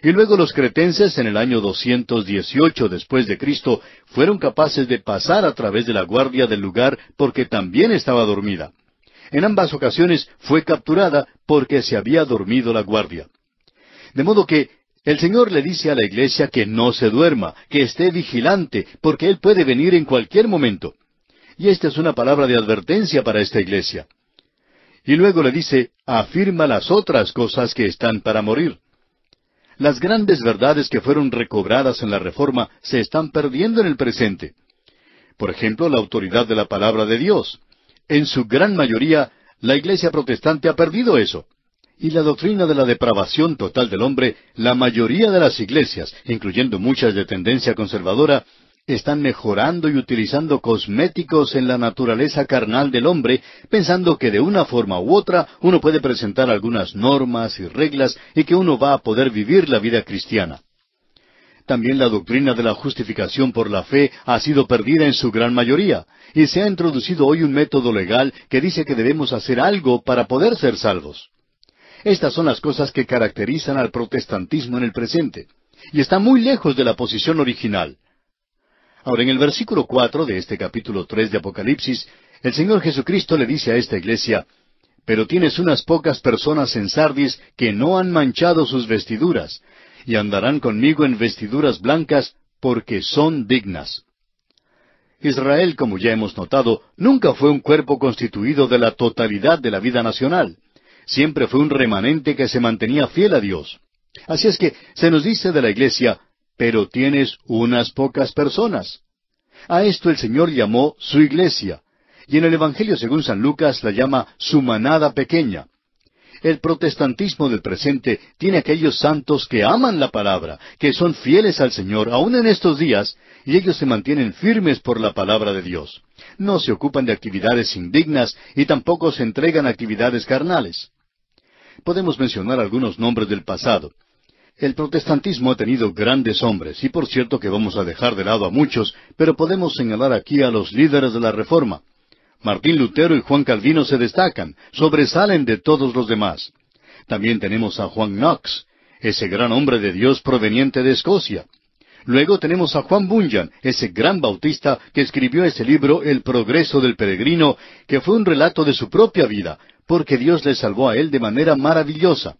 Y luego los cretenses en el año 218 después de Cristo fueron capaces de pasar a través de la guardia del lugar porque también estaba dormida. En ambas ocasiones fue capturada porque se había dormido la guardia. De modo que el Señor le dice a la iglesia que no se duerma, que esté vigilante, porque Él puede venir en cualquier momento. Y esta es una palabra de advertencia para esta iglesia. Y luego le dice, afirma las otras cosas que están para morir. Las grandes verdades que fueron recobradas en la Reforma se están perdiendo en el presente. Por ejemplo, la autoridad de la palabra de Dios. En su gran mayoría, la Iglesia protestante ha perdido eso. Y la doctrina de la depravación total del hombre, la mayoría de las iglesias, incluyendo muchas de tendencia conservadora, están mejorando y utilizando cosméticos en la naturaleza carnal del hombre, pensando que de una forma u otra uno puede presentar algunas normas y reglas y que uno va a poder vivir la vida cristiana. También la doctrina de la justificación por la fe ha sido perdida en su gran mayoría, y se ha introducido hoy un método legal que dice que debemos hacer algo para poder ser salvos. Estas son las cosas que caracterizan al protestantismo en el presente, y está muy lejos de la posición original. Ahora, en el versículo cuatro de este capítulo tres de Apocalipsis, el Señor Jesucristo le dice a esta iglesia, Pero tienes unas pocas personas en Sardis que no han manchado sus vestiduras, y andarán conmigo en vestiduras blancas, porque son dignas. Israel, como ya hemos notado, nunca fue un cuerpo constituido de la totalidad de la vida nacional. Siempre fue un remanente que se mantenía fiel a Dios. Así es que se nos dice de la iglesia, pero tienes unas pocas personas. A esto el Señor llamó su iglesia, y en el Evangelio según San Lucas la llama su manada pequeña. El protestantismo del presente tiene aquellos santos que aman la palabra, que son fieles al Señor, aun en estos días, y ellos se mantienen firmes por la palabra de Dios. No se ocupan de actividades indignas y tampoco se entregan a actividades carnales. Podemos mencionar algunos nombres del pasado. El protestantismo ha tenido grandes hombres, y por cierto que vamos a dejar de lado a muchos, pero podemos señalar aquí a los líderes de la Reforma. Martín Lutero y Juan Calvino se destacan, sobresalen de todos los demás. También tenemos a Juan Knox, ese gran hombre de Dios proveniente de Escocia. Luego tenemos a Juan Bunyan, ese gran bautista que escribió ese libro El progreso del peregrino, que fue un relato de su propia vida, porque Dios le salvó a él de manera maravillosa.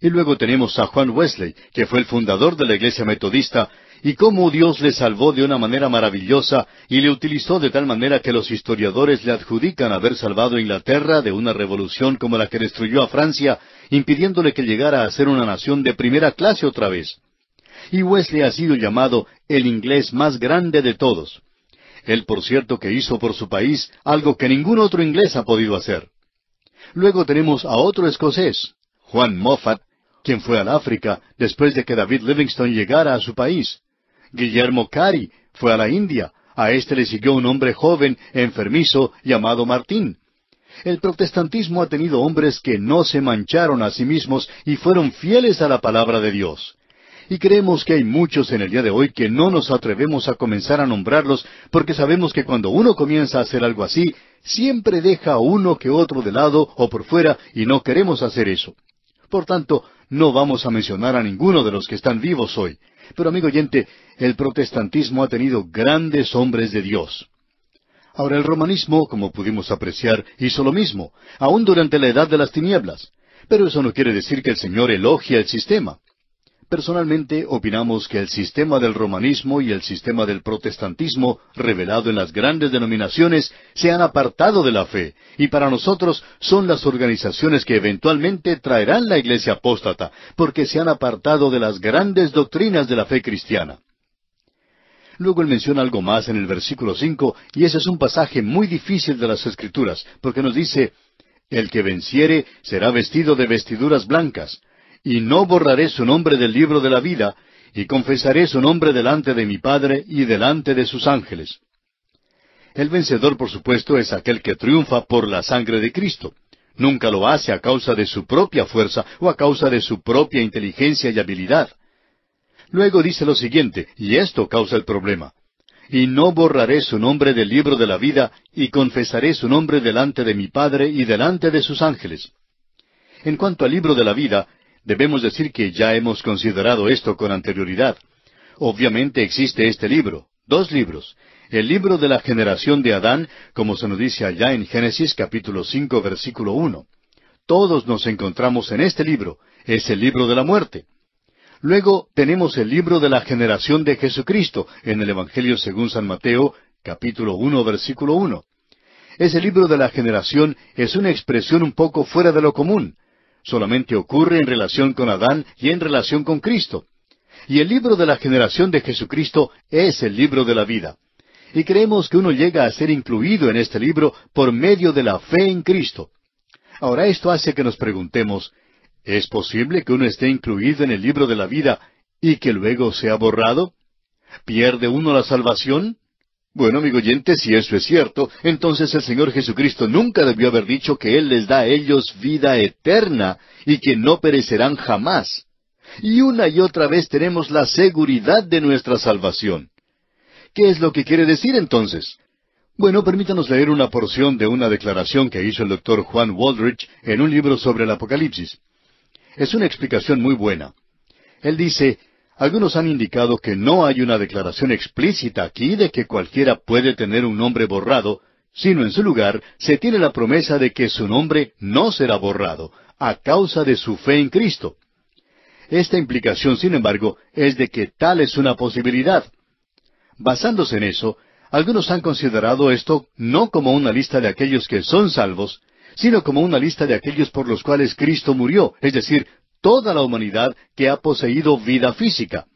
Y luego tenemos a Juan Wesley, que fue el fundador de la Iglesia Metodista, y cómo Dios le salvó de una manera maravillosa y le utilizó de tal manera que los historiadores le adjudican haber salvado a Inglaterra de una revolución como la que destruyó a Francia, impidiéndole que llegara a ser una nación de primera clase otra vez. Y Wesley ha sido llamado el inglés más grande de todos. Él, por cierto, que hizo por su país algo que ningún otro inglés ha podido hacer. Luego tenemos a otro escocés, Juan Moffat, quien fue al África después de que David Livingstone llegara a su país. Guillermo Cari fue a la India. A éste le siguió un hombre joven, enfermizo, llamado Martín. El protestantismo ha tenido hombres que no se mancharon a sí mismos y fueron fieles a la palabra de Dios. Y creemos que hay muchos en el día de hoy que no nos atrevemos a comenzar a nombrarlos porque sabemos que cuando uno comienza a hacer algo así, siempre deja a uno que otro de lado o por fuera y no queremos hacer eso. Por tanto, no vamos a mencionar a ninguno de los que están vivos hoy. Pero amigo oyente, el protestantismo ha tenido grandes hombres de Dios. Ahora el romanismo, como pudimos apreciar, hizo lo mismo, aún durante la edad de las tinieblas. Pero eso no quiere decir que el Señor elogia el sistema. Personalmente opinamos que el sistema del romanismo y el sistema del protestantismo revelado en las grandes denominaciones se han apartado de la fe y para nosotros son las organizaciones que eventualmente traerán la iglesia apóstata porque se han apartado de las grandes doctrinas de la fe cristiana. Luego él menciona algo más en el versículo cinco y ese es un pasaje muy difícil de las Escrituras porque nos dice el que venciere será vestido de vestiduras blancas y no borraré su nombre del libro de la vida, y confesaré su nombre delante de mi Padre y delante de sus ángeles. El vencedor, por supuesto, es aquel que triunfa por la sangre de Cristo. Nunca lo hace a causa de su propia fuerza o a causa de su propia inteligencia y habilidad. Luego dice lo siguiente, y esto causa el problema. Y no borraré su nombre del libro de la vida, y confesaré su nombre delante de mi Padre y delante de sus ángeles. En cuanto al libro de la vida, Debemos decir que ya hemos considerado esto con anterioridad. Obviamente existe este libro, Dos libros. El libro de la generación de Adán, como se nos dice allá en Génesis capítulo cinco versículo uno. Todos nos encontramos en este libro. Es el libro de la muerte. Luego tenemos el libro de la generación de Jesucristo en el Evangelio según San Mateo, capítulo uno, versículo uno. Ese libro de la generación es una expresión un poco fuera de lo común. Solamente ocurre en relación con Adán y en relación con Cristo. Y el libro de la generación de Jesucristo es el libro de la vida. Y creemos que uno llega a ser incluido en este libro por medio de la fe en Cristo. Ahora esto hace que nos preguntemos, ¿Es posible que uno esté incluido en el libro de la vida y que luego sea borrado? ¿Pierde uno la salvación? Bueno, amigo oyente, si eso es cierto, entonces el Señor Jesucristo nunca debió haber dicho que Él les da a ellos vida eterna y que no perecerán jamás. Y una y otra vez tenemos la seguridad de nuestra salvación. ¿Qué es lo que quiere decir entonces? Bueno, permítanos leer una porción de una declaración que hizo el doctor Juan Waldrich en un libro sobre el Apocalipsis. Es una explicación muy buena. Él dice, algunos han indicado que no hay una declaración explícita aquí de que cualquiera puede tener un nombre borrado, sino en su lugar se tiene la promesa de que su nombre no será borrado, a causa de su fe en Cristo. Esta implicación, sin embargo, es de que tal es una posibilidad. Basándose en eso, algunos han considerado esto no como una lista de aquellos que son salvos, sino como una lista de aquellos por los cuales Cristo murió, es decir, toda la humanidad que ha poseído vida física.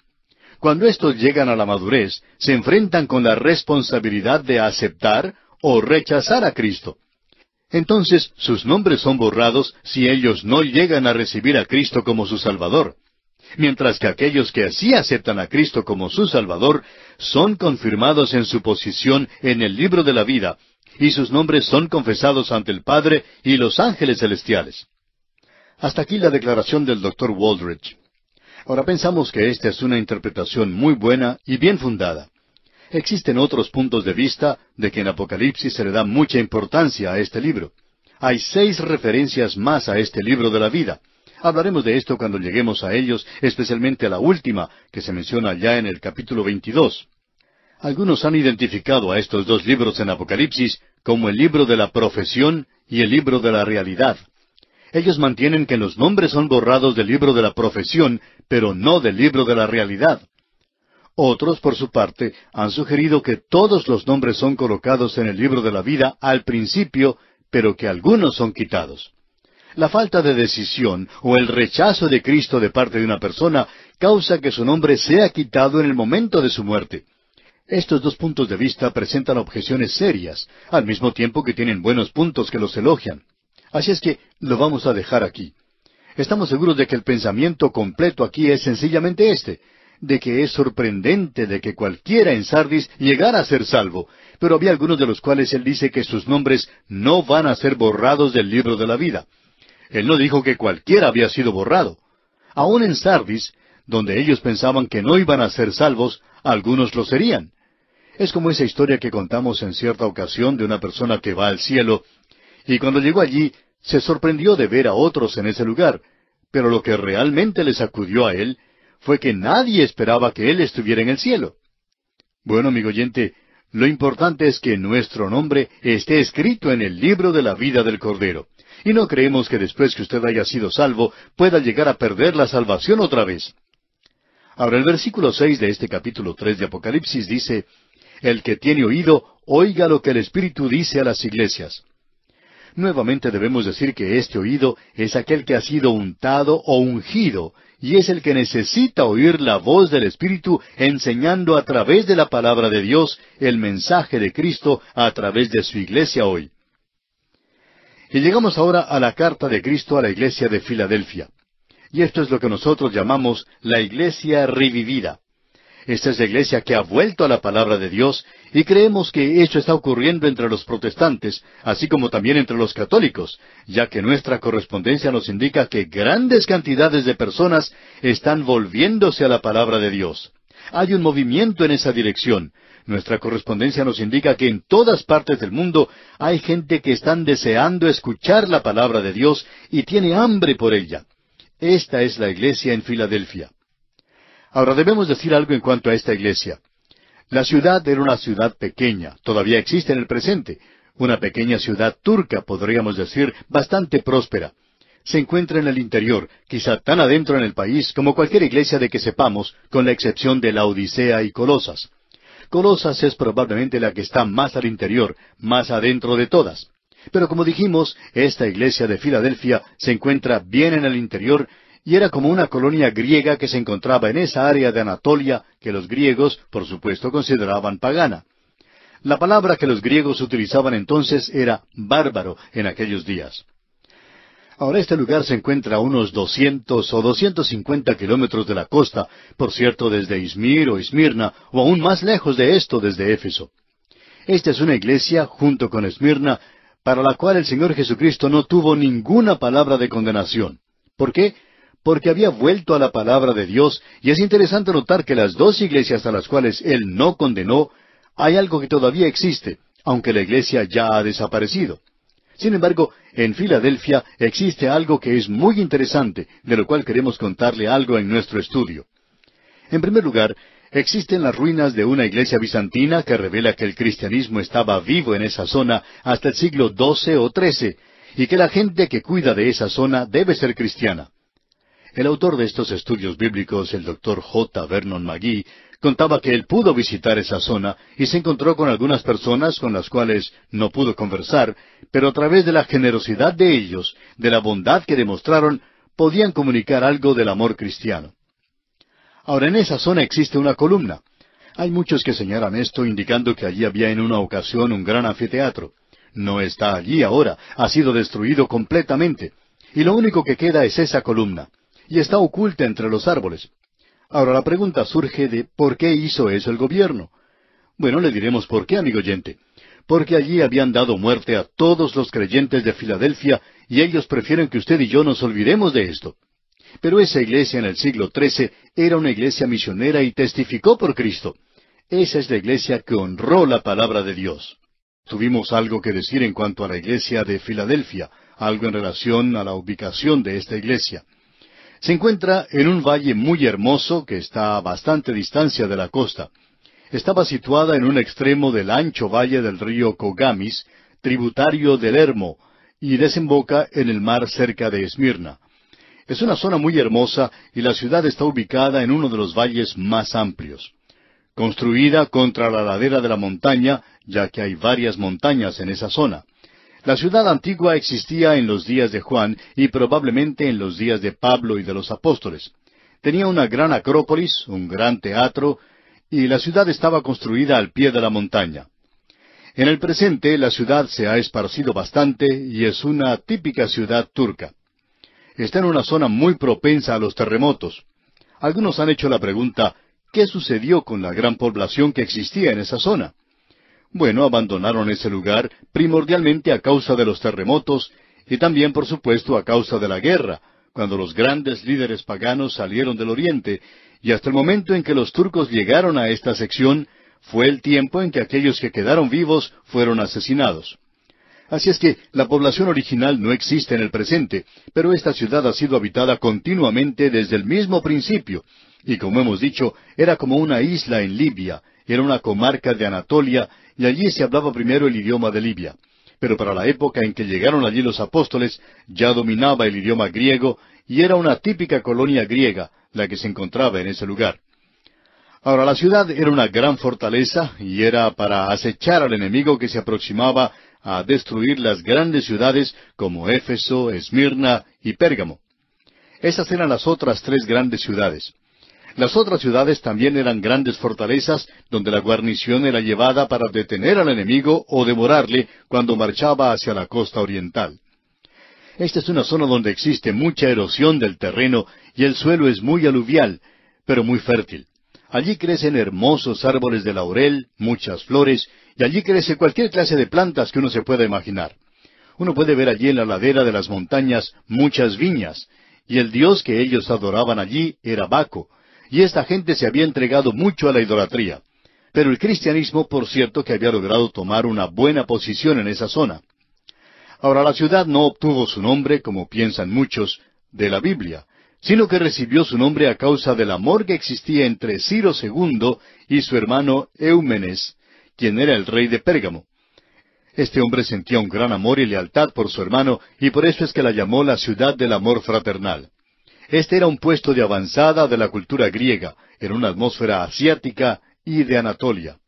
Cuando estos llegan a la madurez, se enfrentan con la responsabilidad de aceptar o rechazar a Cristo. Entonces sus nombres son borrados si ellos no llegan a recibir a Cristo como su Salvador. Mientras que aquellos que así aceptan a Cristo como su Salvador son confirmados en su posición en el libro de la vida y sus nombres son confesados ante el Padre y los ángeles celestiales. Hasta aquí la declaración del doctor Waldridge. Ahora pensamos que esta es una interpretación muy buena y bien fundada. Existen otros puntos de vista de que en Apocalipsis se le da mucha importancia a este libro. Hay seis referencias más a este libro de la vida. Hablaremos de esto cuando lleguemos a ellos, especialmente a la última, que se menciona ya en el capítulo 22. Algunos han identificado a estos dos libros en Apocalipsis como el libro de la profesión y el libro de la realidad. Ellos mantienen que los nombres son borrados del libro de la profesión, pero no del libro de la realidad. Otros, por su parte, han sugerido que todos los nombres son colocados en el libro de la vida al principio, pero que algunos son quitados. La falta de decisión o el rechazo de Cristo de parte de una persona causa que su nombre sea quitado en el momento de su muerte. Estos dos puntos de vista presentan objeciones serias, al mismo tiempo que tienen buenos puntos que los elogian. Así es que lo vamos a dejar aquí. Estamos seguros de que el pensamiento completo aquí es sencillamente este, de que es sorprendente de que cualquiera en Sardis llegara a ser salvo, pero había algunos de los cuales él dice que sus nombres no van a ser borrados del libro de la vida. Él no dijo que cualquiera había sido borrado. Aún en Sardis, donde ellos pensaban que no iban a ser salvos, algunos lo serían. Es como esa historia que contamos en cierta ocasión de una persona que va al cielo, y cuando llegó allí se sorprendió de ver a otros en ese lugar, pero lo que realmente le sacudió a él fue que nadie esperaba que él estuviera en el cielo. Bueno, amigo oyente, lo importante es que nuestro nombre esté escrito en el libro de la vida del Cordero. Y no creemos que después que usted haya sido salvo pueda llegar a perder la salvación otra vez. Ahora el versículo seis de este capítulo tres de Apocalipsis dice el que tiene oído, oiga lo que el Espíritu dice a las iglesias. Nuevamente debemos decir que este oído es aquel que ha sido untado o ungido, y es el que necesita oír la voz del Espíritu enseñando a través de la palabra de Dios el mensaje de Cristo a través de su iglesia hoy. Y llegamos ahora a la carta de Cristo a la iglesia de Filadelfia. Y esto es lo que nosotros llamamos la iglesia revivida. Esta es la iglesia que ha vuelto a la palabra de Dios y creemos que esto está ocurriendo entre los protestantes, así como también entre los católicos, ya que nuestra correspondencia nos indica que grandes cantidades de personas están volviéndose a la palabra de Dios. Hay un movimiento en esa dirección. Nuestra correspondencia nos indica que en todas partes del mundo hay gente que están deseando escuchar la palabra de Dios y tiene hambre por ella. Esta es la iglesia en Filadelfia. Ahora debemos decir algo en cuanto a esta iglesia. La ciudad era una ciudad pequeña, todavía existe en el presente, una pequeña ciudad turca, podríamos decir, bastante próspera. Se encuentra en el interior, quizá tan adentro en el país como cualquier iglesia de que sepamos, con la excepción de la Odisea y Colosas. Colosas es probablemente la que está más al interior, más adentro de todas. Pero como dijimos, esta iglesia de Filadelfia se encuentra bien en el interior y era como una colonia griega que se encontraba en esa área de Anatolia que los griegos, por supuesto, consideraban pagana. La palabra que los griegos utilizaban entonces era bárbaro en aquellos días. Ahora este lugar se encuentra a unos doscientos o doscientos cincuenta kilómetros de la costa, por cierto desde Izmir o Esmirna, o aún más lejos de esto desde Éfeso. Esta es una iglesia, junto con Esmirna, para la cual el Señor Jesucristo no tuvo ninguna palabra de condenación. ¿Por qué? Porque había vuelto a la palabra de Dios, y es interesante notar que las dos iglesias a las cuales Él no condenó hay algo que todavía existe, aunque la iglesia ya ha desaparecido. Sin embargo, en Filadelfia existe algo que es muy interesante, de lo cual queremos contarle algo en nuestro estudio. En primer lugar, existen las ruinas de una iglesia bizantina que revela que el cristianismo estaba vivo en esa zona hasta el siglo XII o XIII, y que la gente que cuida de esa zona debe ser cristiana. El autor de estos estudios bíblicos, el doctor J. Vernon McGee, contaba que él pudo visitar esa zona y se encontró con algunas personas con las cuales no pudo conversar, pero a través de la generosidad de ellos, de la bondad que demostraron, podían comunicar algo del amor cristiano. Ahora en esa zona existe una columna. Hay muchos que señalan esto indicando que allí había en una ocasión un gran anfiteatro. No está allí ahora, ha sido destruido completamente. Y lo único que queda es esa columna. Y está oculta entre los árboles. Ahora la pregunta surge de ¿por qué hizo eso el gobierno? Bueno, le diremos por qué, amigo oyente. Porque allí habían dado muerte a todos los creyentes de Filadelfia y ellos prefieren que usted y yo nos olvidemos de esto. Pero esa iglesia en el siglo XIII era una iglesia misionera y testificó por Cristo. Esa es la iglesia que honró la palabra de Dios. Tuvimos algo que decir en cuanto a la iglesia de Filadelfia, algo en relación a la ubicación de esta iglesia. Se encuentra en un valle muy hermoso que está a bastante distancia de la costa. Estaba situada en un extremo del ancho valle del río Kogamis, tributario del Hermo, y desemboca en el mar cerca de Esmirna. Es una zona muy hermosa y la ciudad está ubicada en uno de los valles más amplios. Construida contra la ladera de la montaña, ya que hay varias montañas en esa zona. La ciudad antigua existía en los días de Juan y probablemente en los días de Pablo y de los apóstoles. Tenía una gran acrópolis, un gran teatro, y la ciudad estaba construida al pie de la montaña. En el presente la ciudad se ha esparcido bastante y es una típica ciudad turca. Está en una zona muy propensa a los terremotos. Algunos han hecho la pregunta, ¿qué sucedió con la gran población que existía en esa zona? Bueno, abandonaron ese lugar primordialmente a causa de los terremotos y también, por supuesto, a causa de la guerra, cuando los grandes líderes paganos salieron del oriente, y hasta el momento en que los turcos llegaron a esta sección, fue el tiempo en que aquellos que quedaron vivos fueron asesinados. Así es que la población original no existe en el presente, pero esta ciudad ha sido habitada continuamente desde el mismo principio, y como hemos dicho, era como una isla en Libia, era una comarca de Anatolia, y allí se hablaba primero el idioma de Libia. Pero para la época en que llegaron allí los apóstoles, ya dominaba el idioma griego, y era una típica colonia griega la que se encontraba en ese lugar. Ahora, la ciudad era una gran fortaleza y era para acechar al enemigo que se aproximaba a destruir las grandes ciudades como Éfeso, Esmirna y Pérgamo. Esas eran las otras tres grandes ciudades. Las otras ciudades también eran grandes fortalezas donde la guarnición era llevada para detener al enemigo o demorarle cuando marchaba hacia la costa oriental. Esta es una zona donde existe mucha erosión del terreno y el suelo es muy aluvial, pero muy fértil. Allí crecen hermosos árboles de laurel, muchas flores, y allí crece cualquier clase de plantas que uno se pueda imaginar. Uno puede ver allí en la ladera de las montañas muchas viñas, y el dios que ellos adoraban allí era Baco, y esta gente se había entregado mucho a la idolatría. Pero el cristianismo, por cierto, que había logrado tomar una buena posición en esa zona. Ahora, la ciudad no obtuvo su nombre, como piensan muchos, de la Biblia. sino que recibió su nombre a causa del amor que existía entre Ciro II y su hermano Eumenes, quien era el rey de Pérgamo. Este hombre sentía un gran amor y lealtad por su hermano, y por eso es que la llamó la ciudad del amor fraternal. Este era un puesto de avanzada de la cultura griega, en una atmósfera asiática y de Anatolia.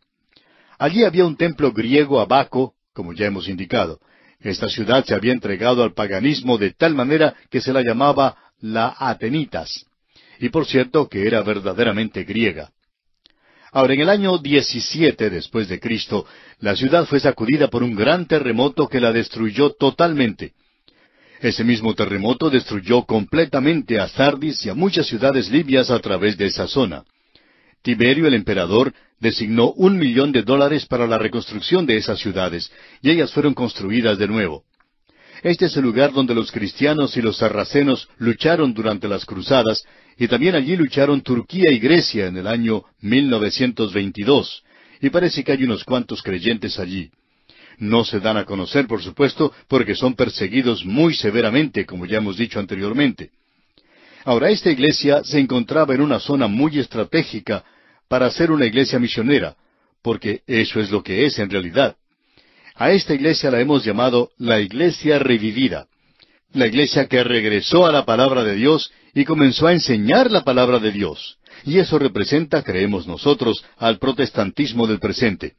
Allí había un templo griego a Baco, como ya hemos indicado. Esta ciudad se había entregado al paganismo de tal manera que se la llamaba la Atenitas. Y por cierto que era verdaderamente griega. Ahora, en el año 17 después de Cristo, la ciudad fue sacudida por un gran terremoto que la destruyó totalmente. Ese mismo terremoto destruyó completamente a Sardis y a muchas ciudades libias a través de esa zona. Tiberio el emperador designó un millón de dólares para la reconstrucción de esas ciudades, y ellas fueron construidas de nuevo. Este es el lugar donde los cristianos y los sarracenos lucharon durante las cruzadas, y también allí lucharon Turquía y Grecia en el año 1922, y parece que hay unos cuantos creyentes allí. No se dan a conocer, por supuesto, porque son perseguidos muy severamente, como ya hemos dicho anteriormente. Ahora, esta iglesia se encontraba en una zona muy estratégica para ser una iglesia misionera, porque eso es lo que es en realidad. A esta iglesia la hemos llamado la iglesia revivida, la iglesia que regresó a la palabra de Dios y comenzó a enseñar la palabra de Dios. Y eso representa, creemos nosotros, al protestantismo del presente.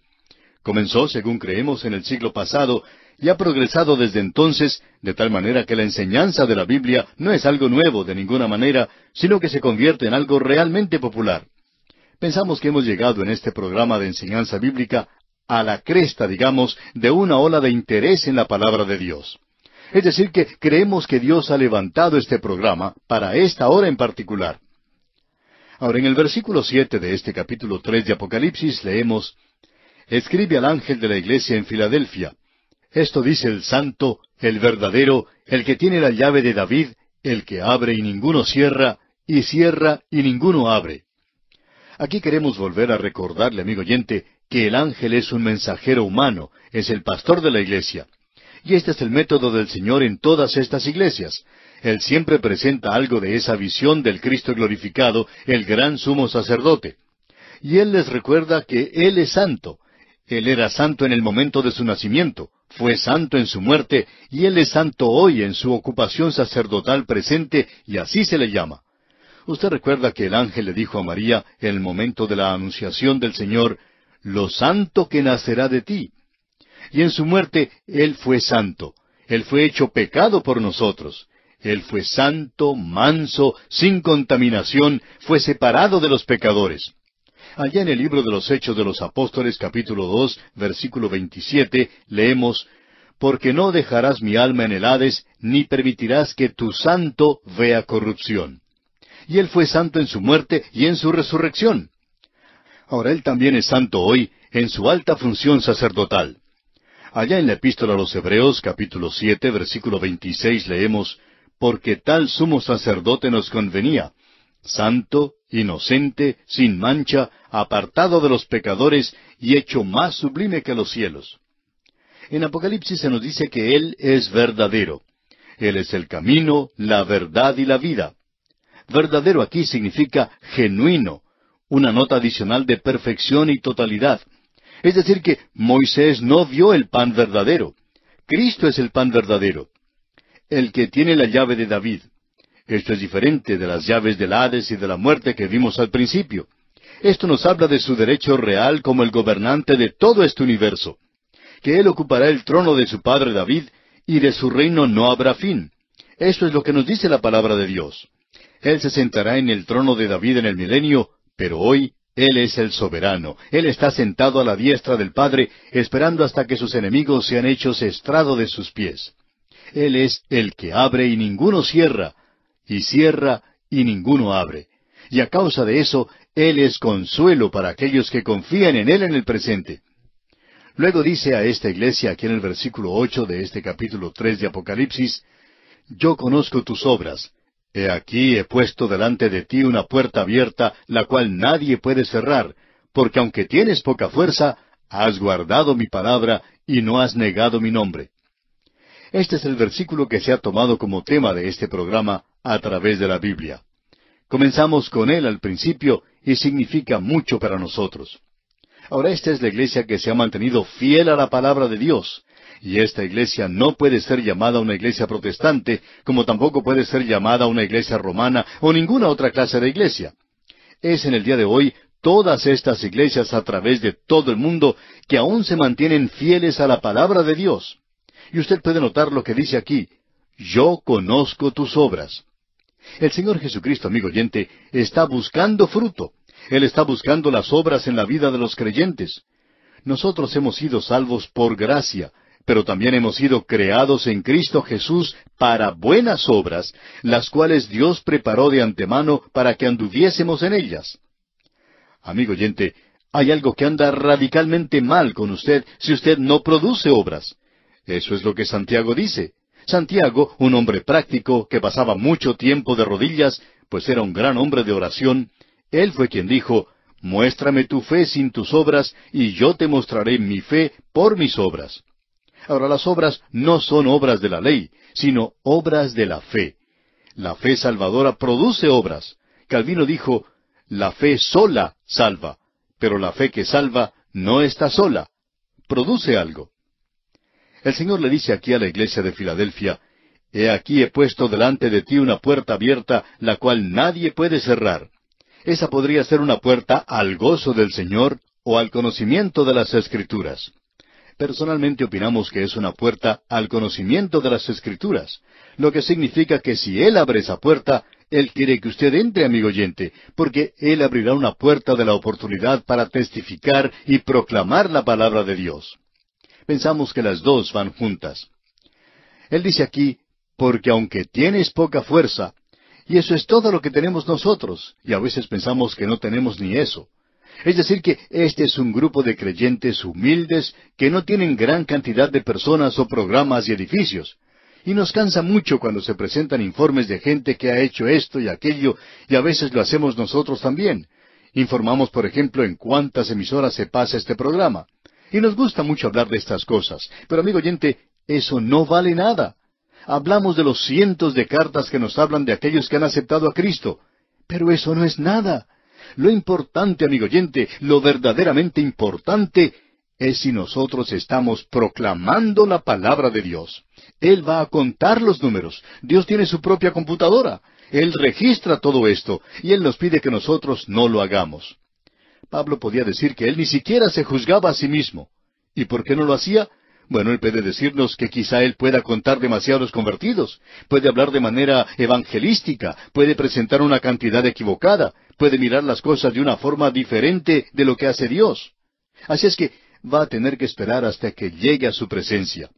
Comenzó, según creemos, en el siglo pasado y ha progresado desde entonces, de tal manera que la enseñanza de la Biblia no es algo nuevo de ninguna manera, sino que se convierte en algo realmente popular. Pensamos que hemos llegado en este programa de enseñanza bíblica a la cresta, digamos, de una ola de interés en la palabra de Dios. Es decir, que creemos que Dios ha levantado este programa para esta hora en particular. Ahora, en el versículo siete de este capítulo tres de Apocalipsis leemos Escribe al ángel de la iglesia en Filadelfia. Esto dice el santo, el verdadero, el que tiene la llave de David, el que abre y ninguno cierra, y cierra y ninguno abre. Aquí queremos volver a recordarle, amigo oyente, que el ángel es un mensajero humano, es el pastor de la iglesia. Y este es el método del Señor en todas estas iglesias. Él siempre presenta algo de esa visión del Cristo glorificado, el gran sumo sacerdote. Y Él les recuerda que Él es santo, él era santo en el momento de su nacimiento, fue santo en su muerte, y Él es santo hoy en su ocupación sacerdotal presente, y así se le llama. Usted recuerda que el ángel le dijo a María en el momento de la anunciación del Señor, Lo santo que nacerá de ti. Y en su muerte Él fue santo, Él fue hecho pecado por nosotros. Él fue santo, manso, sin contaminación, fue separado de los pecadores. Allá en el libro de los Hechos de los Apóstoles capítulo dos versículo veintisiete leemos Porque no dejarás mi alma en el Hades, ni permitirás que tu santo vea corrupción. Y él fue santo en su muerte y en su resurrección. Ahora él también es santo hoy en su alta función sacerdotal. Allá en la epístola a los Hebreos capítulo siete versículo veintiséis leemos Porque tal sumo sacerdote nos convenía, santo, inocente, sin mancha, apartado de los pecadores y hecho más sublime que los cielos. En Apocalipsis se nos dice que Él es verdadero. Él es el camino, la verdad y la vida. Verdadero aquí significa genuino, una nota adicional de perfección y totalidad. Es decir, que Moisés no vio el pan verdadero. Cristo es el pan verdadero. El que tiene la llave de David. Esto es diferente de las llaves del Hades y de la muerte que vimos al principio. Esto nos habla de su derecho real como el gobernante de todo este universo, que Él ocupará el trono de su padre David y de su reino no habrá fin. Esto es lo que nos dice la palabra de Dios. Él se sentará en el trono de David en el milenio, pero hoy Él es el soberano. Él está sentado a la diestra del Padre, esperando hasta que sus enemigos sean hechos estrado de sus pies. Él es el que abre y ninguno cierra, y cierra y ninguno abre. Y a causa de eso, Él es consuelo para aquellos que confían en Él en el presente. Luego dice a esta iglesia aquí en el versículo ocho de este capítulo tres de Apocalipsis, Yo conozco tus obras. He aquí he puesto delante de ti una puerta abierta, la cual nadie puede cerrar, porque aunque tienes poca fuerza, has guardado mi palabra y no has negado mi nombre. Este es el versículo que se ha tomado como tema de este programa, a través de la Biblia. Comenzamos con él al principio y significa mucho para nosotros. Ahora esta es la iglesia que se ha mantenido fiel a la palabra de Dios, y esta iglesia no puede ser llamada una iglesia protestante, como tampoco puede ser llamada una iglesia romana o ninguna otra clase de iglesia. Es en el día de hoy todas estas iglesias a través de todo el mundo que aún se mantienen fieles a la palabra de Dios. Y usted puede notar lo que dice aquí, yo conozco tus obras. El Señor Jesucristo, amigo oyente, está buscando fruto. Él está buscando las obras en la vida de los creyentes. Nosotros hemos sido salvos por gracia, pero también hemos sido creados en Cristo Jesús para buenas obras, las cuales Dios preparó de antemano para que anduviésemos en ellas. Amigo oyente, hay algo que anda radicalmente mal con usted si usted no produce obras. Eso es lo que Santiago dice. Santiago, un hombre práctico que pasaba mucho tiempo de rodillas, pues era un gran hombre de oración, él fue quien dijo, Muéstrame tu fe sin tus obras, y yo te mostraré mi fe por mis obras. Ahora las obras no son obras de la ley, sino obras de la fe. La fe salvadora produce obras. Calvino dijo, la fe sola salva, pero la fe que salva no está sola, produce algo. El Señor le dice aquí a la iglesia de Filadelfia, He aquí he puesto delante de ti una puerta abierta, la cual nadie puede cerrar. Esa podría ser una puerta al gozo del Señor o al conocimiento de las Escrituras. Personalmente opinamos que es una puerta al conocimiento de las Escrituras, lo que significa que si Él abre esa puerta, Él quiere que usted entre, amigo oyente, porque Él abrirá una puerta de la oportunidad para testificar y proclamar la palabra de Dios. Pensamos que las dos van juntas. Él dice aquí, porque aunque tienes poca fuerza, y eso es todo lo que tenemos nosotros, y a veces pensamos que no tenemos ni eso. Es decir, que este es un grupo de creyentes humildes que no tienen gran cantidad de personas o programas y edificios. Y nos cansa mucho cuando se presentan informes de gente que ha hecho esto y aquello, y a veces lo hacemos nosotros también. Informamos, por ejemplo, en cuántas emisoras se pasa este programa. Y nos gusta mucho hablar de estas cosas. Pero, amigo oyente, eso no vale nada. Hablamos de los cientos de cartas que nos hablan de aquellos que han aceptado a Cristo. Pero eso no es nada. Lo importante, amigo oyente, lo verdaderamente importante es si nosotros estamos proclamando la palabra de Dios. Él va a contar los números. Dios tiene su propia computadora. Él registra todo esto y Él nos pide que nosotros no lo hagamos. Pablo podía decir que él ni siquiera se juzgaba a sí mismo. ¿Y por qué no lo hacía? Bueno, él puede decirnos que quizá él pueda contar demasiados convertidos, puede hablar de manera evangelística, puede presentar una cantidad equivocada, puede mirar las cosas de una forma diferente de lo que hace Dios. Así es que va a tener que esperar hasta que llegue a su presencia.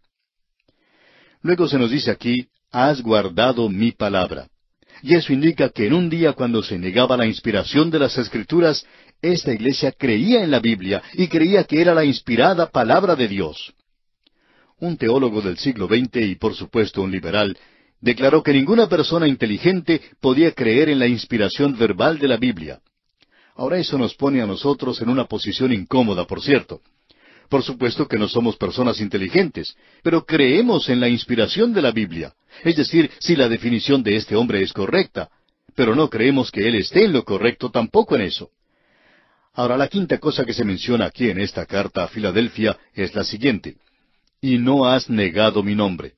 Luego se nos dice aquí, has guardado mi palabra. Y eso indica que en un día cuando se negaba la inspiración de las Escrituras, esta iglesia creía en la Biblia y creía que era la inspirada palabra de Dios un teólogo del siglo XX y por supuesto un liberal, declaró que ninguna persona inteligente podía creer en la inspiración verbal de la Biblia. Ahora eso nos pone a nosotros en una posición incómoda, por cierto. Por supuesto que no somos personas inteligentes, pero creemos en la inspiración de la Biblia, es decir, si la definición de este hombre es correcta, pero no creemos que él esté en lo correcto tampoco en eso. Ahora, la quinta cosa que se menciona aquí en esta carta a Filadelfia es la siguiente y no has negado mi nombre.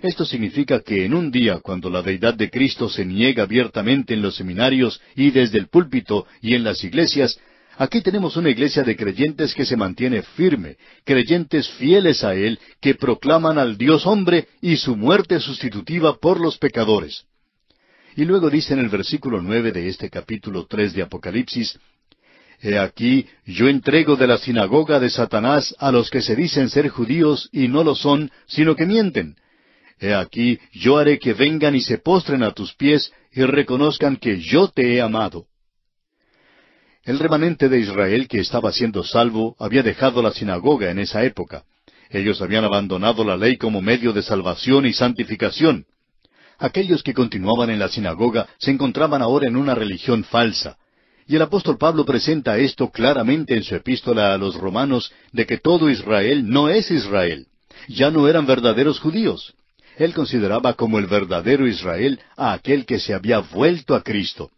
Esto significa que en un día cuando la deidad de Cristo se niega abiertamente en los seminarios y desde el púlpito y en las iglesias, aquí tenemos una iglesia de creyentes que se mantiene firme, creyentes fieles a Él, que proclaman al Dios hombre y su muerte sustitutiva por los pecadores. Y luego dice en el versículo nueve de este capítulo tres de Apocalipsis, He aquí, yo entrego de la sinagoga de Satanás a los que se dicen ser judíos y no lo son, sino que mienten. He aquí, yo haré que vengan y se postren a tus pies y reconozcan que yo te he amado. El remanente de Israel que estaba siendo salvo había dejado la sinagoga en esa época. Ellos habían abandonado la ley como medio de salvación y santificación. Aquellos que continuaban en la sinagoga se encontraban ahora en una religión falsa. Y el apóstol Pablo presenta esto claramente en su epístola a los romanos de que todo Israel no es Israel. Ya no eran verdaderos judíos. Él consideraba como el verdadero Israel a aquel que se había vuelto a Cristo.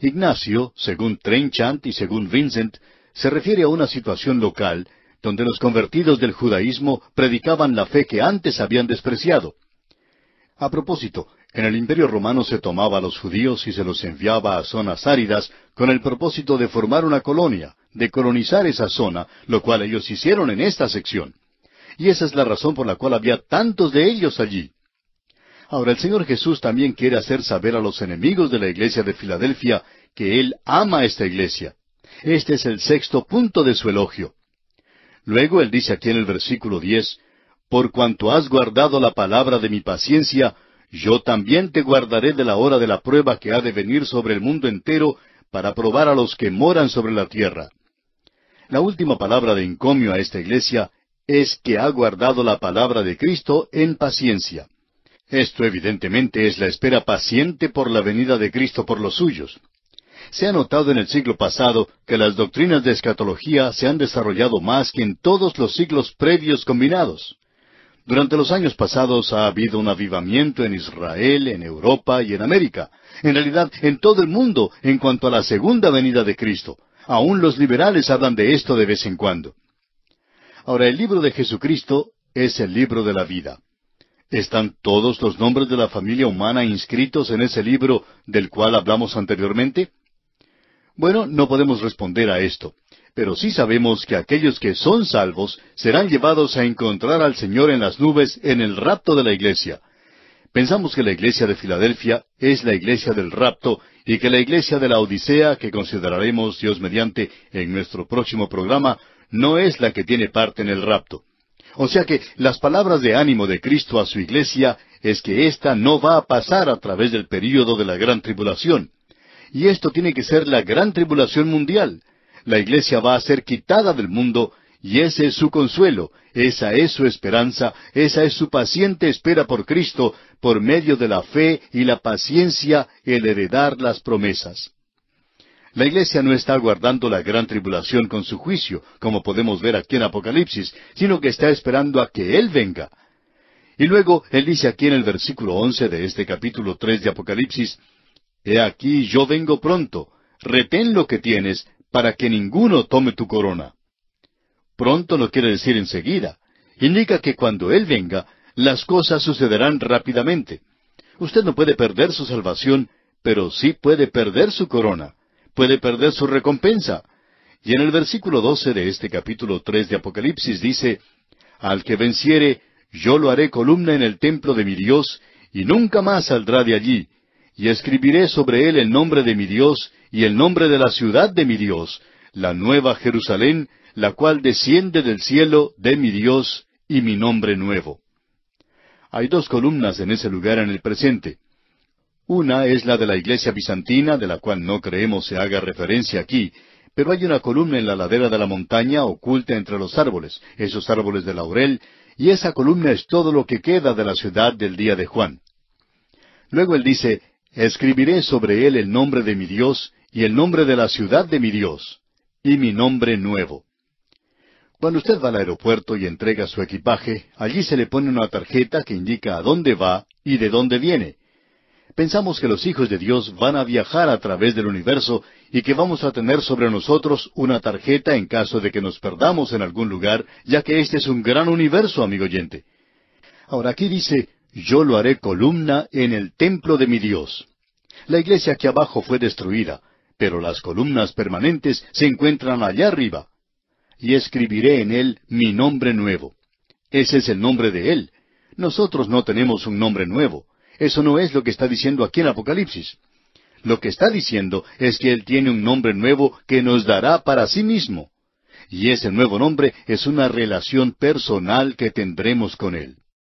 Ignacio, según Trenchant y según Vincent, se refiere a una situación local donde los convertidos del judaísmo predicaban la fe que antes habían despreciado. A propósito, en el Imperio Romano se tomaba a los judíos y se los enviaba a zonas áridas con el propósito de formar una colonia, de colonizar esa zona, lo cual ellos hicieron en esta sección. Y esa es la razón por la cual había tantos de ellos allí. Ahora el Señor Jesús también quiere hacer saber a los enemigos de la iglesia de Filadelfia que Él ama esta iglesia. Este es el sexto punto de su elogio. Luego Él dice aquí en el versículo diez, Por cuanto has guardado la palabra de mi paciencia, yo también te guardaré de la hora de la prueba que ha de venir sobre el mundo entero para probar a los que moran sobre la tierra. La última palabra de encomio a esta iglesia es que ha guardado la palabra de Cristo en paciencia. Esto evidentemente es la espera paciente por la venida de Cristo por los suyos. Se ha notado en el siglo pasado que las doctrinas de escatología se han desarrollado más que en todos los siglos previos combinados. Durante los años pasados ha habido un avivamiento en Israel, en Europa y en América, en realidad en todo el mundo en cuanto a la segunda venida de Cristo. Aún los liberales hablan de esto de vez en cuando. Ahora, el libro de Jesucristo es el libro de la vida. ¿Están todos los nombres de la familia humana inscritos en ese libro del cual hablamos anteriormente? Bueno, no podemos responder a esto. Pero sí sabemos que aquellos que son salvos serán llevados a encontrar al Señor en las nubes en el rapto de la iglesia. Pensamos que la iglesia de Filadelfia es la iglesia del rapto y que la iglesia de la Odisea, que consideraremos Dios mediante en nuestro próximo programa, no es la que tiene parte en el rapto. O sea que las palabras de ánimo de Cristo a su iglesia es que ésta no va a pasar a través del período de la gran tribulación. Y esto tiene que ser la gran tribulación mundial, la iglesia va a ser quitada del mundo y ese es su consuelo, esa es su esperanza, esa es su paciente espera por Cristo por medio de la fe y la paciencia el heredar las promesas. La iglesia no está aguardando la gran tribulación con su juicio, como podemos ver aquí en Apocalipsis, sino que está esperando a que Él venga. Y luego Él dice aquí en el versículo once de este capítulo tres de Apocalipsis, He aquí yo vengo pronto, retén lo que tienes, para que ninguno tome tu corona. Pronto no quiere decir enseguida. Indica que cuando Él venga, las cosas sucederán rápidamente. Usted no puede perder su salvación, pero sí puede perder su corona, puede perder su recompensa. Y en el versículo doce de este capítulo tres de Apocalipsis dice, Al que venciere, yo lo haré columna en el templo de mi Dios, y nunca más saldrá de allí, y escribiré sobre él el nombre de mi Dios y el nombre de la ciudad de mi Dios, la nueva Jerusalén, la cual desciende del cielo de mi Dios y mi nombre nuevo. Hay dos columnas en ese lugar en el presente. Una es la de la iglesia bizantina, de la cual no creemos se haga referencia aquí, pero hay una columna en la ladera de la montaña oculta entre los árboles, esos árboles de laurel, y esa columna es todo lo que queda de la ciudad del día de Juan. Luego él dice, Escribiré sobre él el nombre de mi Dios y el nombre de la ciudad de mi Dios, y mi nombre nuevo. Cuando usted va al aeropuerto y entrega su equipaje, allí se le pone una tarjeta que indica a dónde va y de dónde viene. Pensamos que los hijos de Dios van a viajar a través del universo y que vamos a tener sobre nosotros una tarjeta en caso de que nos perdamos en algún lugar, ya que este es un gran universo, amigo oyente. Ahora aquí dice, yo lo haré columna en el templo de mi Dios. La iglesia aquí abajo fue destruida, pero las columnas permanentes se encuentran allá arriba. Y escribiré en él mi nombre nuevo. Ese es el nombre de él. Nosotros no tenemos un nombre nuevo. Eso no es lo que está diciendo aquí en Apocalipsis. Lo que está diciendo es que Él tiene un nombre nuevo que nos dará para sí mismo. Y ese nuevo nombre es una relación personal que tendremos con Él.